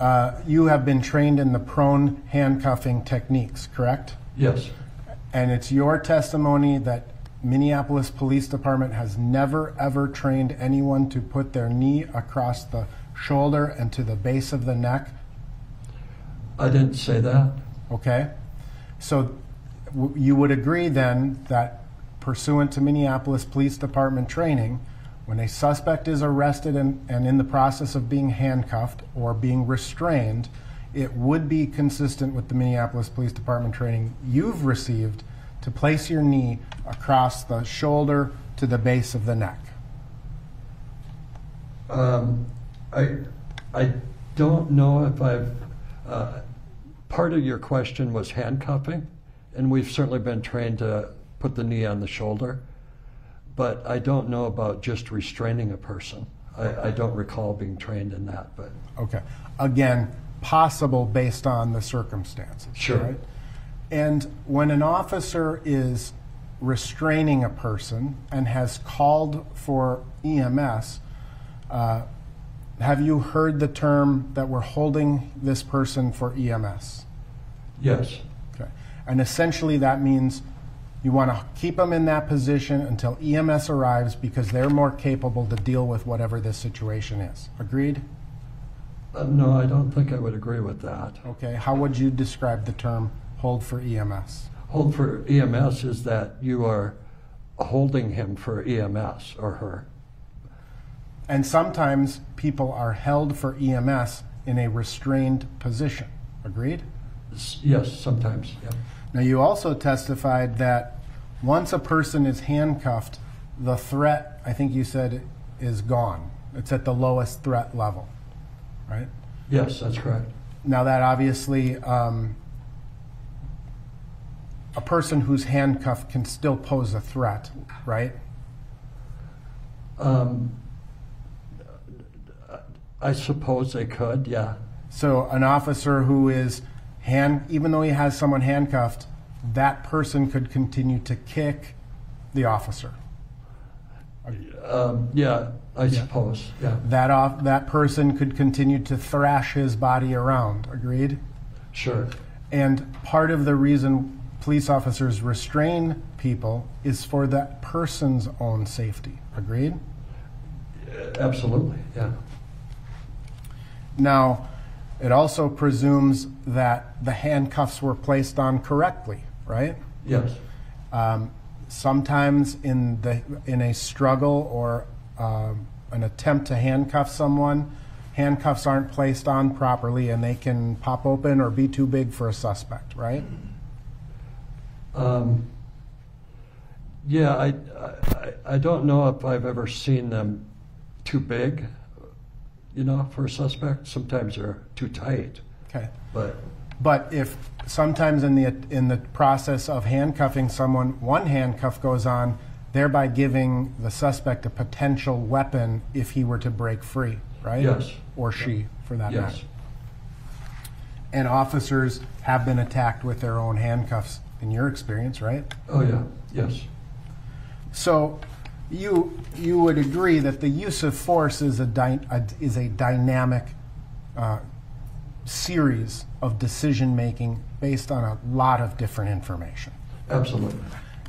uh, you have been trained in the prone handcuffing techniques, correct? Yes. And it's your testimony that Minneapolis Police Department has never ever trained anyone to put their knee across the shoulder and to the base of the neck, I didn't say that. okay? So w- you would agree then that pursuant to Minneapolis Police Department training, when a suspect is arrested and, and in the process of being handcuffed or being restrained, it would be consistent with the Minneapolis Police Department training you've received to place your knee across the shoulder to the base of the neck. Um, I, I don't know if I've, uh, part of your question was handcuffing, and we've certainly been trained to put the knee on the shoulder, but I don't know about just restraining a person. I, I don't recall being trained in that, but Okay. Again, possible based on the circumstances. Sure. right? And when an officer is restraining a person and has called for EMS, uh, have you heard the term that we're holding this person for EMS? Yes, Okay. And essentially, that means you want to keep them in that position until EMS arrives because they're more capable to deal with whatever this situation is. Agreed? Uh, no, I don't think I would agree with that. Okay. How would you describe the term hold for EMS? Hold for EMS is that you are holding him for EMS or her. And sometimes people are held for EMS in a restrained position. Agreed? Yes, sometimes, yeah. Now, you also testified that once a person is handcuffed, the threat, I think you said, is gone. It's at the lowest threat level, right? Yes, that's correct. Now, that obviously, um, a person who's handcuffed can still pose a threat, right? Um, I suppose they could, yeah. So, an officer who is hand, even though he has someone handcuffed, that person could continue to kick the officer. Um, yeah, I suppose, yeah. That off, that person could continue to thrash his body around. Agreed. Sure. And part of the reason police officers restrain people is for that person's own safety. Agreed. Absolutely, yeah. Now, it also presumes that the handcuffs were placed on correctly, right? Yes. Um, sometimes in the in a struggle or um, an attempt to handcuff someone, handcuffs aren't placed on properly, and they can pop open or be too big for a suspect, right? Um, yeah, I, I, I don't know if I've ever seen them too big, you know, for a suspect. Sometimes they're too tight, Okay. but But if sometimes in the in the process of handcuffing someone, one handcuff goes on, thereby giving the suspect a potential weapon if he were to break free, right? Yes. Or she, for that yes, matter. And officers have been attacked with their own handcuffs, in your experience, right? oh yeah, yes, So, you you would agree that the use of force is a, dy- a is a dynamic uh, series of decision making based on a lot of different information, absolutely.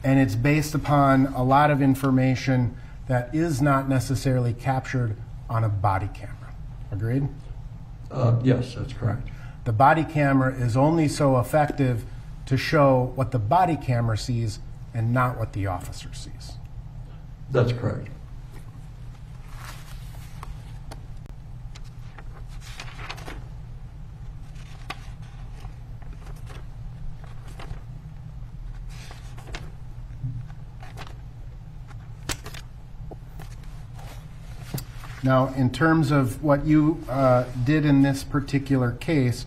and it's based upon a lot of information that is not necessarily captured on a body camera. Agreed. Uh, yes, that's correct. The body camera is only so effective to show what the body camera sees and not what the officer sees. That's correct. Now, in terms of what you uh, did in this particular case,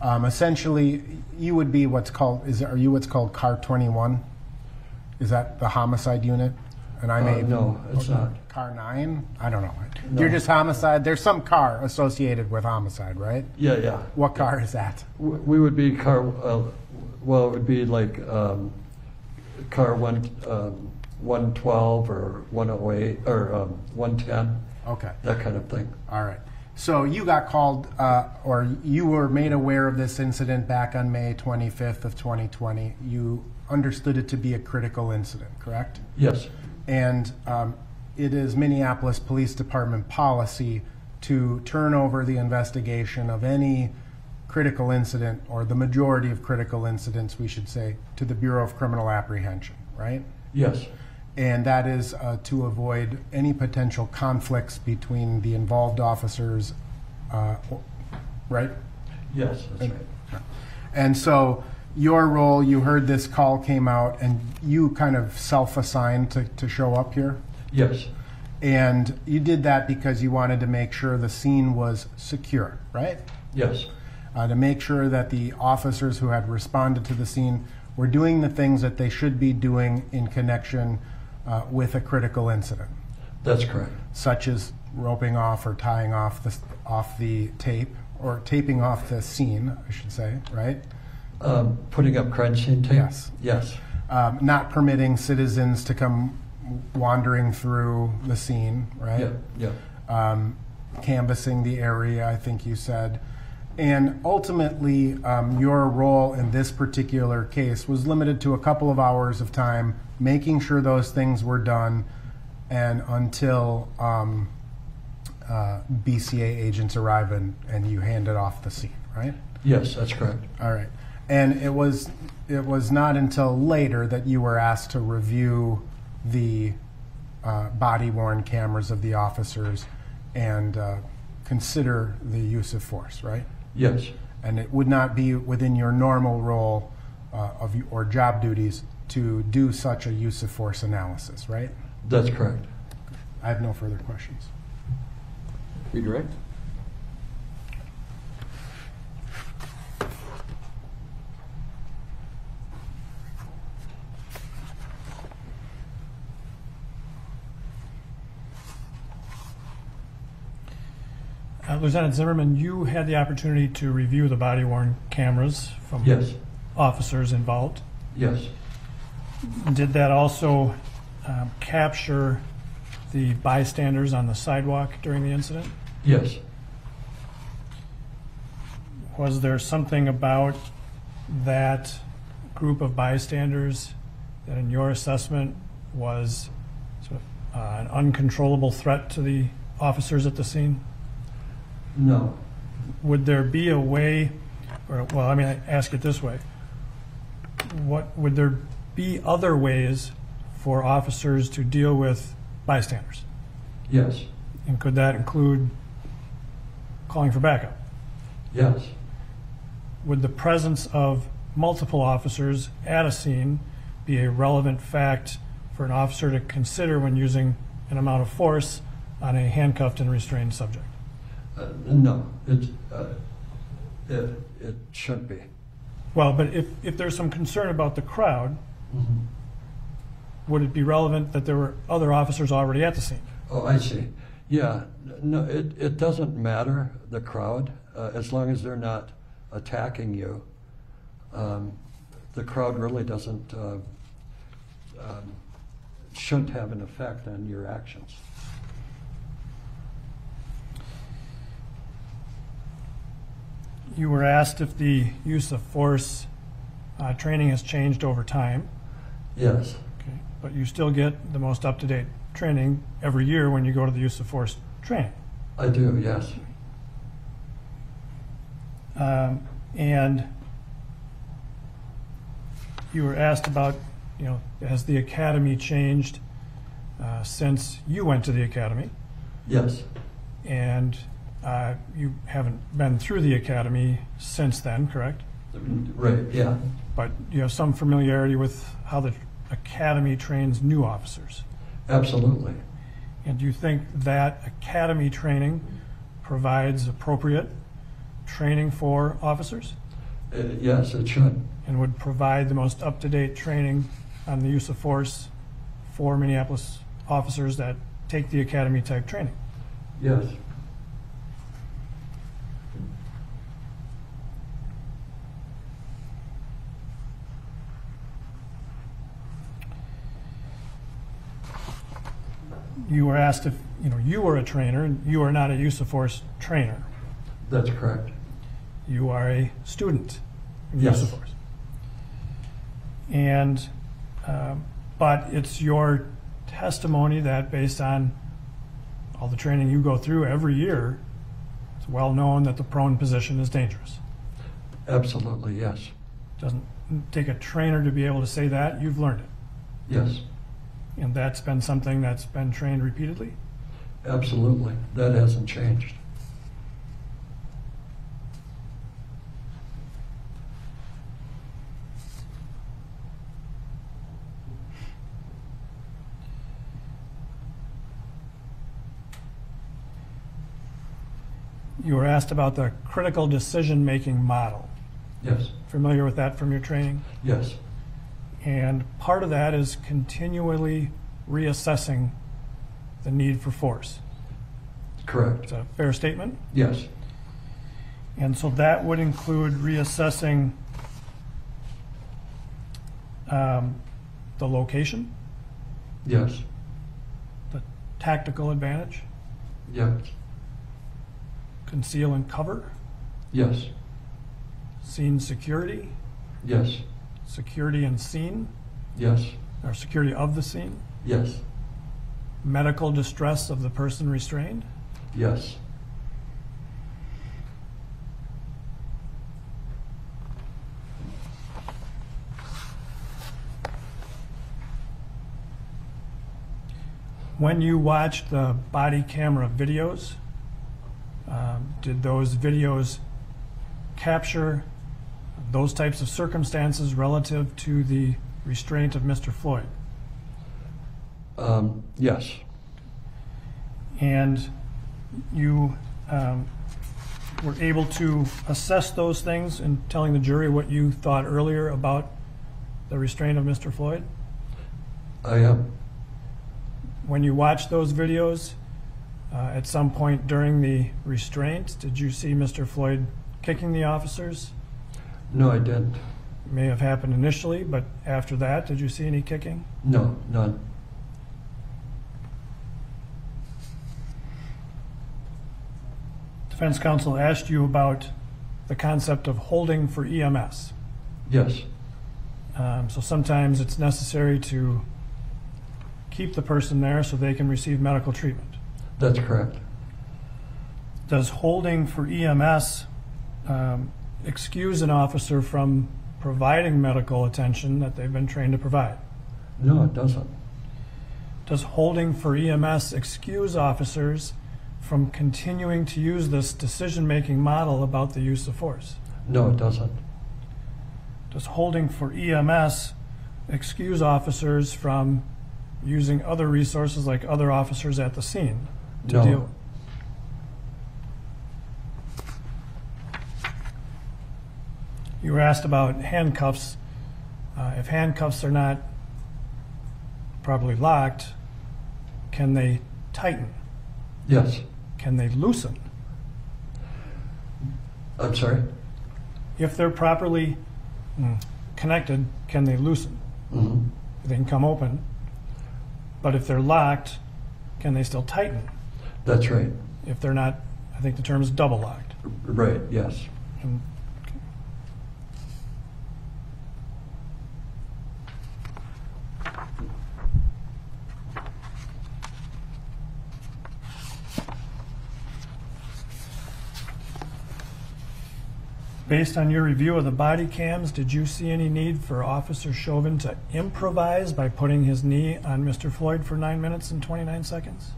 um, essentially, you would be what's called is are you what's called CAR 21? Is that the homicide unit? And I Uh, may no, it's not. CAR 9. I don't know. No. You're just homicide. There's some car associated with homicide, right? Yeah, yeah. What car is that? We would be car, uh, well, it would be like um, car one, um, 112 or 108 or um, 110, Okay. that kind of thing. All right. So you got called, uh, or you were made aware of this incident back on May 25th of 2020. You understood it to be a critical incident, correct? Yes, And um, it is Minneapolis Police Department policy to turn over the investigation of any critical incident, or the majority of critical incidents, we should say, to the Bureau of Criminal Apprehension, right? yes, And that is uh, to avoid any potential conflicts between the involved officers, uh, right? yes, that's right. And so your role, you heard this call came out, and you kind of self assigned to, to show up here? Yes, And you did that because you wanted to make sure the scene was secure, right? yes, Uh, to make sure that the officers who had responded to the scene were doing the things that they should be doing in connection uh, with a critical incident, that's correct. such as roping off or tying off the off the tape or taping off the scene, I should say, right? Um, Putting up crime scene tape? Yes. Yes, um, not permitting citizens to come wandering through the scene, right? Yeah, yeah. um, canvassing the area, I think you said. And ultimately, um, your role in this particular case was limited to a couple of hours of time, making sure those things were done, and until um, uh, BCA agents arrive and, and you it off the scene, right? Yes, that's correct. All right. And it was it was not until later that you were asked to review the uh, body worn cameras of the officers and uh, consider the use of force, right? Yes, And it would not be within your normal role uh, of y- or job duties to do such a use of force analysis, right? that's correct. I have no further questions. Redirect. Uh, Lieutenant Zimmerman, you had the opportunity to review the body worn cameras from Yes, officers involved. yes, Did that also um, capture the bystanders on the sidewalk during the incident? yes. Was there something about that group of bystanders that, in your assessment, was sort of, uh, an uncontrollable threat to the officers at the scene? No, Would there be a way, or, well, I mean, I ask it this way. What, would there be other ways for officers to deal with bystanders? yes, And could that include calling for backup? yes, Would the presence of multiple officers at a scene be a relevant fact for an officer to consider when using an amount of force on a handcuffed and restrained subject? Uh, no, it, uh, it, it should be. Well, but if, if there's some concern about the crowd, would it be relevant that there were other officers already at the scene? Oh, I see. Yeah, no, it, it doesn't matter, the crowd, uh, as long as they're not attacking you. Um, the crowd really doesn't, uh, um, shouldn't have an effect on your actions. You were asked if the use of force uh, training has changed over time, Yes, okay, but you still get the most up-to-date training every year when you go to the use of force training. I do, yes. Um, and you were asked about, you know, has the academy changed uh, since you went to the academy? Yes, And uh, you haven't been through the academy since then, correct? right, yeah, But you have some familiarity with how the academy trains new officers. absolutely. And do you think that academy training provides appropriate training for officers Uh, yes, it should. and would provide the most up-to-date training on the use of force for Minneapolis officers that take the academy type training? Yes, You were asked if, you know, you were a trainer and you are not a use of force trainer. that's correct. You are a student in use of Yes. force. And, um, but it's your testimony that based on all the training you go through every year, it's well known that the prone position is dangerous. Absolutely, yes. Doesn't take a trainer to be able to say that, you've learned it. Yes, And that's been something that's been trained repeatedly? absolutely. That hasn't changed. You were asked about the critical decision-making model. Yes, Familiar with that from your training? yes, And part of that is continually reassessing the need for force. correct. It's a fair statement? Yes, And so that would include reassessing um, The location, Yes. the tactical advantage, Yes. conceal and cover, Yes. scene security, Yes. Security and scene, Yes. or security of the scene, Yes. medical distress of the person restrained, Yes. When you watched the body camera videos, um, did those videos capture those types of circumstances relative to the restraint of Mr. Floyd? Um, yes. And you um, were able to assess those things in telling the jury what you thought earlier about the restraint of Mr. Floyd? I am. When you watched those videos, uh, at some point during the restraint, did you see Mr. Floyd kicking the officers? No, I didn't. May have happened initially, but after that, did you see any kicking? No, none. Defense counsel asked you about the concept of holding for EMS. Yes. Um, so sometimes it's necessary to keep the person there so they can receive medical treatment. That's correct. Does holding for EMS um, excuse an officer from providing medical attention that they've been trained to provide? No, it doesn't. Does holding for EMS excuse officers from continuing to use this decision making model about the use of force? No, it doesn't. Does holding for EMS excuse officers from using other resources like other officers at the scene to No. deal? You were asked about handcuffs. Uh, if handcuffs are not properly locked, can they tighten? Yes. Can they loosen? I'm sorry? If they're properly mm, connected, can they loosen? hmm They can come open. But if they're locked, can they still tighten? That's right. If they're not, I think the term is double locked. Right, yes. And- Based on your review of the body cams, did you see any need for Officer Chauvin to improvise by putting his knee on Mr. Floyd for nine minutes and 29 seconds?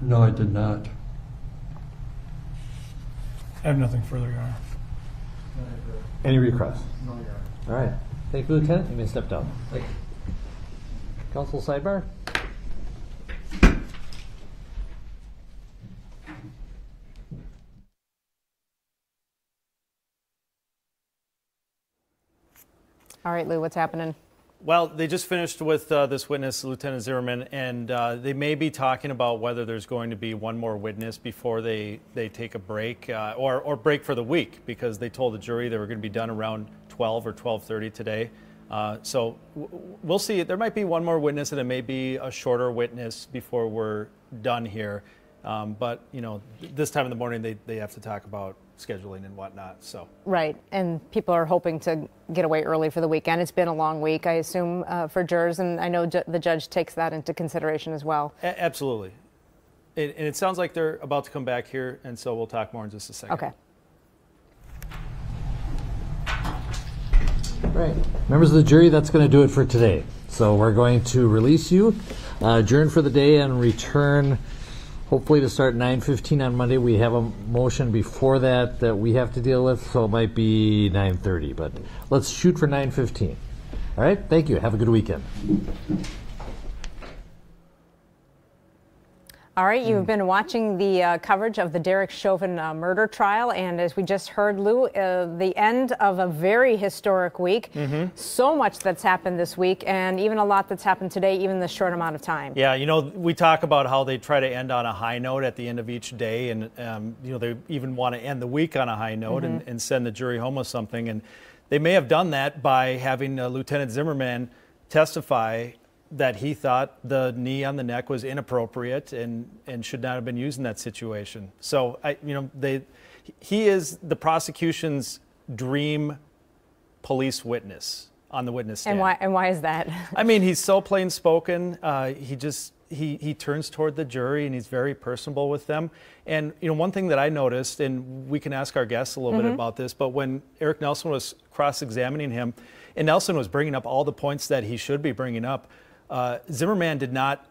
No, I did not. I have nothing further, Your Honor. Any requests? No, Your Honor. All right. Thank you, Lieutenant. You may step down. Thank you. Counsel sidebar? All right, Lou, what's happening? Well, they just finished with uh, this witness, Lieutenant Zimmerman, and uh, they may be talking about whether there's going to be one more witness before they, they take a break uh, or, or break for the week because they told the jury they were going to be done around 12 or 12:30 today. Uh, so we'll see. There might be one more witness, and it may be a shorter witness before we're done here. Um, but you know, this time in the morning they, they have to talk about scheduling and whatnot. So. Right, and people are hoping to get away early for the weekend. It's been a long week, I assume, uh, for jurors, and I know ju- the judge takes that into consideration as well. A- absolutely. It, and it sounds like they're about to come back here, and so we'll talk more in just a second. Okay. Right. Members of the jury, that's going to do it for today. So we're going to release you, uh, adjourn for the day, and return hopefully to start 9.15 on Monday. We have a motion before that that we have to deal with, so it might be 9.30. But let's shoot for 9.15. All right? Thank you. Have a good weekend. All right, you've been watching the uh, coverage of the Derek Chauvin uh, murder trial, and as we just heard, Lou, uh, the end of a very historic week. So much that's happened this week, and even a lot that's happened today, even the short amount of time. Yeah, you know, we talk about how they try to end on a high note at the end of each day, and um, you know they even want to end the week on a high note and, and send the jury home with something. And they may have done that by having uh, Lieutenant Zimmerman testify that he thought the knee on the neck was inappropriate and, and should not have been used in that situation. So I, you know, they, he is the prosecution's dream police witness on the witness stand. And why? And why is that? I mean, he's so plain spoken. Uh, he just he he turns toward the jury and he's very personable with them. And you know, one thing that I noticed, and we can ask our guests a little Mm-hmm. bit about this, but when Eric Nelson was cross-examining him, and Nelson was bringing up all the points that he should be bringing up, uh, Zimmerman did not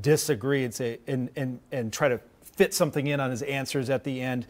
disagree and say and and and try to fit something in on his answers at the end.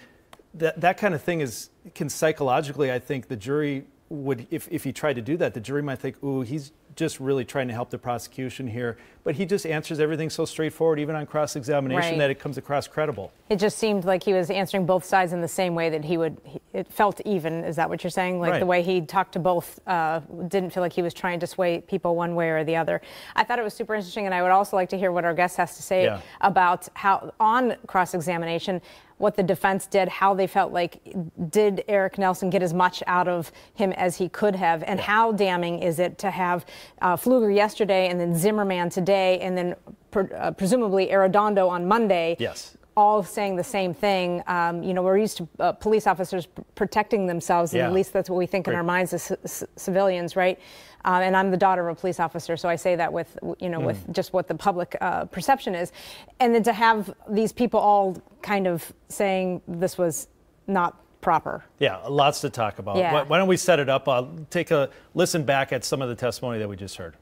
That that kind of thing is can psychologically, I think, the jury would if if he tried to do that, the jury might think, "Ooh, he's just really trying to help the prosecution here." But he just answers everything so straightforward, even on cross-examination, Right. that it comes across credible. It just seemed like he was answering both sides in the same way that he would. It felt even. Is that what you're saying? Like Right. the way he talked to both uh, didn't feel like he was trying to sway people one way or the other. I thought it was super interesting, and I would also like to hear what our guest has to say Yeah. about how on cross-examination what the defense did, how they felt like did Eric Nelson get as much out of him as he could have, and how damning is it to have uh, Pleoger yesterday and then Zimmerman today, and then pre- uh, presumably Arradondo on Monday Yes. all saying the same thing. Um, you know, we're used to uh, police officers protecting themselves, and Yeah. at least that's what we think in our minds as civilians, right? Um, and I'm the daughter of a police officer, so I say that with, you know, with Mm. just what the public uh, perception is. And then to have these people all kind of saying this was not proper. Yeah, lots to talk about. Yeah. Why, why don't we set it up? Uh, take a listen back at some of the testimony that we just heard.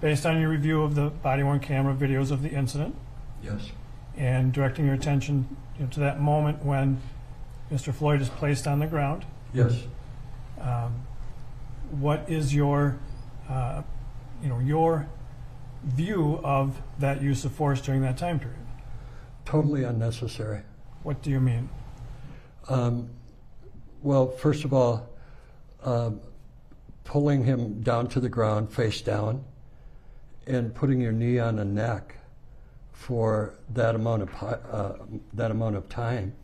Based on your review of the body worn camera videos of the incident Yes. and directing your attention you know, to that moment when Mr. Floyd is placed on the ground, Yes. What is your, uh, you know, your view of that use of force during that time period? Totally unnecessary. What do you mean? Um, well, first of all, um, pulling him down to the ground, face down, and putting your knee on the neck for that amount of uh, that amount of time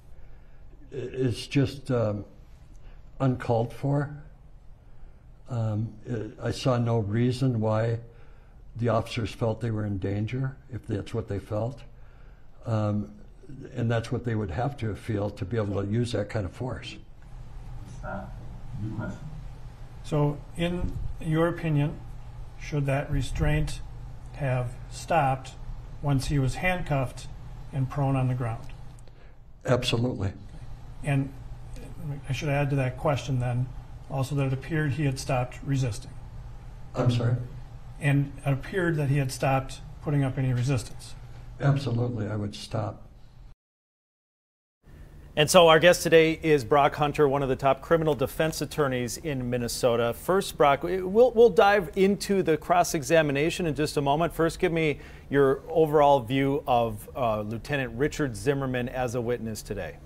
is just um, uncalled for. Um, i I saw no reason why the officers felt they were in danger, if that's what they felt. Um, and that's what they would have to feel to be able to use that kind of force. So, in your opinion, should that restraint have stopped once he was handcuffed and prone on the ground? Absolutely. And I should add to that question then also that it appeared he had stopped resisting. I'm sorry? And it appeared that he had stopped putting up any resistance. Absolutely, I would stop. And so our guest today is Brock Hunter, one of the top criminal defense attorneys in Minnesota. First, Brock, we'll, we'll dive into the cross examination in just a moment. First, give me your overall view of uh, Lieutenant Richard Zimmerman as a witness today.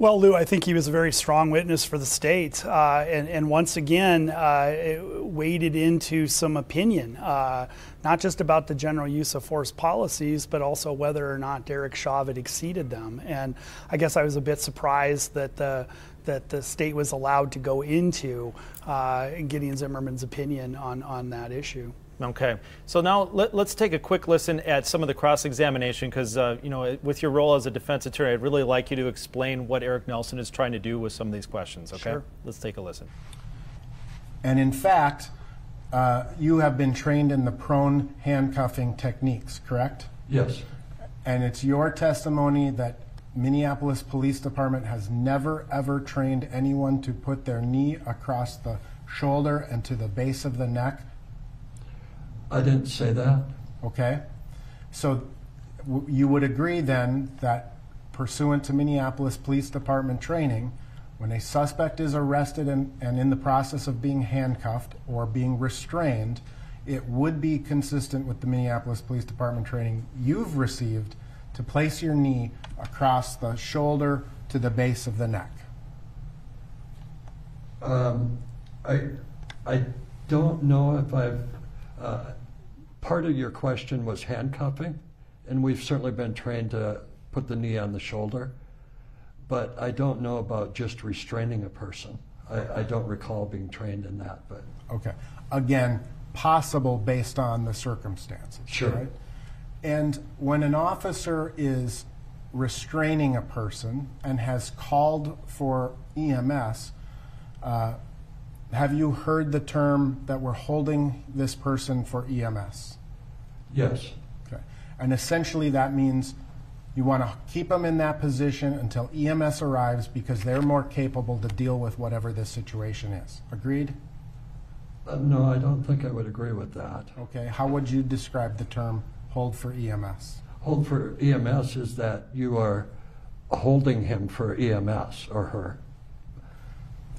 Well, Lou, I think he was a very strong witness for the state, uh, and, and once again uh, waded into some opinion, uh, not just about the general use of force policies, but also whether or not Derek Chauvin had exceeded them. And I guess I was a bit surprised that the that the state was allowed to go into uh, getting Zimmerman's opinion on on that issue. Okay, so now let, us take a quick listen at some of the cross examination because, uh, you know, with your role as a defense attorney, I'd really like you to explain what Eric Nelson is trying to do with some of these questions. Okay, Sure. let's take a listen. And in fact, uh, you have been trained in the prone handcuffing techniques, correct? Yes. And it's your testimony that Minneapolis Police Department has never ever trained anyone to put their knee across the shoulder and to the base of the neck, I didn't say that. okay? So w- you would agree then that pursuant to Minneapolis Police Department training, when a suspect is arrested and, and in the process of being handcuffed or being restrained, it would be consistent with the Minneapolis Police Department training you've received to place your knee across the shoulder to the base of the neck. Um, I, I don't know if I've, uh, part of your question was handcuffing, and we've certainly been trained to put the knee on the shoulder, but I don't know about just restraining a person. I, I don't recall being trained in that, but Okay. Again, possible based on the circumstances. Sure. Right? And when an officer is restraining a person and has called for EMS, uh, have you heard the term that we're holding this person for EMS? Yes. Okay. And essentially that means you want to keep them in that position until EMS arrives because they're more capable to deal with whatever this situation is. Agreed? Uh, no, I don't think I would agree with that. Okay. How would you describe the term hold for EMS? Hold for EMS is that you are holding him for EMS or her.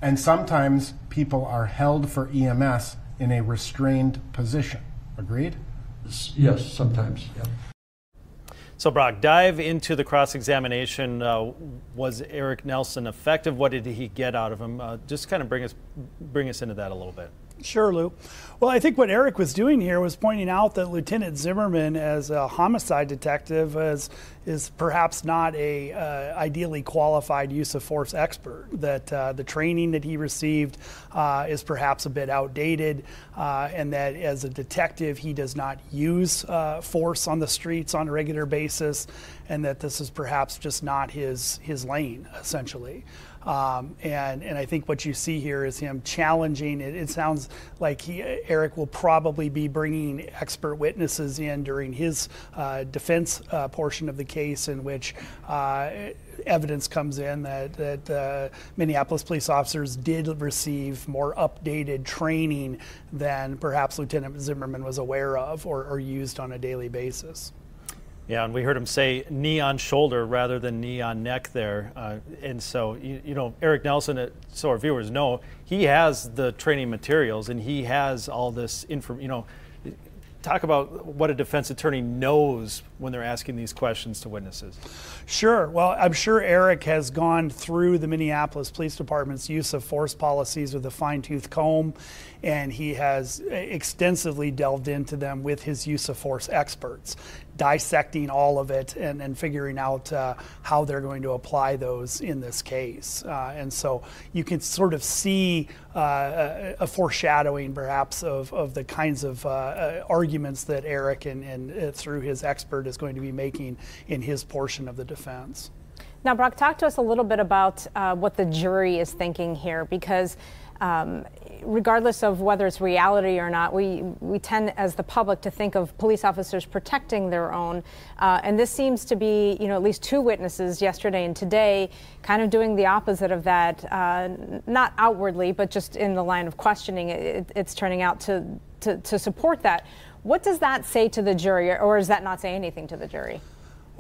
And sometimes people are held for EMS in a restrained position. Agreed? Yes, sometimes, yeah. So, Brock, dive into the cross examination. Uh, was Eric Nelson effective? What did he get out of him? Uh, just kind of bring us bring us into that a little bit. Sure, Lou. Well, I think what Eric was doing here was pointing out that Lieutenant Zimmerman, as a homicide detective, is is perhaps not a uh, ideally qualified use of force expert. That uh, the training that he received uh, is perhaps a bit outdated, uh, and that as a detective he does not use uh, force on the streets on a regular basis, and that this is perhaps just not his his lane essentially. Um, and and I think what you see here is him challenging. It, it sounds like he, Eric will probably be bringing expert witnesses in during his uh, defense uh, portion of the case, in which uh, evidence comes in that that Minneapolis police officers did receive more updated training than perhaps Lieutenant Zimmerman was aware of or, or used on a daily basis. Yeah, and we heard him say knee on shoulder rather than knee on neck there. Uh, and so, you, you know, Eric Nelson, uh, so our viewers know, he has the training materials and he has all this info. You know, talk about what a defense attorney knows when they're asking these questions to witnesses. Sure. Well, I'm sure Eric has gone through the Minneapolis Police Department's use of force policies with a fine tooth comb, and he has extensively delved into them with his use of force experts, dissecting all of it and, and figuring out uh, how they're going to apply those in this case. Uh, and so you can sort of see uh, a, foreshadowing, perhaps, of, of the kinds of uh, uh, arguments that Eric and, and uh, through his expert is going to be making in his portion of the defense. Now, Brock, talk to us a little bit about what the jury is thinking here, because um, regardless of whether it's reality or not, we, we tend, as the public, to think of police officers protecting their own. Uh, and this seems to be, you know, at least two witnesses yesterday and today kind of doing the opposite of that, uh, not outwardly, but just in the line of questioning. It, it's turning out to, to, to support that. What does that say to the jury, or does that not say anything to the jury?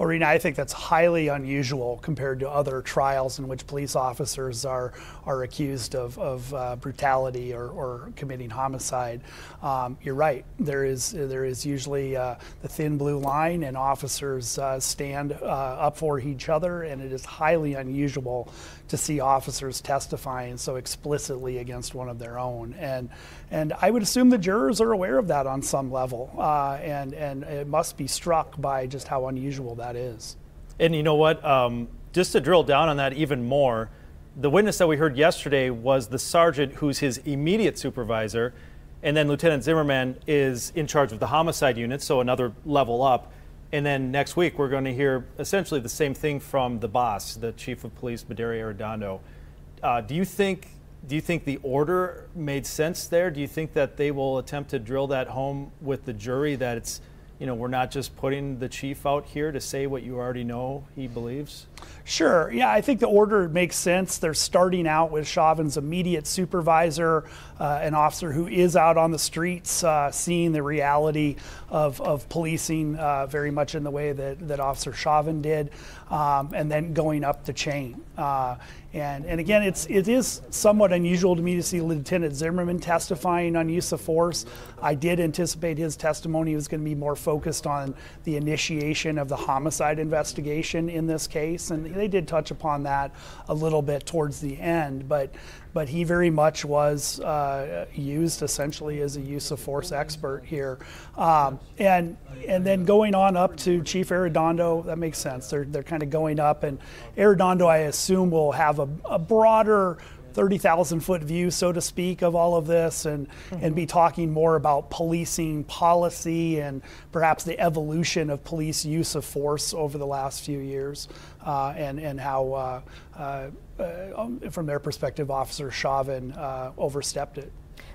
Well, Rena, I think that's highly unusual compared to other trials in which police officers are are accused of, of uh, brutality or, or committing homicide. Um, you're right. There is there is usually uh, the thin blue line, and officers uh, stand uh, up for each other, and it is highly unusual to see officers testifying so explicitly against one of their own. And and I would assume the jurors are aware of that on some level, uh, and and it must be struck by just how unusual that is. And you know what? Um, just to drill down on that even more, the witness that we heard yesterday was the sergeant who's his immediate supervisor, and then Lieutenant Zimmerman is in charge of the homicide unit, so another level up. And then next week, we're going to hear essentially the same thing from the boss, the chief of police, Medaria Arradondo. Uh, do you think? Do you think the order made sense there? Do you think that they will attempt to drill that home with the jury that it's, you know, we're not just putting the chief out here to say what you already know he believes? Sure. Yeah, I think the order makes sense. They're starting out with Chauvin's immediate supervisor, uh, an officer who is out on the streets, uh, seeing the reality of, of policing uh, very much in the way that, that Officer Chauvin did, um, and then going up the chain. Uh, and, and again, it's, it is somewhat unusual to me to see Lieutenant Zimmerman testifying on use of force. I did anticipate his testimony was going to be more focused on the initiation of the homicide investigation in this case, and they did touch upon that a little bit towards the end. But but he very much was uh, used essentially as a use of force expert here. Um, and and then going on up to Chief Arradondo, that makes sense. They're, they're kind of going up, and Arradondo, I assume, will have a, a broader 30,000 foot view, so to speak, of all of this and, and be talking more about policing policy and perhaps the evolution of police use of force over the last few years uh, and, and how, uh, uh, uh, from their perspective, Officer Chauvin uh, overstepped it.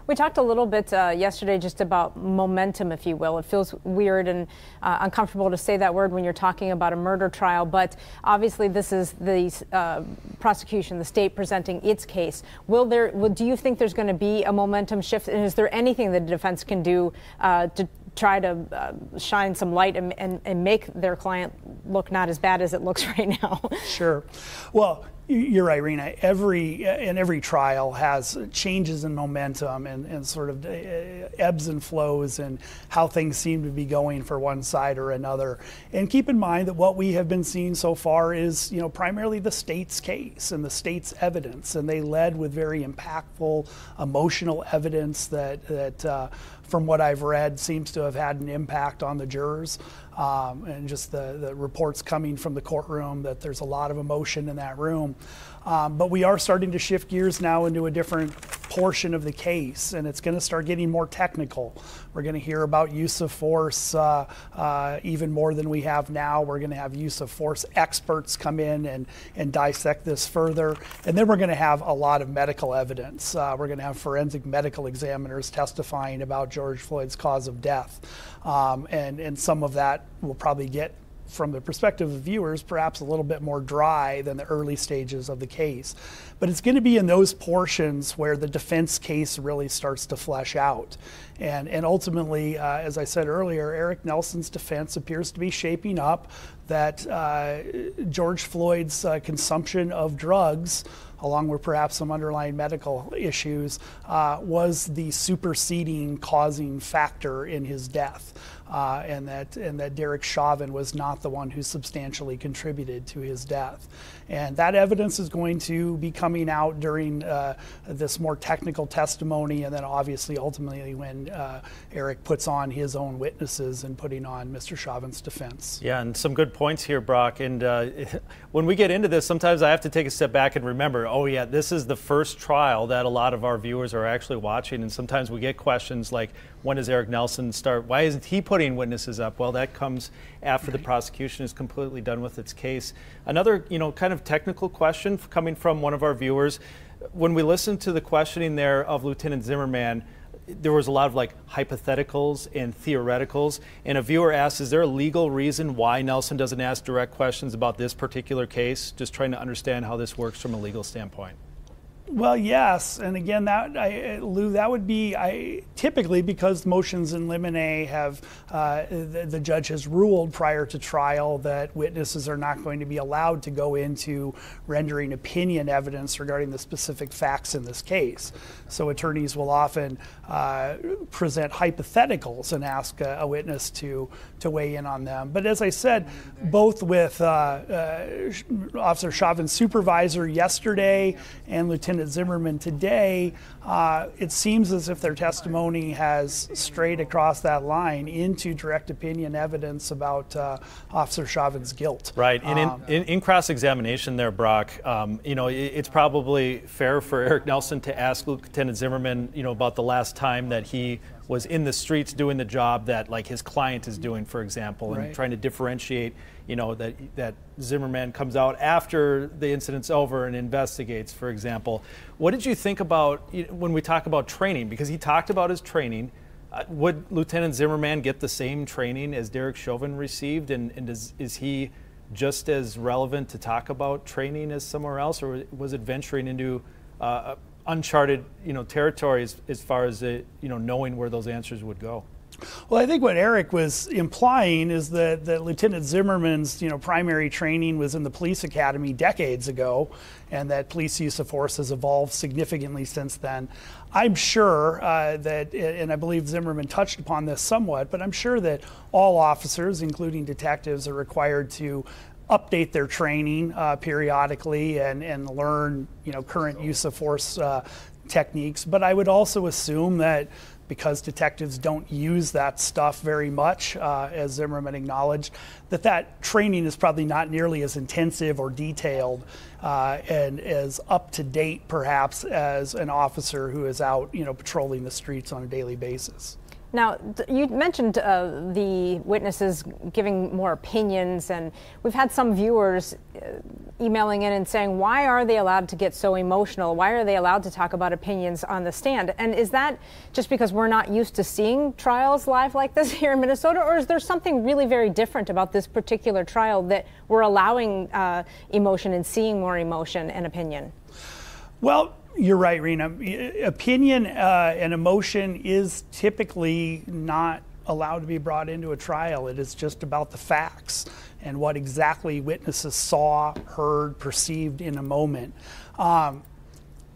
We talked a little bit uh, yesterday just about momentum, if you will. It feels weird and uh, uncomfortable to say that word when you're talking about a murder trial, but obviously this is the uh, prosecution, the state presenting its case. Will there? Will, do you think there's going to be a momentum shift? And is there anything the defense can do to try to uh, shine some light and, and, and make their client look not as bad as it looks right now? Sure. Well, you're right, Rena. Every and every trial has changes in momentum and, and sort of uh, ebbs and flows and how things seem to be going for one side or another. And keep in mind that what we have been seeing so far is, you know, primarily the state's case and the state's evidence, and they led with very impactful, emotional evidence that that. Uh, from what I've read, seems to have had an impact on the jurors. Um, and just the, the reports coming from the courtroom that there's a lot of emotion in that room. Um, but we are starting to shift gears now into a different portion of the case, and it's going to start getting more technical. We're going to hear about use of force uh, uh, even more than we have now. We're going to have use of force experts come in and, and dissect this further. And then we're going to have a lot of medical evidence. Uh, we're going to have forensic medical examiners testifying about George Floyd's cause of death. Um, and, and some of that will probably get from the perspective of viewers, perhaps a little bit more dry than the early stages of the case. But it's going to be in those portions where the defense case really starts to flesh out. And, and ultimately, uh, as I said earlier, Eric Nelson's defense appears to be shaping up that uh, George Floyd's uh, consumption of drugs along with perhaps some underlying medical issues, uh, was the superseding causing factor in his death uh, and that and that Derek Chauvin was not the one who substantially contributed to his death. And that evidence is going to be coming out during uh, this more technical testimony, and then obviously ultimately when uh, Eric puts on his own witnesses and putting on Mr. Chauvin's defense. Yeah, and some good points here, Brock. And uh, when we get into this, sometimes I have to take a step back and remember, oh yeah, this is the first trial that a lot of our viewers are actually watching, and sometimes we get questions like, when does Eric Nelson start? Why isn't he putting witnesses up? Well, that comes after the prosecution is completely done with its case. Another, you know, kind of technical question coming from one of our viewers. When we listened to the questioning there of Lieutenant Zimmerman, there was a lot of like hypotheticals and theoreticals. And a viewer asked, is there a legal reason why Nelson doesn't ask direct questions about this particular case? Just trying to understand how this works from a legal standpoint. Well, yes, and again, that I, Lou, that would be I, typically because motions in limine have uh, the, the, judge has ruled prior to trial that witnesses are not going to be allowed to go into rendering opinion evidence regarding the specific facts in this case. So attorneys will often uh, present hypotheticals and ask a, a, witness to to weigh in on them. But as I said, both with uh, uh Officer Chauvin's supervisor yesterday and Lieutenant Lieutenant Zimmerman today, uh, it seems as if their testimony has strayed across that line into direct opinion evidence about uh, Officer Chauvin's guilt. Right. And um, in, in, in cross examination there, Brock, um, you know, it, it's probably fair for Eric Nelson to ask Lieutenant Zimmerman, you know, about the last time that he was in the streets doing the job that like his client is doing, for example, and right. trying to differentiate, you know, that that Zimmerman comes out after the incident's over and investigates, for example. What did you think about when we talk about training? Because he talked about his training. Uh, would Lieutenant Zimmerman get the same training as Derek Chauvin received, and, and is, is he just as relevant to talk about training as somewhere else, or was it venturing into uh, uncharted, you know, territories as far as it, you know, knowing where those answers would go. Well, I think what Eric was implying is that, that Lieutenant Zimmerman's you know primary training was in the police academy decades ago, and that police use of force has evolved significantly since then. I'm sure uh, that, and I believe Zimmerman touched upon this somewhat, but I'm sure that all officers, including detectives, are required to update their training uh, periodically and, and learn you know current use of force uh, techniques. But I would also assume that because detectives don't use that stuff very much, uh, as Zimmerman acknowledged, that that training is probably not nearly as intensive or detailed uh, and as up to date, perhaps, as an officer who is out, you know, patrolling the streets on a daily basis. Now, you mentioned uh, the witnesses giving more opinions, and we've had some viewers uh, emailing in and saying, why are they allowed to get so emotional? Why are they allowed to talk about opinions on the stand? And is that just because we're not used to seeing trials live like this here in Minnesota, or is there something really very different about this particular trial that we're allowing uh, emotion and seeing more emotion and opinion? Well, you're right, Rena. Opinion uh, and emotion is typically not allowed to be brought into a trial. It is just about the facts and what exactly witnesses saw, heard, perceived in a moment. Um,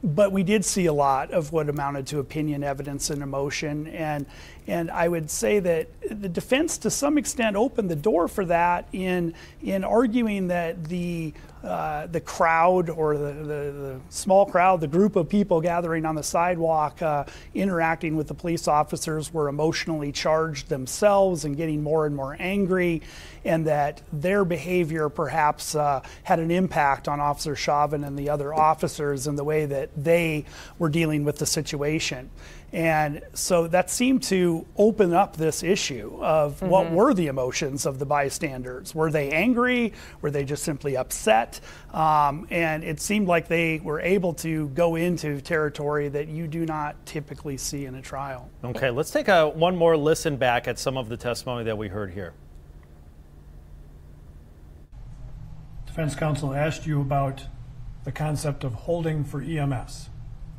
but we did see a lot of what amounted to opinion, evidence, and emotion. And, and I would say that the defense, to some extent, opened the door for that in, in arguing that the uh, the crowd or the, the, the, small crowd, the group of people gathering on the sidewalk, uh, interacting with the police officers, were emotionally charged themselves and getting more and more angry, and that their behavior perhaps uh, had an impact on Officer Chauvin and the other officers in the way that they were dealing with the situation. And so that seemed to open up this issue of mm-hmm. what were the emotions of the bystanders? Were they angry? Were they just simply upset? Um, and it seemed like they were able to go into territory that you do not typically see in a trial. Okay, let's take a, one more listen back at some of the testimony that we heard here. Defense counsel asked you about the concept of holding for EMS.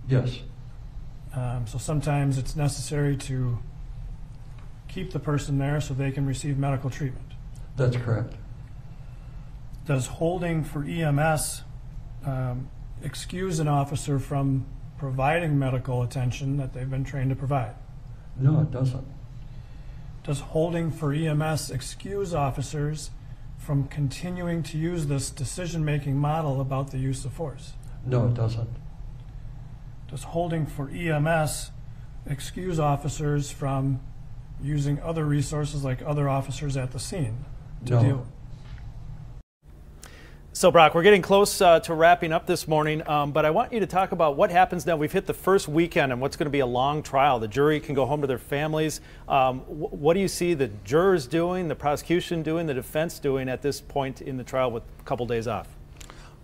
Yes. Um, so sometimes it's necessary to keep the person there so they can receive medical treatment. That's correct. Does holding for EMS um, excuse an officer from providing medical attention that they've been trained to provide? No, it doesn't. Does holding for EMS excuse officers from continuing to use this decision making model about the use of force? No, it doesn't. Does holding for EMS excuse officers from using other resources like other officers at the scene to no. deal? So, Brock, we're getting close uh, to wrapping up this morning, um, but I want you to talk about what happens now. We've hit the first weekend and what's going to be a long trial. The jury can go home to their families. Um, wh- what do you see the jurors doing, the prosecution doing, the defense doing at this point in the trial with a couple days off?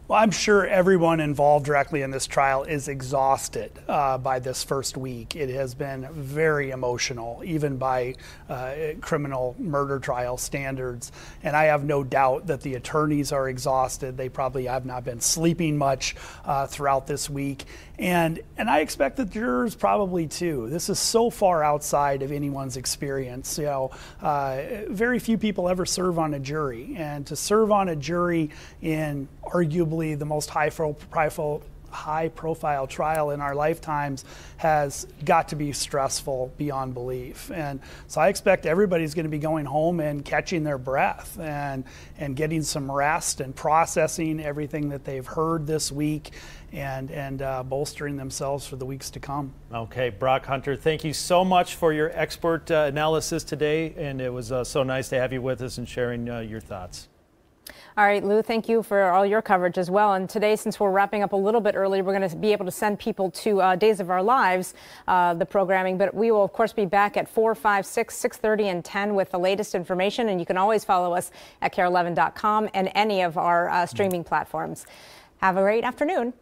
Well, I'm sure everyone involved directly in this trial is exhausted uh, by this first week. It has been very emotional, even by uh, criminal murder trial standards. And I have no doubt that the attorneys are exhausted. They probably have not been sleeping much uh, throughout this week. And, and I expect the jurors probably too. This is so far outside of anyone's experience. You know, uh, very few people ever serve on a jury. And to serve on a jury in arguably the most high profile high profile trial in our lifetimes has got to be stressful beyond belief. And so I expect everybody's going to be going home and catching their breath and, and getting some rest and processing everything that they've heard this week and, and uh, bolstering themselves for the weeks to come. Okay, Brock Hunter, thank you so much for your expert uh, analysis today. And it was uh, so nice to have you with us and sharing uh, your thoughts. All right, Lou, thank you for all your coverage as well. And today, since we're wrapping up a little bit early, we're going to be able to send people to uh, Days of Our Lives, uh, the programming. But we will, of course, be back at 4, 5, 6, 6.30, and 10 with the latest information. And you can always follow us at kare11.com and any of our uh, streaming platforms. Have a great afternoon.